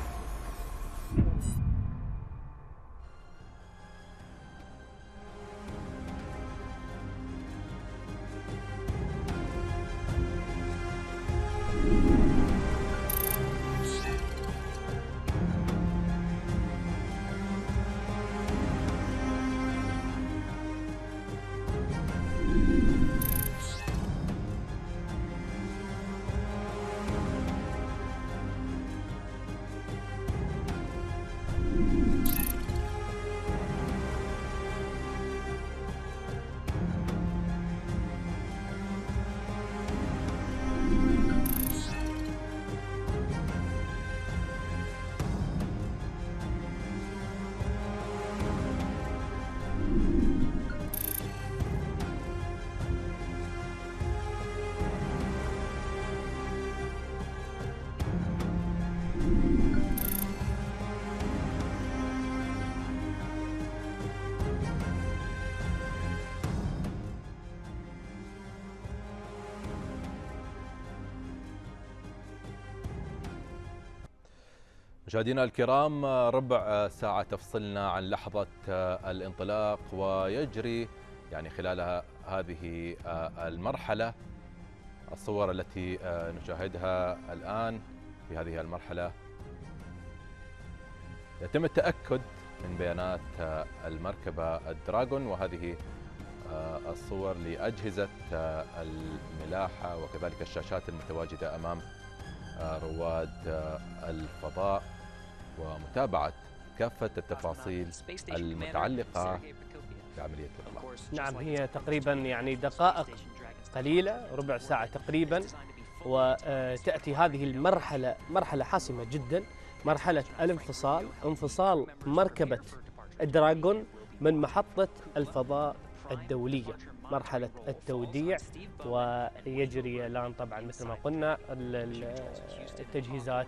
مشاهدينا الكرام ربع ساعة تفصلنا عن لحظة الانطلاق ويجري يعني خلال هذه المرحلة الصور التي نشاهدها الآن في هذه المرحلة. يتم التأكد من بيانات المركبة الدراغون وهذه الصور لأجهزة الملاحة وكذلك الشاشات المتواجدة أمام رواد الفضاء. ومتابعة كافة التفاصيل المتعلقة بعملية الإطلاق نعم هي تقريبا يعني دقائق قليلة ربع ساعة تقريبا. وتأتي هذه المرحلة مرحلة حاسمة جدا مرحلة الانفصال انفصال مركبة الدراغون من محطة الفضاء الدولية مرحلة التوديع. ويجري الآن طبعا مثل ما قلنا التجهيزات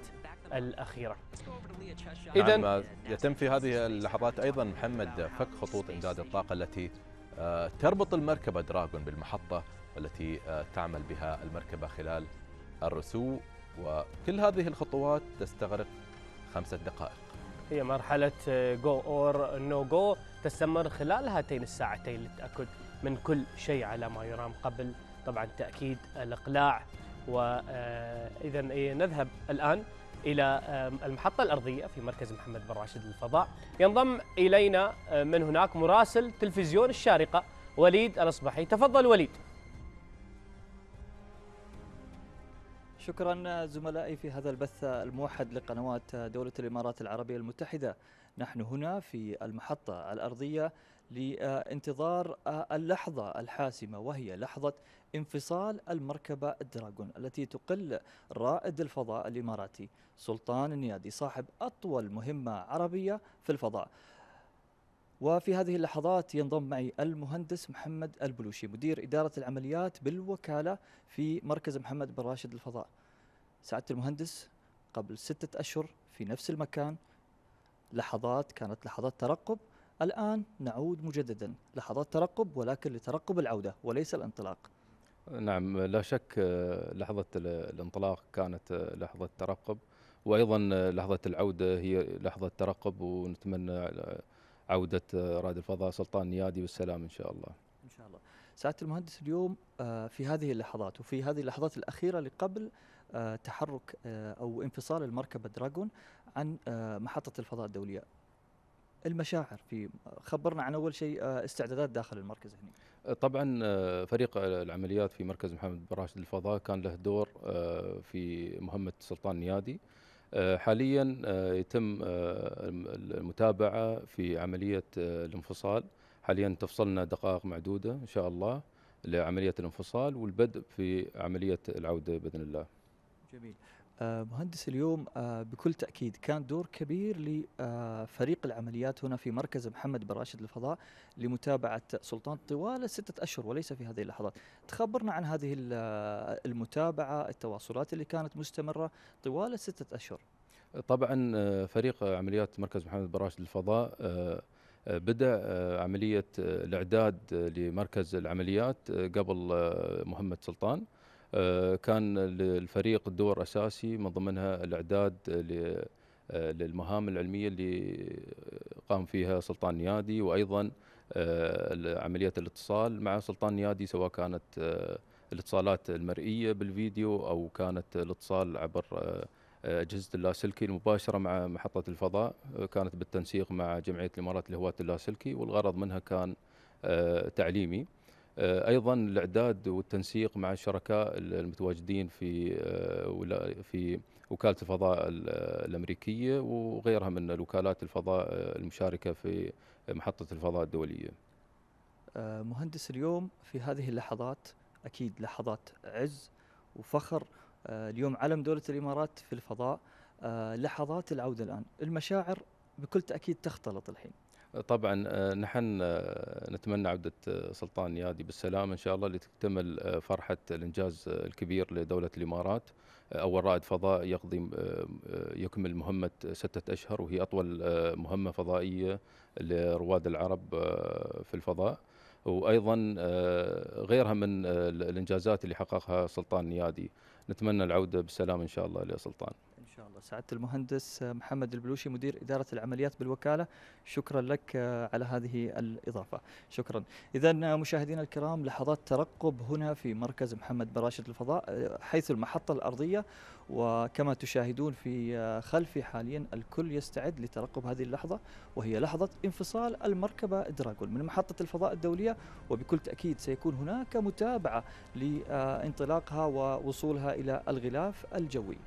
الأخيرة. إذا نعم يتم في هذه اللحظات أيضا محمد فك خطوط إمداد الطاقة التي تربط المركبة دراغون بالمحطة والتي تعمل بها المركبة خلال الرسو وكل هذه الخطوات تستغرق خمسة دقائق. هي مرحلة go or no go تستمر خلال هاتين الساعتين للتأكد من كل شيء على ما يرام قبل طبعا تأكيد الإقلاع. وإذا نذهب الآن إلى المحطة الأرضية في مركز محمد بن راشد للفضاء ينضم إلينا من هناك مراسل تلفزيون الشارقة وليد الأصبحي. تفضل وليد. شكرا زملائي في هذا البث الموحد لقنوات دولة الإمارات العربية المتحدة. نحن هنا في المحطة الأرضية لانتظار اللحظة الحاسمة وهي لحظة انفصال المركبة الدراغون التي تقل رائد الفضاء الإماراتي. سلطان النيادي صاحب أطول مهمة عربية في الفضاء. وفي هذه اللحظات ينضم معي المهندس محمد البلوشي مدير إدارة العمليات بالوكالة في مركز محمد بن راشد الفضاء. سعادة المهندس قبل ستة أشهر في نفس المكان. لحظات كانت لحظات ترقب. الآن نعود مجددا. لحظات ترقب ولكن لترقب العودة وليس الانطلاق. نعم لا شك لحظة الانطلاق كانت لحظة ترقب. وأيضا لحظة العودة هي لحظة ترقب ونتمنى عودة رائد الفضاء سلطان نيادي بالسلام إن شاء الله. إن شاء الله. سعادة المهندس اليوم في هذه اللحظات وفي هذه اللحظات الأخيرة اللي قبل تحرك أو انفصال المركبة دراغون عن محطة الفضاء الدولية. المشاعر في خبرنا عن أول شيء استعدادات داخل المركز هنا طبعا فريق العمليات في مركز محمد بن راشد للفضاء كان له دور في مهمة سلطان نيادي. حاليا يتم المتابعة في عملية الانفصال. حاليا تفصلنا دقائق معدودة إن شاء الله لعملية الانفصال والبدء في عملية العودة بإذن الله. جميل. مهندس اليوم بكل تأكيد كان دور كبير لفريق العمليات هنا في مركز محمد بن راشد للفضاء لمتابعة سلطان طوال ستة أشهر وليس في هذه اللحظات. تخبرنا عن هذه المتابعة التواصلات اللي كانت مستمرة طوال ستة أشهر. طبعا فريق عمليات مركز محمد بن راشد للفضاء بدأ عملية الإعداد لمركز العمليات قبل مهمة سلطان. كان للفريق دور اساسي من ضمنها الإعداد للمهام العلمية اللي قام فيها سلطان نيادي وأيضا عملية الاتصال مع سلطان نيادي سواء كانت الاتصالات المرئية بالفيديو أو كانت الاتصال عبر أجهزة اللاسلكي المباشرة مع محطة الفضاء. كانت بالتنسيق مع جمعية الإمارات لهواة اللاسلكي والغرض منها كان تعليمي. أيضا الإعداد والتنسيق مع الشركاء المتواجدين في في وكالة الفضاء الأمريكية وغيرها من الوكالات الفضاء المشاركة في محطة الفضاء الدولية. مهندس اليوم في هذه اللحظات أكيد لحظات عز وفخر اليوم علم دولة الإمارات في الفضاء لحظات العودة الآن، المشاعر بكل تأكيد تختلط الحين. طبعا نحن نتمنى عودة سلطان نيادي بالسلامة إن شاء الله لتكتمل فرحة الإنجاز الكبير لدولة الإمارات. أول رائد فضاء يقضي يكمل مهمة ستة أشهر وهي أطول مهمة فضائية لرواد العرب في الفضاء. وأيضا غيرها من الإنجازات اللي حققها سلطان نيادي نتمنى العودة بالسلامة إن شاء الله لسلطان. الله. سعادة المهندس محمد البلوشي مدير إدارة العمليات بالوكالة. شكرا لك على هذه الإضافة. شكرا. إذا مشاهدينا الكرام لحظات ترقب هنا في مركز محمد بن راشد الفضاء حيث المحطة الأرضية. وكما تشاهدون في خلفي حاليا الكل يستعد لترقب هذه اللحظة وهي لحظة انفصال المركبة دراغون من محطة الفضاء الدولية. وبكل تأكيد سيكون هناك متابعة لانطلاقها ووصولها إلى الغلاف الجوي.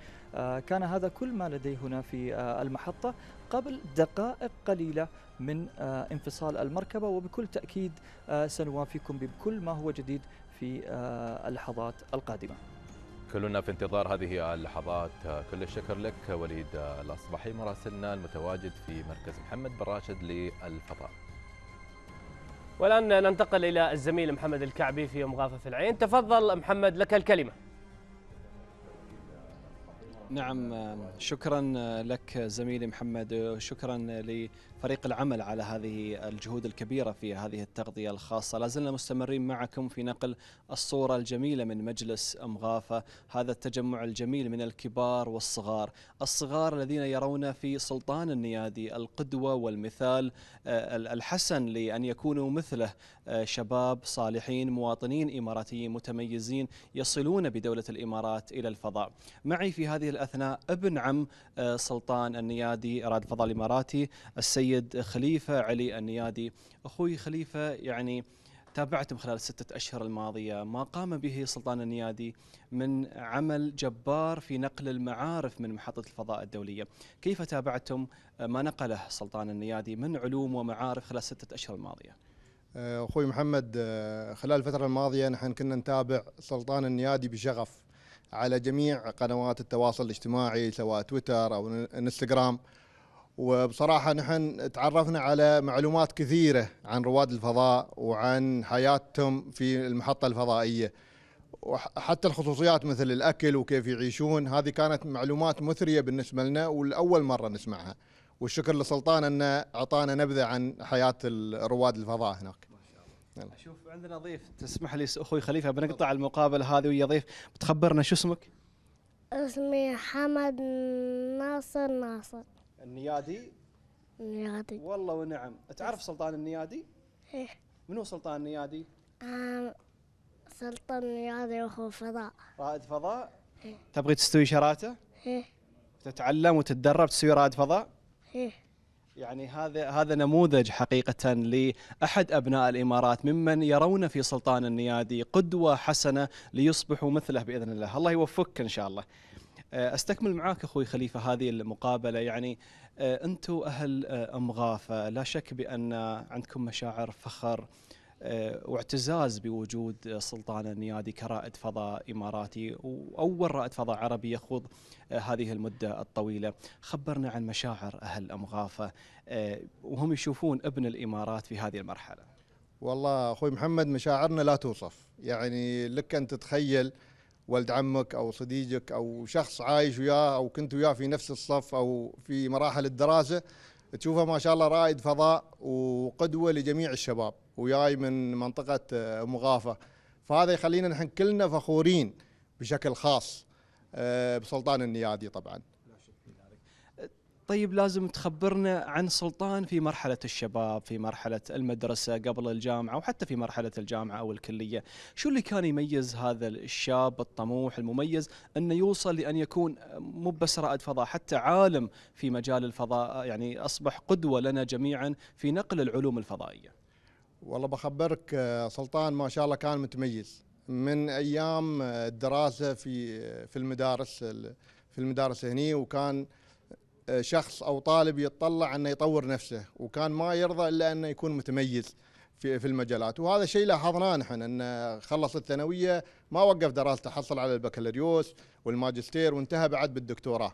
كان هذا كل ما لدي هنا في المحطة قبل دقائق قليلة من انفصال المركبة وبكل تأكيد سنوافيكم بكل ما هو جديد في اللحظات القادمة. كلنا في انتظار هذه اللحظات كل الشكر لك وليد الأصبحي مراسلنا المتواجد في مركز محمد بن راشد للفضاء. والآن ننتقل إلى الزميل محمد الكعبي في مغافة في العين. تفضل محمد لك الكلمة. نعم شكرا لك زميلي محمد شكرا لفريق العمل على هذه الجهود الكبيرة في هذه التغطية الخاصة. لازلنا مستمرين معكم في نقل الصورة الجميلة من مجلس أمغافة. هذا التجمع الجميل من الكبار والصغار. الصغار الذين يرون في سلطان النيادي القدوة والمثال الحسن لأن يكونوا مثله شباب صالحين مواطنين إماراتيين متميزين يصلون بدولة الإمارات إلى الفضاء. معي في هذه الأثناء ابن عم سلطان النيادي رائد الفضاء الإماراتي السيد خليفة علي النيادي. أخوي خليفة يعني تابعتم خلال الستة أشهر الماضية. ما قام به سلطان النيادي من عمل جبار في نقل المعارف من محطة الفضاء الدولية. كيف تابعتم ما نقله سلطان النيادي من علوم ومعارف خلال الستة أشهر الماضية؟ أخوي محمد خلال الفترة الماضية نحن كنا نتابع سلطان النيادي بشغف على جميع قنوات التواصل الاجتماعي سواء تويتر أو إنستغرام. وبصراحة نحن تعرفنا على معلومات كثيرة عن رواد الفضاء وعن حياتهم في المحطة الفضائية. وحتى الخصوصيات مثل الأكل وكيف يعيشون هذه كانت معلومات مثرية بالنسبة لنا والأول مرة نسمعها. والشكر لسلطان أنه أعطانا نبذة عن حياة رواد الفضاء هناك. شوف عندنا ضيف. تسمح لي أخوي خليفة بنقطع المقابلة هذه ويا ضيف. بتخبرنا شو اسمك؟ اسمي حمد ناصر ناصر. النيادي؟ النيادي والله ونعم تعرف سلطان النيادي؟ إيه منو سلطان النيادي؟ آم سلطان النيادي وهو فضاء رائد فضاء؟ إيه تبغي تستوي شراته؟ إيه تتعلم وتتدرب تسوي رائد فضاء؟ إيه يعني هذا هذا نموذج حقيقة لأحد أبناء الإمارات ممن يرون في سلطان النيادي قدوة حسنة ليصبحوا مثله بإذن الله الله يوفقك إن شاء الله أستكمل معاك أخوي خليفة هذه المقابلة. يعني أنتم أهل أم غافة لا شك بأن عندكم مشاعر فخر واعتزاز بوجود سلطان النيادي كرائد فضاء إماراتي وأول رائد فضاء عربي يخوض هذه المدة الطويلة. خبرنا عن مشاعر أهل أمغافة وهم يشوفون ابن الإمارات في هذه المرحلة. والله أخوي محمد مشاعرنا لا توصف. يعني لك أن تتخيل ولد عمك أو صديقك أو شخص عايش وياه أو كنت وياه في نفس الصف أو في مراحل الدراسة تشوفه ما شاء الله رائد فضاء وقدوة لجميع الشباب وياي من منطقة مغافة فهذا يخلينا نحن كلنا فخورين بشكل خاص بسلطان النيادي طبعا. طيب لازم تخبرنا عن سلطان في مرحلة الشباب في مرحلة المدرسة قبل الجامعة وحتى في مرحلة الجامعة أو الكلية. شو اللي كان يميز هذا الشاب الطموح المميز أنه يوصل لأن يكون مو بس رائد فضاء حتى عالم في مجال الفضاء يعني أصبح قدوة لنا جميعا في نقل العلوم الفضائية؟ والله بخبرك سلطان ما شاء الله كان متميز. من أيام الدراسة في في المدارس في المدارس هني وكان شخص أو طالب يتطلع أنه يطور نفسه وكان ما يرضى إلا أنه يكون متميز في في المجالات وهذا شيء لاحظناه نحن انه خلص الثانوية ما وقف دراسته حصل على البكالوريوس والماجستير وانتهى بعد بالدكتوراه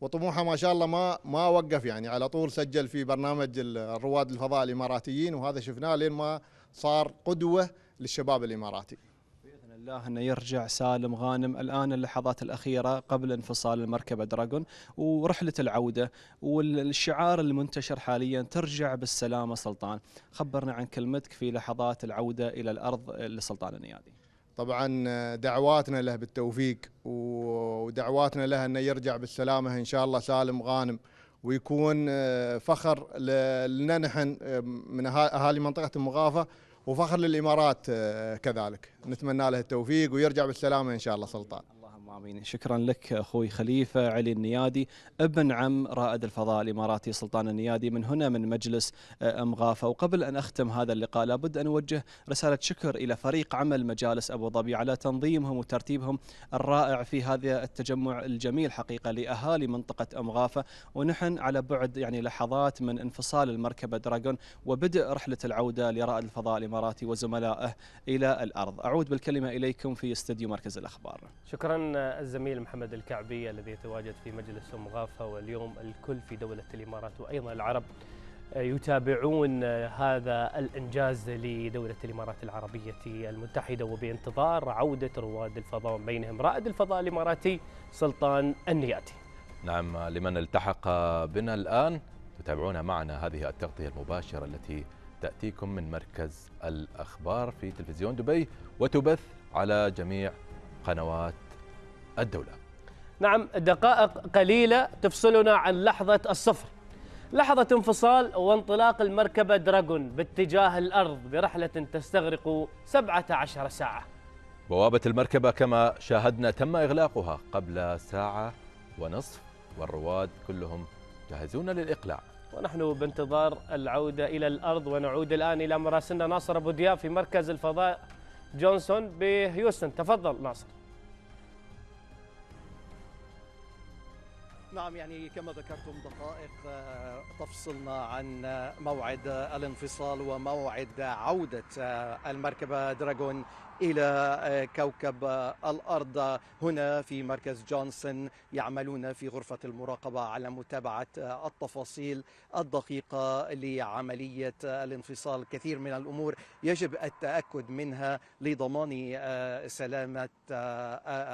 وطموحه ما شاء الله ما ما وقف يعني على طول سجل في برنامج الرواد الفضاء الإماراتيين وهذا شفناه لين ما صار قدوة للشباب الإماراتي. الله أنه يرجع سالم غانم الآن اللحظات الأخيرة قبل انفصال المركبة دراجون ورحلة العودة والشعار المنتشر حاليا ترجع بالسلامة سلطان، خبرنا عن كلمتك في لحظات العودة إلى الأرض لسلطان النيادي. طبعا دعواتنا له بالتوفيق ودعواتنا له أنه يرجع بالسلامة إن شاء الله سالم غانم ويكون فخر لنا نحن من أهالي منطقة المغافة وفخر للإمارات كذلك. نتمنى له التوفيق ويرجع بالسلامة إن شاء الله سلطان. آمين. شكرا لك أخوي خليفة علي النيادي ابن عم رائد الفضاء الإماراتي سلطان النيادي. من هنا من مجلس ام غافه وقبل أن أختم هذا اللقاء لابد أن أوجه رسالة شكر إلى فريق عمل مجالس أبو ظبي على تنظيمهم وترتيبهم الرائع في هذا التجمع الجميل حقيقة لأهالي منطقة ام غافه ونحن على بعد يعني لحظات من انفصال المركبة دراجون وبدء رحلة العودة لرائد الفضاء الإماراتي وزملائه إلى الأرض. أعود بالكلمة إليكم في استديو مركز الأخبار. شكرا الزميل محمد الكعبي الذي يتواجد في مجلس أم غافة واليوم الكل في دولة الإمارات وأيضا العرب يتابعون هذا الإنجاز لدولة الإمارات العربية المتحدة وبانتظار عودة رواد الفضاء بينهم. رائد الفضاء الإماراتي سلطان النياتي. نعم لمن التحق بنا الآن تتابعون معنا هذه التغطية المباشرة التي تأتيكم من مركز الأخبار في تلفزيون دبي وتبث على جميع قنوات الدولة. نعم دقائق قليلة تفصلنا عن لحظة الصفر لحظة انفصال وانطلاق المركبة دراغون باتجاه الأرض برحلة تستغرق 17 ساعة. بوابة المركبة كما شاهدنا تم إغلاقها قبل ساعة ونصف والرواد كلهم جاهزون للإقلاع. ونحن بانتظار العودة إلى الأرض ونعود الآن إلى مراسلنا ناصر أبو دياب في مركز الفضاء جونسون بهيوستن. تفضل ناصر. نعم يعني كما ذكرتم دقائق آه، تفصلنا عن موعد الانفصال وموعد عودة آه، المركبة دراغون إلى آه، كوكب الأرض. هنا في مركز جونسون يعملون في غرفة المراقبة على متابعة التفاصيل الدقيقة لعملية الانفصال. كثير من الأمور يجب التأكد منها لضمان سلامة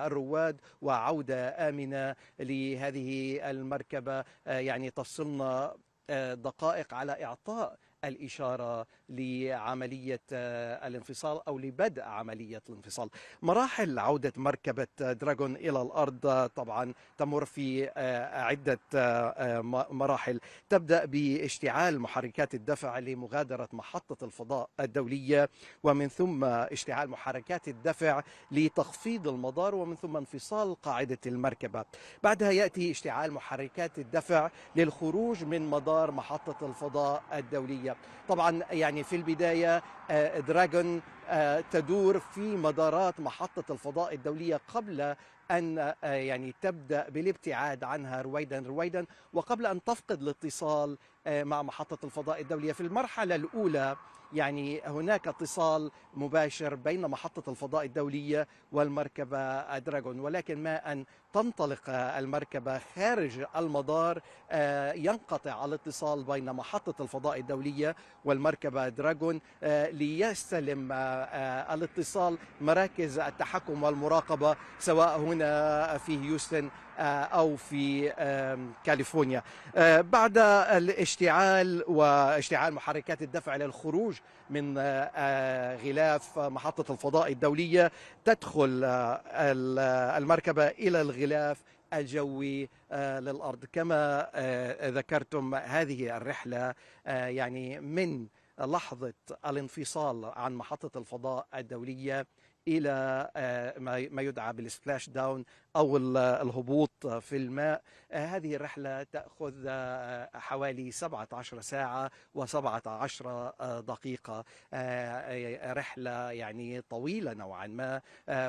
الرواد وعودة آمنة لهذه المركبة. يعني تفصلنا دقائق على إعطاء الإشارة لعملية آه، الانفصال أو لبدء عملية الانفصال. مراحل عودة مركبة دراغون إلى الأرض آه، طبعا تمر في آه، عدة مراحل. تبدأ باشتعال محركات الدفع لمغادرة محطة الفضاء الدولية ومن ثم اشتعال محركات الدفع لتخفيض المدار ومن ثم انفصال قاعدة المركبة. بعدها يأتي اشتعال محركات الدفع للخروج من مدار محطة الفضاء الدولية. طبعا يعني في البداية آه، دراجون آه، تدور في مدارات محطة الفضاء الدولية قبل أن آه، يعني تبدأ بالابتعاد عنها رويدا رويدا وقبل أن تفقد الاتصال مع محطة الفضاء الدولية في المرحلة الأولى. يعني هناك اتصال مباشر بين محطة الفضاء الدولية والمركبة دراغون ولكن ما أن تنطلق المركبة خارج المدار آه، ينقطع الاتصال بين محطة الفضاء الدولية والمركبة دراغون آه، ليستلم آه، الاتصال مراكز التحكم والمراقبة سواء هنا في هيوستن أو في كاليفورنيا. بعد الاشتعال واشتعال محركات الدفع للخروج من غلاف محطة الفضاء الدولية تدخل المركبة إلى الغلاف الجوي للأرض. كما ذكرتم هذه الرحلة يعني من لحظة الانفصال عن محطة الفضاء الدولية إلى ما يدعى بالسبلاش داون أو الهبوط في الماء. هذه الرحلة تأخذ حوالي 17 ساعة و17 دقيقة. رحلة يعني طويلة نوعا ما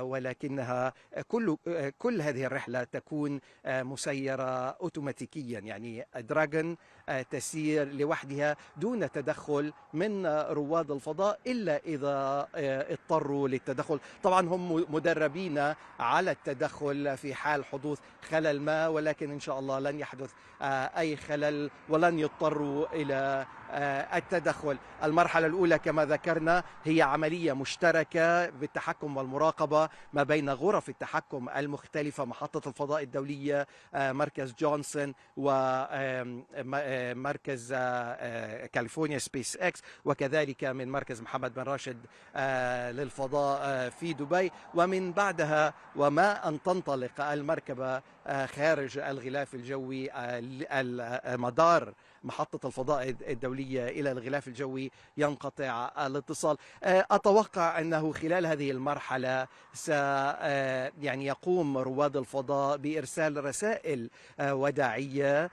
ولكنها كل كل هذه الرحلة تكون مسيرة اوتوماتيكيا. يعني دراجون تسير لوحدها دون تدخل من رواد الفضاء إلا إذا اضطروا للتدخل. طبعا هم مدربين على التدخل في حال حدوث خلل ما ولكن إن شاء الله لن يحدث آه، أي خلل ولن يضطروا إلى التدخل. المرحلة الأولى كما ذكرنا هي عملية مشتركة بالتحكم والمراقبة ما بين غرف التحكم المختلفة محطة الفضاء الدولية آه، مركز جونسون ومركز كاليفورنيا سبيس إكس وكذلك من مركز محمد بن راشد للفضاء في دبي. ومن بعدها وما أن تنطلق المركبة خارج الغلاف الجوي المدار محطة الفضاء الدولية إلى الغلاف الجوي ينقطع الاتصال. آه، أتوقع أنه خلال هذه المرحلة س آه، يعني يقوم رواد الفضاء بإرسال رسائل آه، وداعية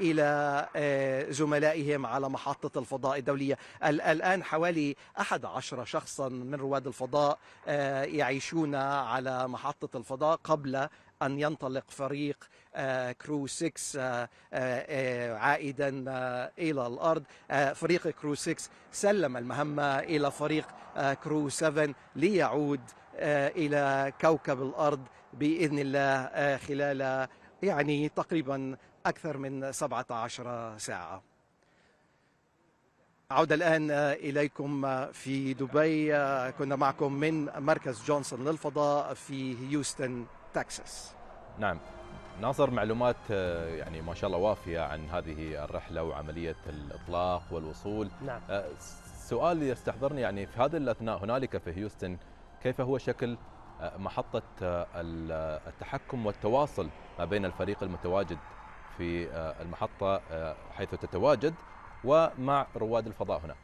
إلى زملائهم على محطة الفضاء الدولية. الآن حوالي 11 شخصا من رواد الفضاء يعيشون على محطة الفضاء قبل أن ينطلق فريق كرو 6 آه، آه، عائدا إلى الأرض. فريق كرو 6 سلم المهمة إلى فريق كرو 7 ليعود إلى كوكب الأرض بإذن الله خلال يعني تقريبا أكثر من 17 ساعة. عودة الآن إليكم في دبي كنا معكم من مركز جونسون للفضاء في هيوستن تكساس. نعم. ناصر معلومات يعني ما شاء الله وافية عن هذه الرحلة وعملية الإطلاق والوصول. نعم. سؤال يستحضرني يعني في هذه الأثناء هنالك في هيوستن كيف هو شكل محطة التحكم والتواصل ما بين الفريق المتواجد في المحطة حيث تتواجد ومع رواد الفضاء هنا؟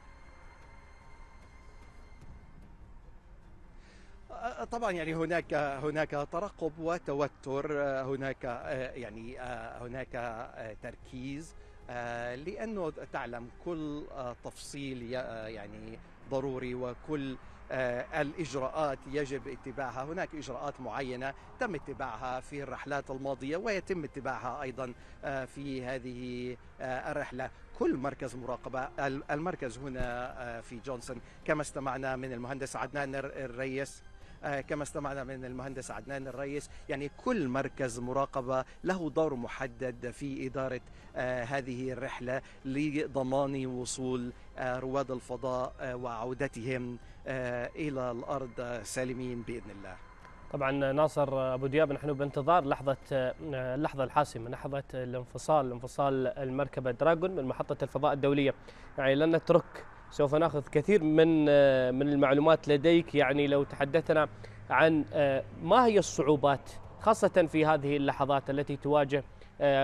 طبعا يعني هناك هناك ترقب وتوتر هناك يعني هناك تركيز لأنه تعلم كل تفصيل يعني ضروري وكل الإجراءات يجب اتباعها. هناك إجراءات معينة تم اتباعها في الرحلات الماضية ويتم اتباعها أيضا في هذه الرحلة. كل مركز مراقبة المركز هنا في جونسون كما استمعنا من المهندس عدنان الريس. كما استمعنا من المهندس عدنان الرئيس يعني كل مركز مراقبة له دور محدد في إدارة هذه الرحلة لضمان وصول رواد الفضاء وعودتهم إلى الأرض سالمين بإذن الله. طبعا ناصر أبو دياب نحن بانتظار لحظة اللحظة الحاسمة لحظة الانفصال انفصال المركبة دراجون من محطة الفضاء الدولية. يعني لن نترك سوف ناخذ كثير من من المعلومات لديك يعني لو تحدثنا عن ما هي الصعوبات خاصة في هذه اللحظات التي تواجه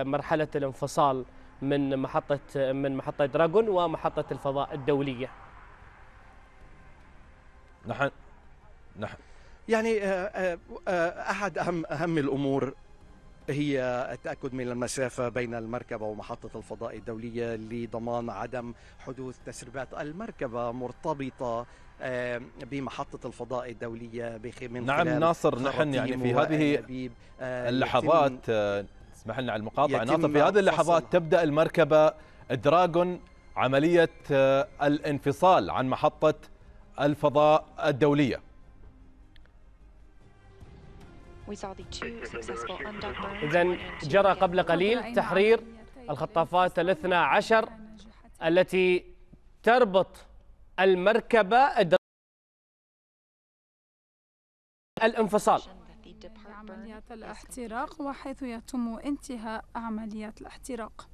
مرحلة الانفصال من محطة من محطة دراغون ومحطة الفضاء الدولية. نحن نحن يعني أحد أهم أهم الأمور هي التأكد من المسافة بين المركبة ومحطة الفضاء الدولية لضمان عدم حدوث تسريبات المركبة مرتبطة بمحطة الفضاء الدولية من نعم ناصر نحن يعني في هذه اللحظات اسمح لنا على المقاطعة. ناصر في هذه اللحظات تبدأ المركبة دراغون عملية الانفصال عن محطة الفضاء الدولية. إذا جرى قبل قليل تحرير الخطافات الاثنى عشر التي تربط المركبة الانفصال. عمليات الاحتراق وحيث يتم انتهاء عمليات الاحتراق.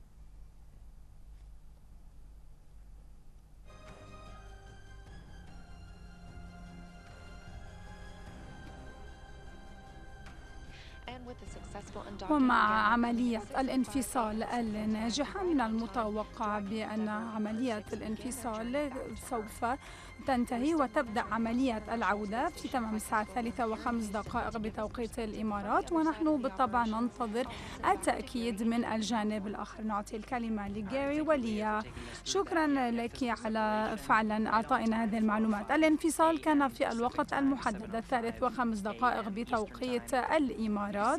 ومع عملية الانفصال الناجحة من المتوقع بأن عملية الانفصال سوف تنتهي وتبدأ عملية العودة في تمام الساعة الثالثة وخمس دقائق بتوقيت الإمارات ونحن بالطبع ننتظر التأكيد من الجانب الآخر. نعطي الكلمة لجاري وليا. شكرا لك على فعلا أعطائنا هذه المعلومات. الانفصال كان في الوقت المحدد الثالث وخمس دقائق بتوقيت الإمارات.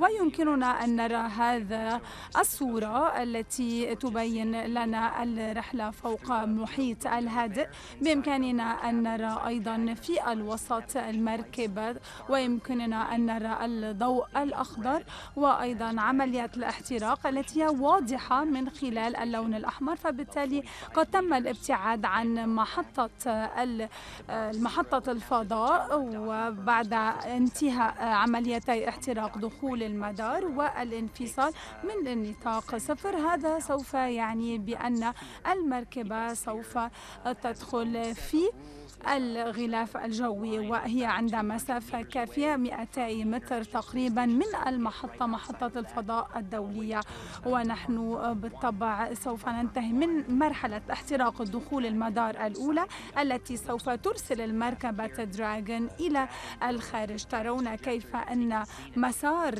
ويمكننا أن نرى هذا الصورة التي تبين لنا الرحلة فوق محيط الهادئ. بإمكاننا أن نرى أيضا في الوسط المركبة ويمكننا أن نرى الضوء الأخضر وأيضا عمليات الاحتراق التي هي واضحة من خلال اللون الأحمر. فبالتالي قد تم الابتعاد عن محطة محطة الفضاء وبعد انتهاء عمليتي احتراق دخول المدار والانفصال من النطاق. صفر هذا سوف يعني بأن المركبة سوف تدخل في الغلاف الجوي وهي عند مسافة كافية 200 متر تقريبا من المحطة محطة الفضاء الدولية. ونحن بالطبع سوف ننتهي من مرحلة احتراق دخول المدار الأولى التي سوف ترسل المركبة دراغون إلى الخارج. ترون كيف أن مسار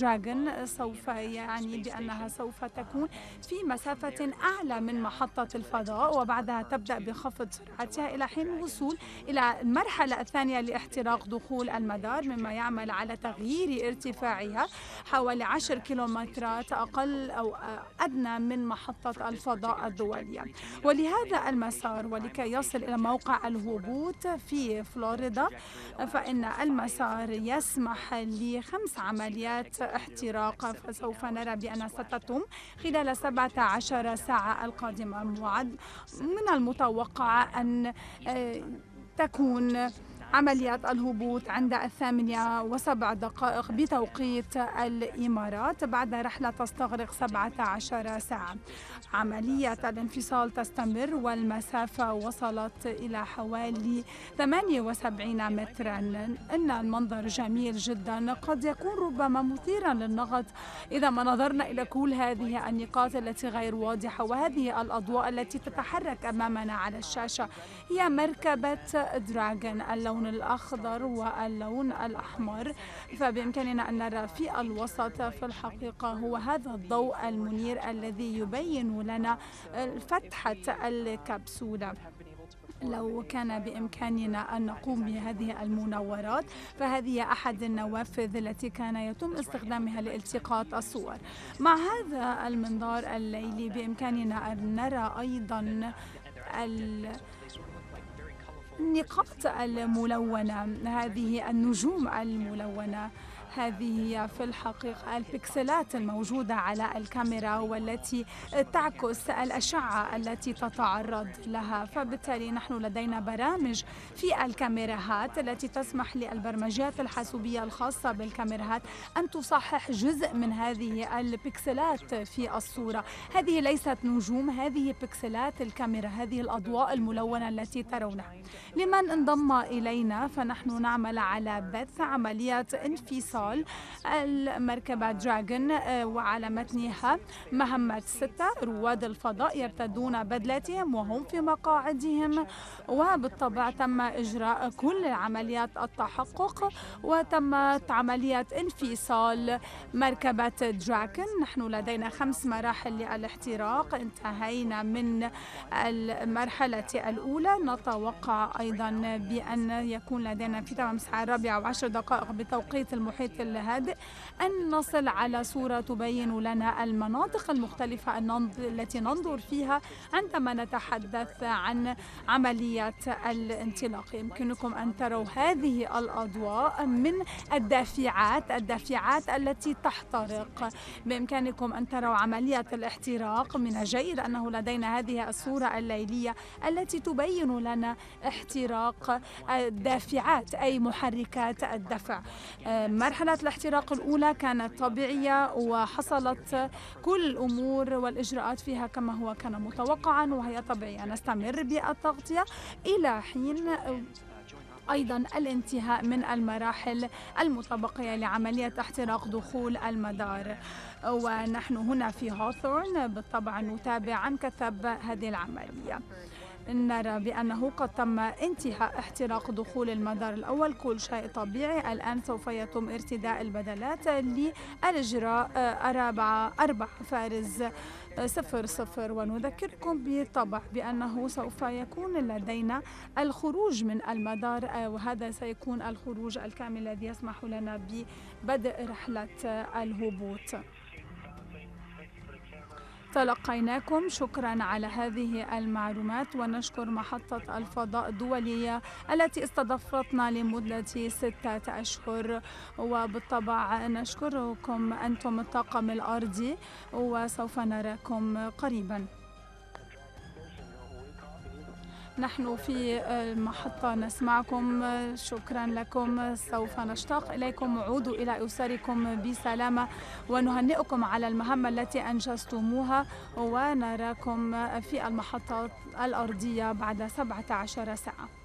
دراغون سوف يعني بأنها سوف تكون في مسافة أعلى من محطة الفضاء. وبعدها تبدأ بخفض سرعتها إلى حين الوصول إلى المرحلة الثانية لاحتراق دخول المدار مما يعمل على تغيير ارتفاعها حوالي 10 كيلومترات أقل أو أدنى من محطة الفضاء الدولية. ولهذا المسار ولكي يصل إلى موقع الهبوط في فلوريدا فإن المسار يسمح لخمس عمليات احتراق فسوف نرى بأنها ستتم خلال 17 ساعة القادمة. من المتوقع أن تكون عمليات الهبوط عند الثامنة وسبع دقائق بتوقيت الإمارات بعد رحلة تستغرق 17 ساعة. عملية الانفصال تستمر والمسافة وصلت إلى حوالي 78 مترا. إن المنظر جميل جدا. قد يكون ربما مثيرا للنقد إذا ما نظرنا إلى كل هذه النقاط التي غير واضحة وهذه الأضواء التي تتحرك أمامنا على الشاشة هي مركبة دراجون اللون الأخضر واللون الأحمر. فبإمكاننا أن نرى في الوسط في الحقيقة هو هذا الضوء المنير الذي يبين لنا فتحة الكبسولة. لو كان بإمكاننا أن نقوم بهذه المنورات فهذه أحد النوافذ التي كان يتم استخدامها لالتقاط الصور. مع هذا المنظار الليلي بإمكاننا أن نرى أيضا النقاط الملونة. هذه النجوم الملونة. هذه هي في الحقيقة البكسلات الموجودة على الكاميرا والتي تعكس الأشعة التي تتعرض لها. فبالتالي نحن لدينا برامج في الكاميرات التي تسمح للبرمجيات الحاسوبية الخاصة بالكاميرات أن تصحح جزء من هذه البكسلات في الصورة. هذه ليست نجوم هذه بكسلات الكاميرا هذه الأضواء الملونة التي ترونها. لمن انضم إلينا فنحن نعمل على بث عملية انفصال. اتصال المركبة دراجون آه، وعلى متنها مهمة ستة رواد الفضاء يرتدون بدلاتهم وهم في مقاعدهم. وبالطبع تم إجراء كل عمليات التحقق وتمت عملية انفصال مركبة دراكن نحن لدينا خمس مراحل للاحتراق. انتهينا من المرحلة الأولى. نتوقع أيضا بأن يكون لدينا في تمام الساعة الرابعة وعشر دقائق بتوقيت المحيط الهادئ. أن نصل على صورة تبين لنا المناطق المختلفة التي ننظر فيها عندما نتحدث عن عملية الانطلاق. يمكنكم أن تروا هذه الأضواء من الدافعات الدافعات التي تحترق. بإمكانكم أن تروا عملية الاحتراق من الجيد أنه لدينا هذه الصورة الليلية التي تبين لنا احتراق الدافعات أي محركات الدفع. مرحلة الاحتراق الأولى كانت طبيعية وحصلت كل الأمور والإجراءات فيها كما هو كان متوقعا وهي طبيعية. نستمر بالتغطية إلى حين أيضا الانتهاء من المراحل المتبقية لعملية احتراق دخول المدار. ونحن هنا في هوثورن بالطبع نتابع عن كثب هذه العملية. نرى بأنه قد تم انتهاء احتراق دخول المدار الأول كل شيء طبيعي. الآن سوف يتم ارتداء البدلات للإجراء أربعة أربع فارز صفر صفر. ونذكركم بالطبع بأنه سوف يكون لدينا الخروج من المدار وهذا سيكون الخروج الكامل الذي يسمح لنا ببدء رحلة الهبوط. تلقيناكم. شكرا على هذه المعلومات ونشكر محطة الفضاء الدولية التي استضافتنا لمدة ستة أشهر. وبالطبع نشكركم أنتم الطاقم الأرضي وسوف نراكم قريباً. نحن في المحطة نسمعكم شكرا لكم سوف نشتاق إليكم. عودوا إلى أسركم بسلامة. ونهنئكم على المهمة التي أنجزتموها. ونراكم في المحطة الأرضية بعد 17 ساعة.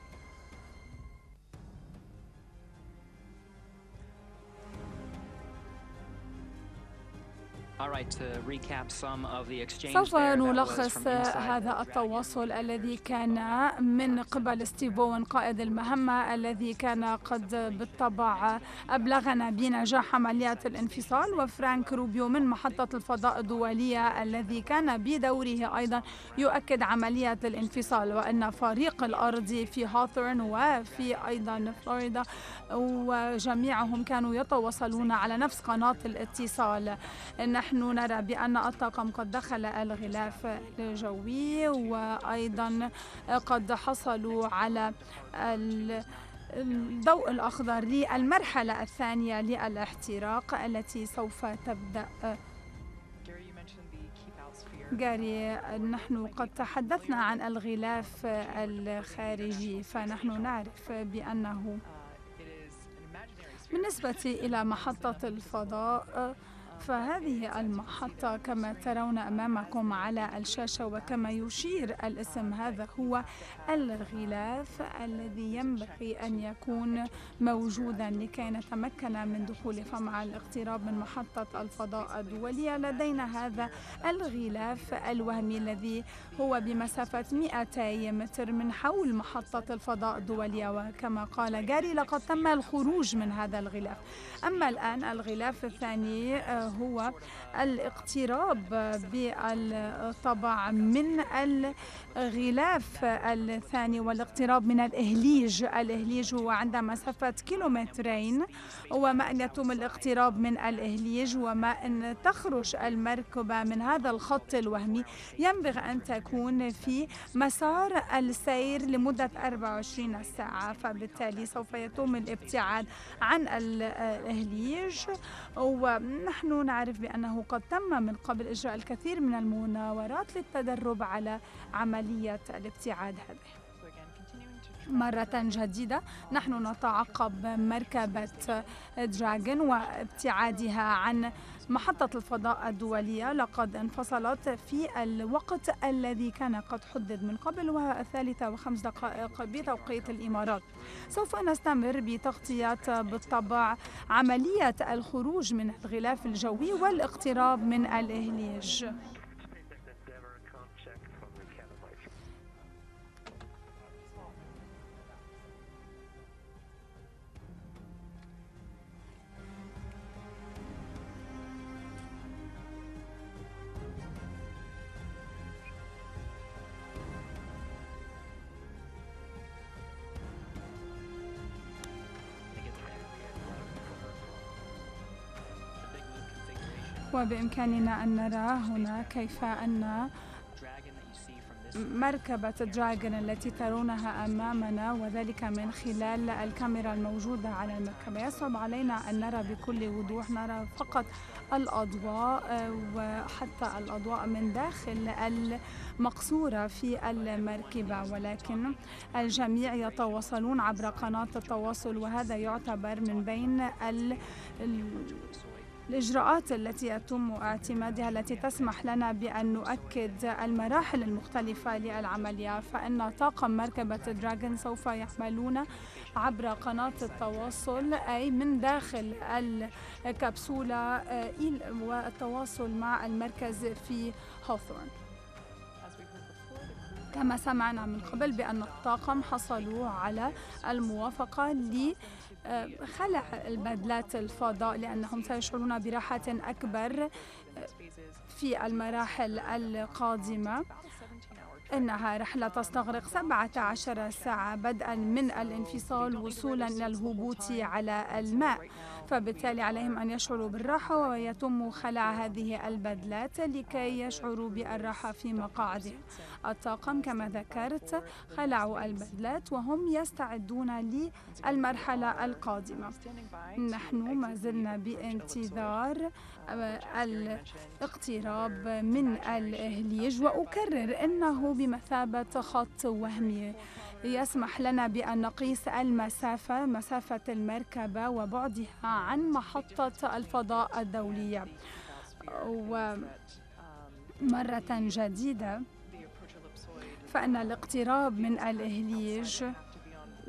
سوف نلخص هذا التواصل الذي كان من قبل ستيف بوين قائد المهمة الذي كان قد بالطبع أبلغنا بنجاح عمليات الانفصال. وفرانك روبيو من محطة الفضاء الدولية الذي كان بدوره أيضا يؤكد عملية الانفصال وأن فريق الأرض في هاثورن وفي أيضا فلوريدا وجميعهم كانوا يتواصلون على نفس قناة الاتصال. نحن نرى بأن الطاقم قد دخل الغلاف الجوي وأيضا قد حصلوا على الضوء الأخضر للمرحلة الثانية للاحتراق التي سوف تبدأ. جاري نحن قد تحدثنا عن الغلاف الخارجي فنحن نعرف بأنه بالنسبة إلى محطة الفضاء فهذه المحطة كما ترون أمامكم على الشاشة وكما يشير الاسم هذا هو الغلاف الذي ينبغي أن يكون موجودا لكي نتمكن من دخول فمع الاقتراب من محطة الفضاء الدولية. لدينا هذا الغلاف الوهمي الذي هو بمسافة 200 متر من حول محطة الفضاء الدولية. وكما قال جاري لقد تم الخروج من هذا الغلاف. أما الآن الغلاف الثاني آه، هو الاقتراب بالطبع من الغلاف الثاني والاقتراب من الإهليج. الإهليج هو عند مسافة كيلومترين وما أن يتم الاقتراب من الإهليج وما أن تخرج المركبة من هذا الخط الوهمي. ينبغي أن تكون في مسار السير لمدة 24 ساعة فبالتالي سوف يتم الابتعاد عن الإهليج. ونحن نعرف بأنه قد تم من قبل إجراء الكثير من المناورات للتدرب على عملية الابتعاد هذه. مرة جديدة نحن نتعقب مركبة دراجون وابتعادها عن محطة الفضاء الدولية لقد انفصلت في الوقت الذي كان قد حدد من قبل وهو الثالثة وخمس دقائق بتوقيت الإمارات. سوف نستمر بتغطية بالطبع عملية الخروج من الغلاف الجوي والاقتراب من الإهليج. وبإمكاننا أن نرى هنا كيف أن مركبة دراجون التي ترونها أمامنا وذلك من خلال الكاميرا الموجودة على المركبة. يصعب علينا أن نرى بكل وضوح نرى فقط الأضواء وحتى الأضواء من داخل المقصورة في المركبة. ولكن الجميع يتواصلون عبر قناة التواصل وهذا يعتبر من بين ال الإجراءات التي يتم اعتمادها التي تسمح لنا بأن نؤكد المراحل المختلفة للعملية فإن طاقم مركبة دراجون سوف يعملون عبر قناة التواصل أي من داخل الكبسولة والتواصل مع المركز في هوثورن. كما سمعنا من قبل بأن الطاقم حصلوا على الموافقة خلع البدلات الفضاء لأنهم سيشعرون براحة أكبر في المراحل القادمة. إنها رحلة تستغرق 17 ساعة بدءا من الانفصال وصولا إلى الهبوط على الماء. فبالتالي عليهم أن يشعروا بالراحة ويتم خلع هذه البدلات لكي يشعروا بالراحة في مقاعدهم الطاقم كما ذكرت خلعوا البدلات وهم يستعدون للمرحلة القادمة. نحن ما زلنا بانتظار الاقتراب من الإهليج وأكرر أنه بمثابة خط وهمي. يسمح لنا بأن نقيس المسافة مسافة المركبة وبعدها عن محطة الفضاء الدولية ومرة جديدة فإن الاقتراب من الإهليج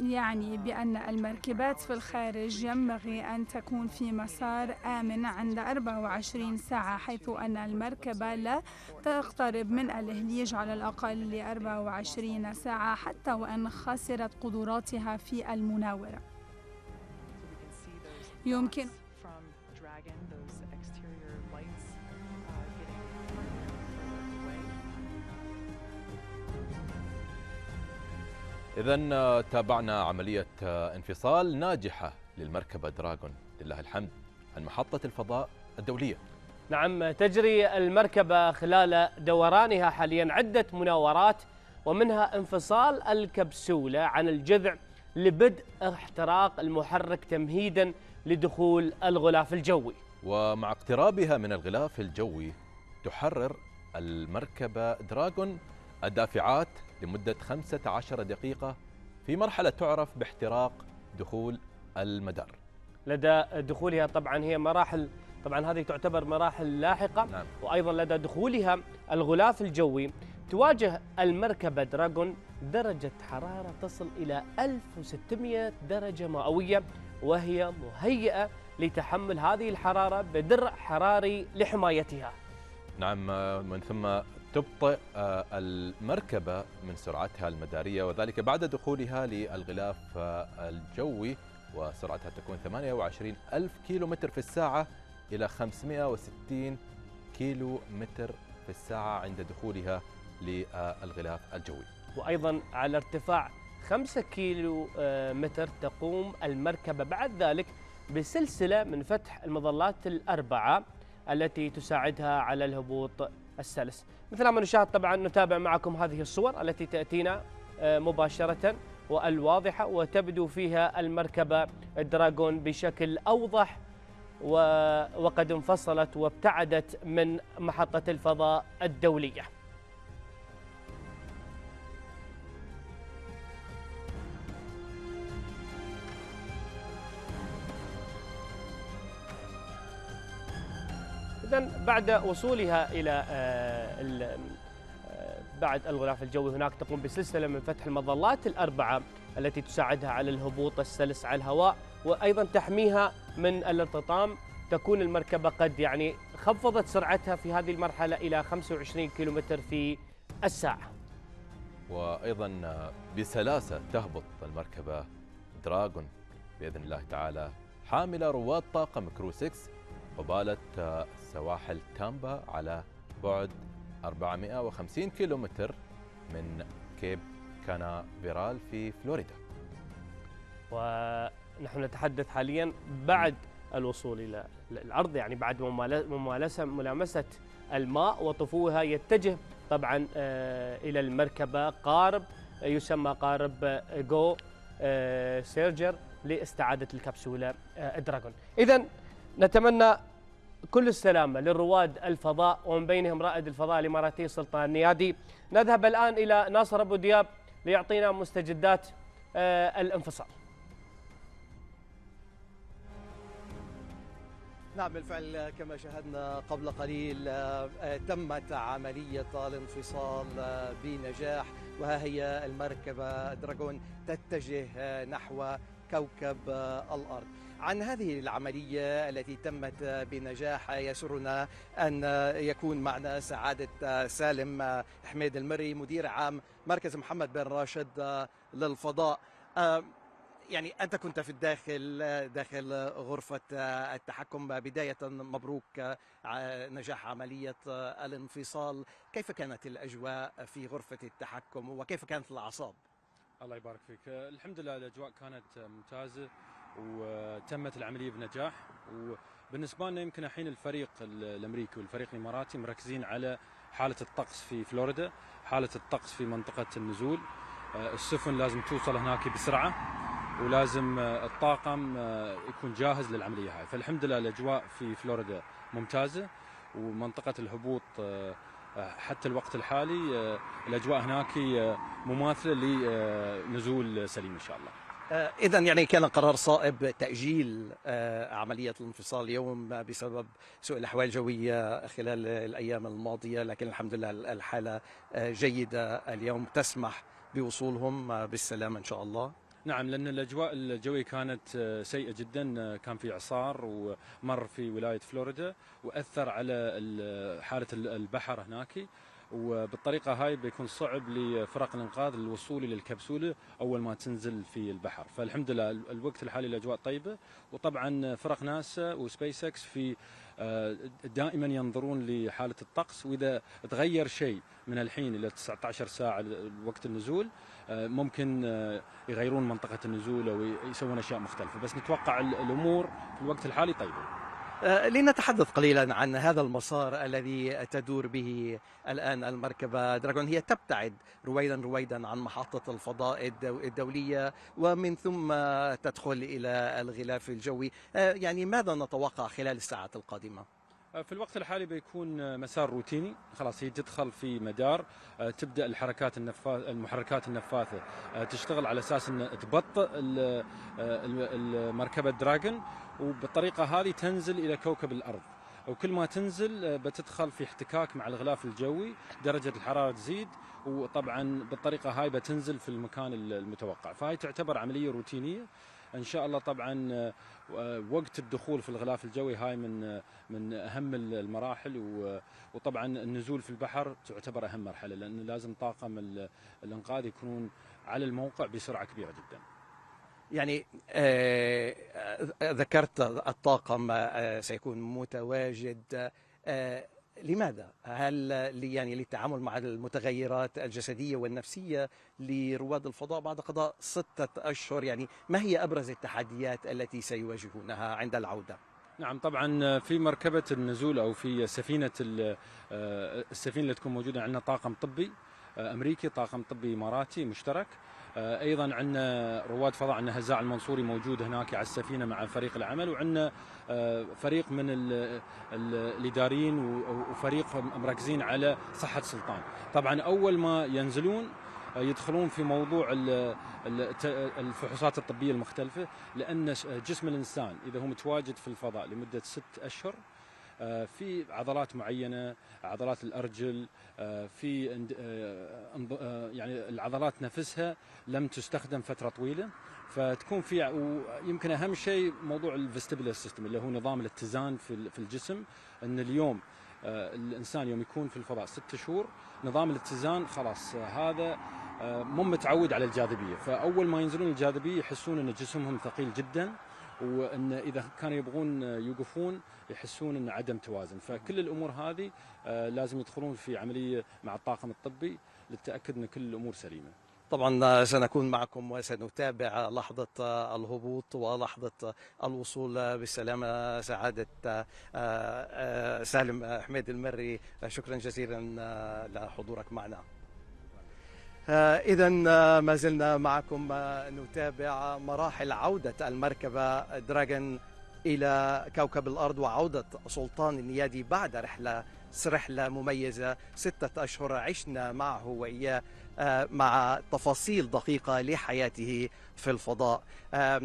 يعني بأن المركبات في الخارج ينبغي أن تكون في مسار آمن عند 24 ساعة حيث أن المركبة لا تقترب من الإهليج على الأقل ل 24 ساعة حتى وإن خسرت قدراتها في المناورة. يمكن إذا تابعنا عملية انفصال ناجحة للمركبة دراغون. لله الحمد. عن محطة الفضاء الدولية. نعم تجري المركبة خلال دورانها حاليا عدة مناورات ومنها انفصال الكبسولة عن الجذع لبدء احتراق المحرك تمهيدا لدخول الغلاف الجوي. ومع اقترابها من الغلاف الجوي تحرر المركبة دراغون الدافعات لمدة 15 دقيقة في مرحلة تعرف باحتراق دخول المدار لدى دخولها طبعا هي مراحل طبعا هذه تعتبر مراحل لاحقة نعم. وأيضا لدى دخولها الغلاف الجوي تواجه المركبة دراغون درجة حرارة تصل إلى 1600 درجة مئوية وهي مهيئة لتحمل هذه الحرارة بدرع حراري لحمايتها نعم من ثم تبطئ آه، المركبة من سرعتها المدارية وذلك بعد دخولها للغلاف آه، الجوي وسرعتها تكون 28 ألف كيلو متر في الساعة إلى 560 كيلو متر في الساعة عند دخولها للغلاف الجوي. وأيضا على ارتفاع 5 كيلو آه، متر تقوم المركبة بعد ذلك بسلسلة من فتح المظلات الأربعة التي تساعدها على الهبوط السلس. مثل ما نشاهد طبعا نتابع معكم هذه الصور التي تأتينا آه، مباشرة والواضحة وتبدو فيها المركبة الدراغون بشكل أوضح وقد انفصلت وابتعدت من محطة الفضاء الدولية. إذا بعد وصولها إلى آه، آه، بعد الغلاف الجوي هناك تقوم بسلسلة من فتح المظلات الأربعة التي تساعدها على الهبوط السلس على الهواء وأيضا تحميها من الارتطام تكون المركبة قد يعني خفضت سرعتها في هذه المرحلة إلى 25 كيلومتر في الساعة. وأيضا بسلاسة تهبط المركبة دراغون بإذن الله تعالى حاملة رواد طاقم كرو 6 قبالة سواحل تامبا على بعد 450 كيلومتر من كيب كانافيرال في فلوريدا. ونحن نتحدث حاليا بعد الوصول إلى الأرض يعني بعد ممارسة ملامسة الماء وطفوها يتجه طبعا آه، إلى المركبة قارب يسمى قارب Go آه، Searcher لإستعادة الكبسولة آه، دراغون. إذا نتمنى كل السلامة للرواد الفضاء ومن بينهم رائد الفضاء الإماراتي سلطان نيادي. نذهب الآن إلى ناصر أبو دياب ليعطينا مستجدات آه، الانفصال. نعم بالفعل كما شاهدنا قبل قليل آه، تمت عملية الانفصال آه، بنجاح وها هي المركبة دراغون تتجه نحو كوكب الأرض. عن هذه العملية التي تمت بنجاح يسرنا أن يكون معنا سعادة سالم حميد المري مدير عام مركز محمد بن راشد للفضاء. يعني أنت كنت في الداخل داخل غرفة التحكم. بداية مبروك نجاح عملية الانفصال. كيف كانت الأجواء في غرفة التحكم؟ وكيف كانت الأعصاب؟ الله يبارك فيك. الحمد لله الأجواء كانت ممتازة. وتمت العملية بنجاح. وبالنسبة لنا يمكن الحين الفريق الأمريكي والفريق الإماراتي مركزين على حالة الطقس في فلوريدا، حالة الطقس في منطقة النزول، آه، السفن لازم توصل هناك بسرعة ولازم آه، الطاقم آه، يكون جاهز للعملية هاي، فالحمد لله الأجواء في فلوريدا ممتازة ومنطقة الهبوط حتى الوقت الحالي الأجواء هناك مماثلة لنزول سليم إن شاء الله. آه، إذا يعني كان قرار صائب تأجيل آه، عملية الانفصال اليوم بسبب سوء الأحوال الجوية خلال الأيام الماضية لكن الحمد لله الحالة آه، جيدة اليوم تسمح بوصولهم بالسلامة إن شاء الله. نعم لأن الأجواء الجوية كانت سيئة جدا كان في إعصار ومر في ولاية فلوريدا وأثر على حالة البحر هناك. وبالطريقة هاي بيكون صعب لفرق الإنقاذ الوصول إلى الكبسولة أول ما تنزل في البحر. فالحمد لله الوقت الحالي الأجواء طيبة. وطبعا فرق ناسا وسبيس إكس في آه، دائما ينظرون لحالة الطقس. وإذا تغير شيء من الحين إلى 19 ساعة وقت النزول آه، ممكن آه، يغيرون منطقة النزول أو يسوون أشياء مختلفة. بس نتوقع الأمور في الوقت الحالي طيبة. آه، لنتحدث قليلا عن هذا المسار الذي تدور به الآن المركبة دراغون هي تبتعد رويدا رويدا عن محطة الفضاء الدولية ومن ثم تدخل إلى الغلاف الجوي يعني ماذا نتوقع خلال الساعات القادمة؟ في الوقت الحالي بيكون مسار روتيني. خلاص هي تدخل في مدار آه، تبدأ الحركات النفاث المحركات النفاثة. آه، تشتغل على أساس إن تبطئ آه، المركبه دراجون وبالطريقة هذه تنزل إلى كوكب الأرض. وكل ما تنزل بتدخل في احتكاك مع الغلاف الجوي درجة الحرارة تزيد وطبعا بالطريقة هاي بتنزل في المكان المتوقع. فهي تعتبر عملية روتينية. إن شاء الله طبعا آه، وقت الدخول في الغلاف الجوي هاي من آه، من أهم المراحل وطبعا النزول في البحر تعتبر أهم مرحلة لأن لازم طاقم الإنقاذ يكونون على الموقع بسرعة كبيرة جدا. يعني آه ذكرت الطاقم سيكون متواجد لماذا؟ هل يعني للتعامل مع المتغيرات الجسدية والنفسية لرواد الفضاء بعد قضاء ستة أشهر يعني ما هي أبرز التحديات التي سيواجهونها عند العودة؟ نعم طبعا في مركبة النزول أو في سفينة السفينة اللي تكون موجودة عندنا طاقم طبي أمريكي طاقم طبي إماراتي مشترك آه، أيضا عندنا رواد فضاء عندنا هزاع المنصوري موجود هناك على السفينة مع فريق العمل وعندنا آه، فريق من الإداريين وفريق مركزين على صحة سلطان. طبعا أول ما ينزلون آه، يدخلون في موضوع الفحوصات الطبية المختلفة لأن جسم الإنسان إذا هو متواجد في الفضاء لمدة ست أشهر آه، في عضلات معينة عضلات الأرجل آه، في آه، يعني العضلات نفسها لم تستخدم فترة طويلة. فتكون في ويمكن أهم شيء موضوع ال vestibular system اللي هو نظام الاتزان في الجسم إن اليوم الإنسان يوم يكون في الفضاء ست شهور نظام الاتزان خلاص هذا مو متعود على الجاذبية. فأول ما ينزلون الجاذبية يحسون إن جسمهم ثقيل جدا. وإن إذا كانوا يبغون يوقفون يحسون إن عدم توازن. فكل الأمور هذه آه، لازم يدخلون في عملية مع الطاقم الطبي للتأكد إن كل الأمور سليمة. طبعا سنكون معكم وسنتابع لحظة الهبوط ولحظة الوصول بالسلامة سعادة آه، آه، سالم حميد المري. شكرا جزيلا لحضورك معنا. آه، إذا آه، ما زلنا معكم آه، نتابع مراحل عودة المركبة دراجون إلى كوكب الأرض وعودة سلطان النيادي بعد رحلة رحلة مميزة ستة أشهر عشنا معه وإياه مع تفاصيل دقيقة لحياته في الفضاء.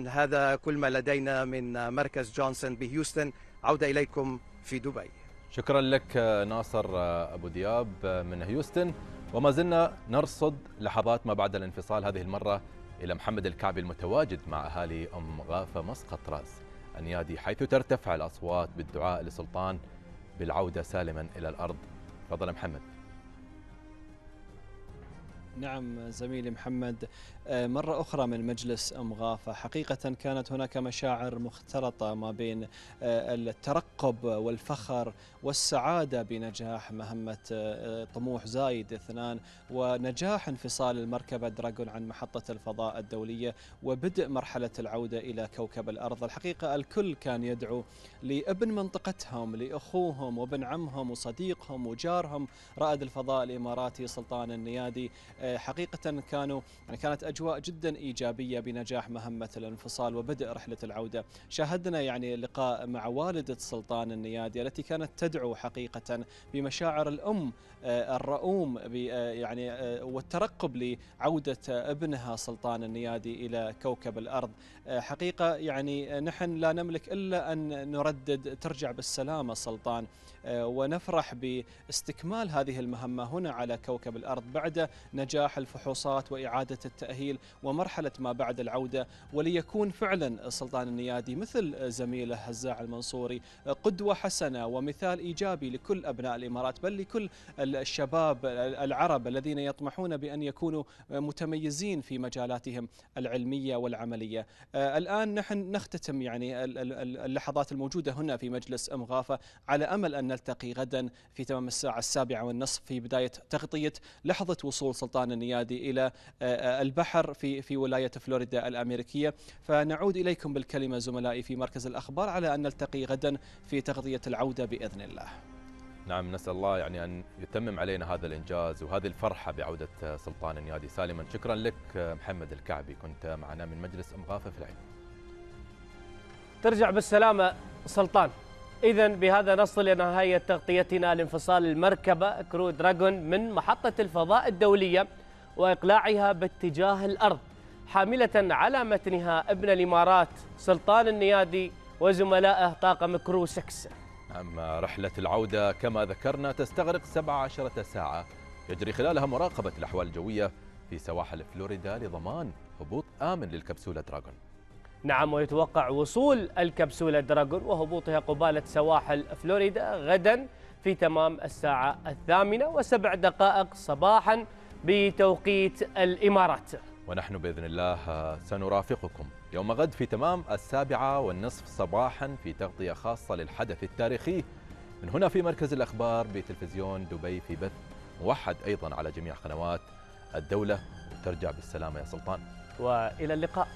هذا كل ما لدينا من مركز جونسون بهيوستن. عودة إليكم في دبي. شكرا لك ناصر أبو دياب من هيوستن. وما زلنا نرصد لحظات ما بعد الانفصال هذه المرة إلى محمد الكعبي المتواجد مع أهالي أم غافة مسقط راس. النيادي حيث ترتفع الأصوات بالدعاء لسلطان بالعودة سالما إلى الأرض. تفضل محمد. نعم زميلي محمد. آه، مرة أخرى من مجلس أم غافة حقيقة كانت هناك مشاعر مختلطة ما بين آه، الترقب والفخر والسعادة بنجاح مهمة آه، طموح زايد اثنان ونجاح انفصال المركبة دراجون عن محطة الفضاء الدولية وبدء مرحلة العودة إلى كوكب الأرض. الحقيقة الكل كان يدعو لابن منطقتهم لأخوهم وابن عمهم وصديقهم وجارهم رائد الفضاء الإماراتي سلطان النيادي حقيقة كانوا يعني كانت أجواء جدا إيجابية بنجاح مهمة الانفصال وبدء رحلة العودة. شاهدنا يعني لقاء مع والدة سلطان النيادي التي كانت تدعو حقيقة بمشاعر الأم آه، الرؤوم آه، يعني آه، والترقب لعودة ابنها سلطان النيادي إلى كوكب الأرض. حقيقة يعني نحن لا نملك إلا أن نردد ترجع بالسلامة سلطان. ونفرح باستكمال هذه المهمة هنا على كوكب الأرض بعد نجاح نجاح الفحوصات وإعادة التأهيل ومرحلة ما بعد العودة. وليكون فعلا سلطان النيادي مثل زميله هزاع المنصوري قدوة حسنة ومثال إيجابي لكل أبناء الإمارات بل لكل الشباب العرب الذين يطمحون بأن يكونوا متميزين في مجالاتهم العلمية والعملية. الآن نحن نختتم يعني اللحظات الموجودة هنا في مجلس أمغافة على أمل أن نلتقي غدا في تمام الساعة السابعة والنصف في بداية تغطية لحظة وصول سلطان النيادي إلى البحر في في ولاية فلوريدا الأمريكية. فنعود إليكم بالكلمة زملائي في مركز الأخبار على أن نلتقي غدا في تغطية العودة بإذن الله. نعم نسأل الله يعني أن يتمم علينا هذا الإنجاز وهذه الفرحة بعودة سلطان النيادي. سالما شكرا لك محمد الكعبي كنت معنا من مجلس أمغافة في العين ترجع بالسلامة سلطان. إذا بهذا نصل إلى نهاية تغطيتنا لانفصال المركبة كرو دراجون من محطة الفضاء الدولية وإقلاعها باتجاه الأرض حاملة على متنها ابن الإمارات سلطان النيادي وزملائه طاقم كرو 6 أما رحلة العودة كما ذكرنا تستغرق 17 ساعة. يجري خلالها مراقبة الأحوال الجوية في سواحل فلوريدا لضمان هبوط آمن للكبسولة دراغون. نعم ويتوقع وصول الكبسولة دراغون وهبوطها قبالة سواحل فلوريدا غدا في تمام الساعة الثامنة وسبع دقائق صباحا بتوقيت الإمارات. ونحن بإذن الله سنرافقكم. يوم غد في تمام السابعة والنصف صباحا في تغطية خاصة للحدث التاريخي. من هنا في مركز الأخبار بتلفزيون دبي في بث موحد أيضا على جميع قنوات الدولة. ترجع بالسلامة يا سلطان. وإلى اللقاء.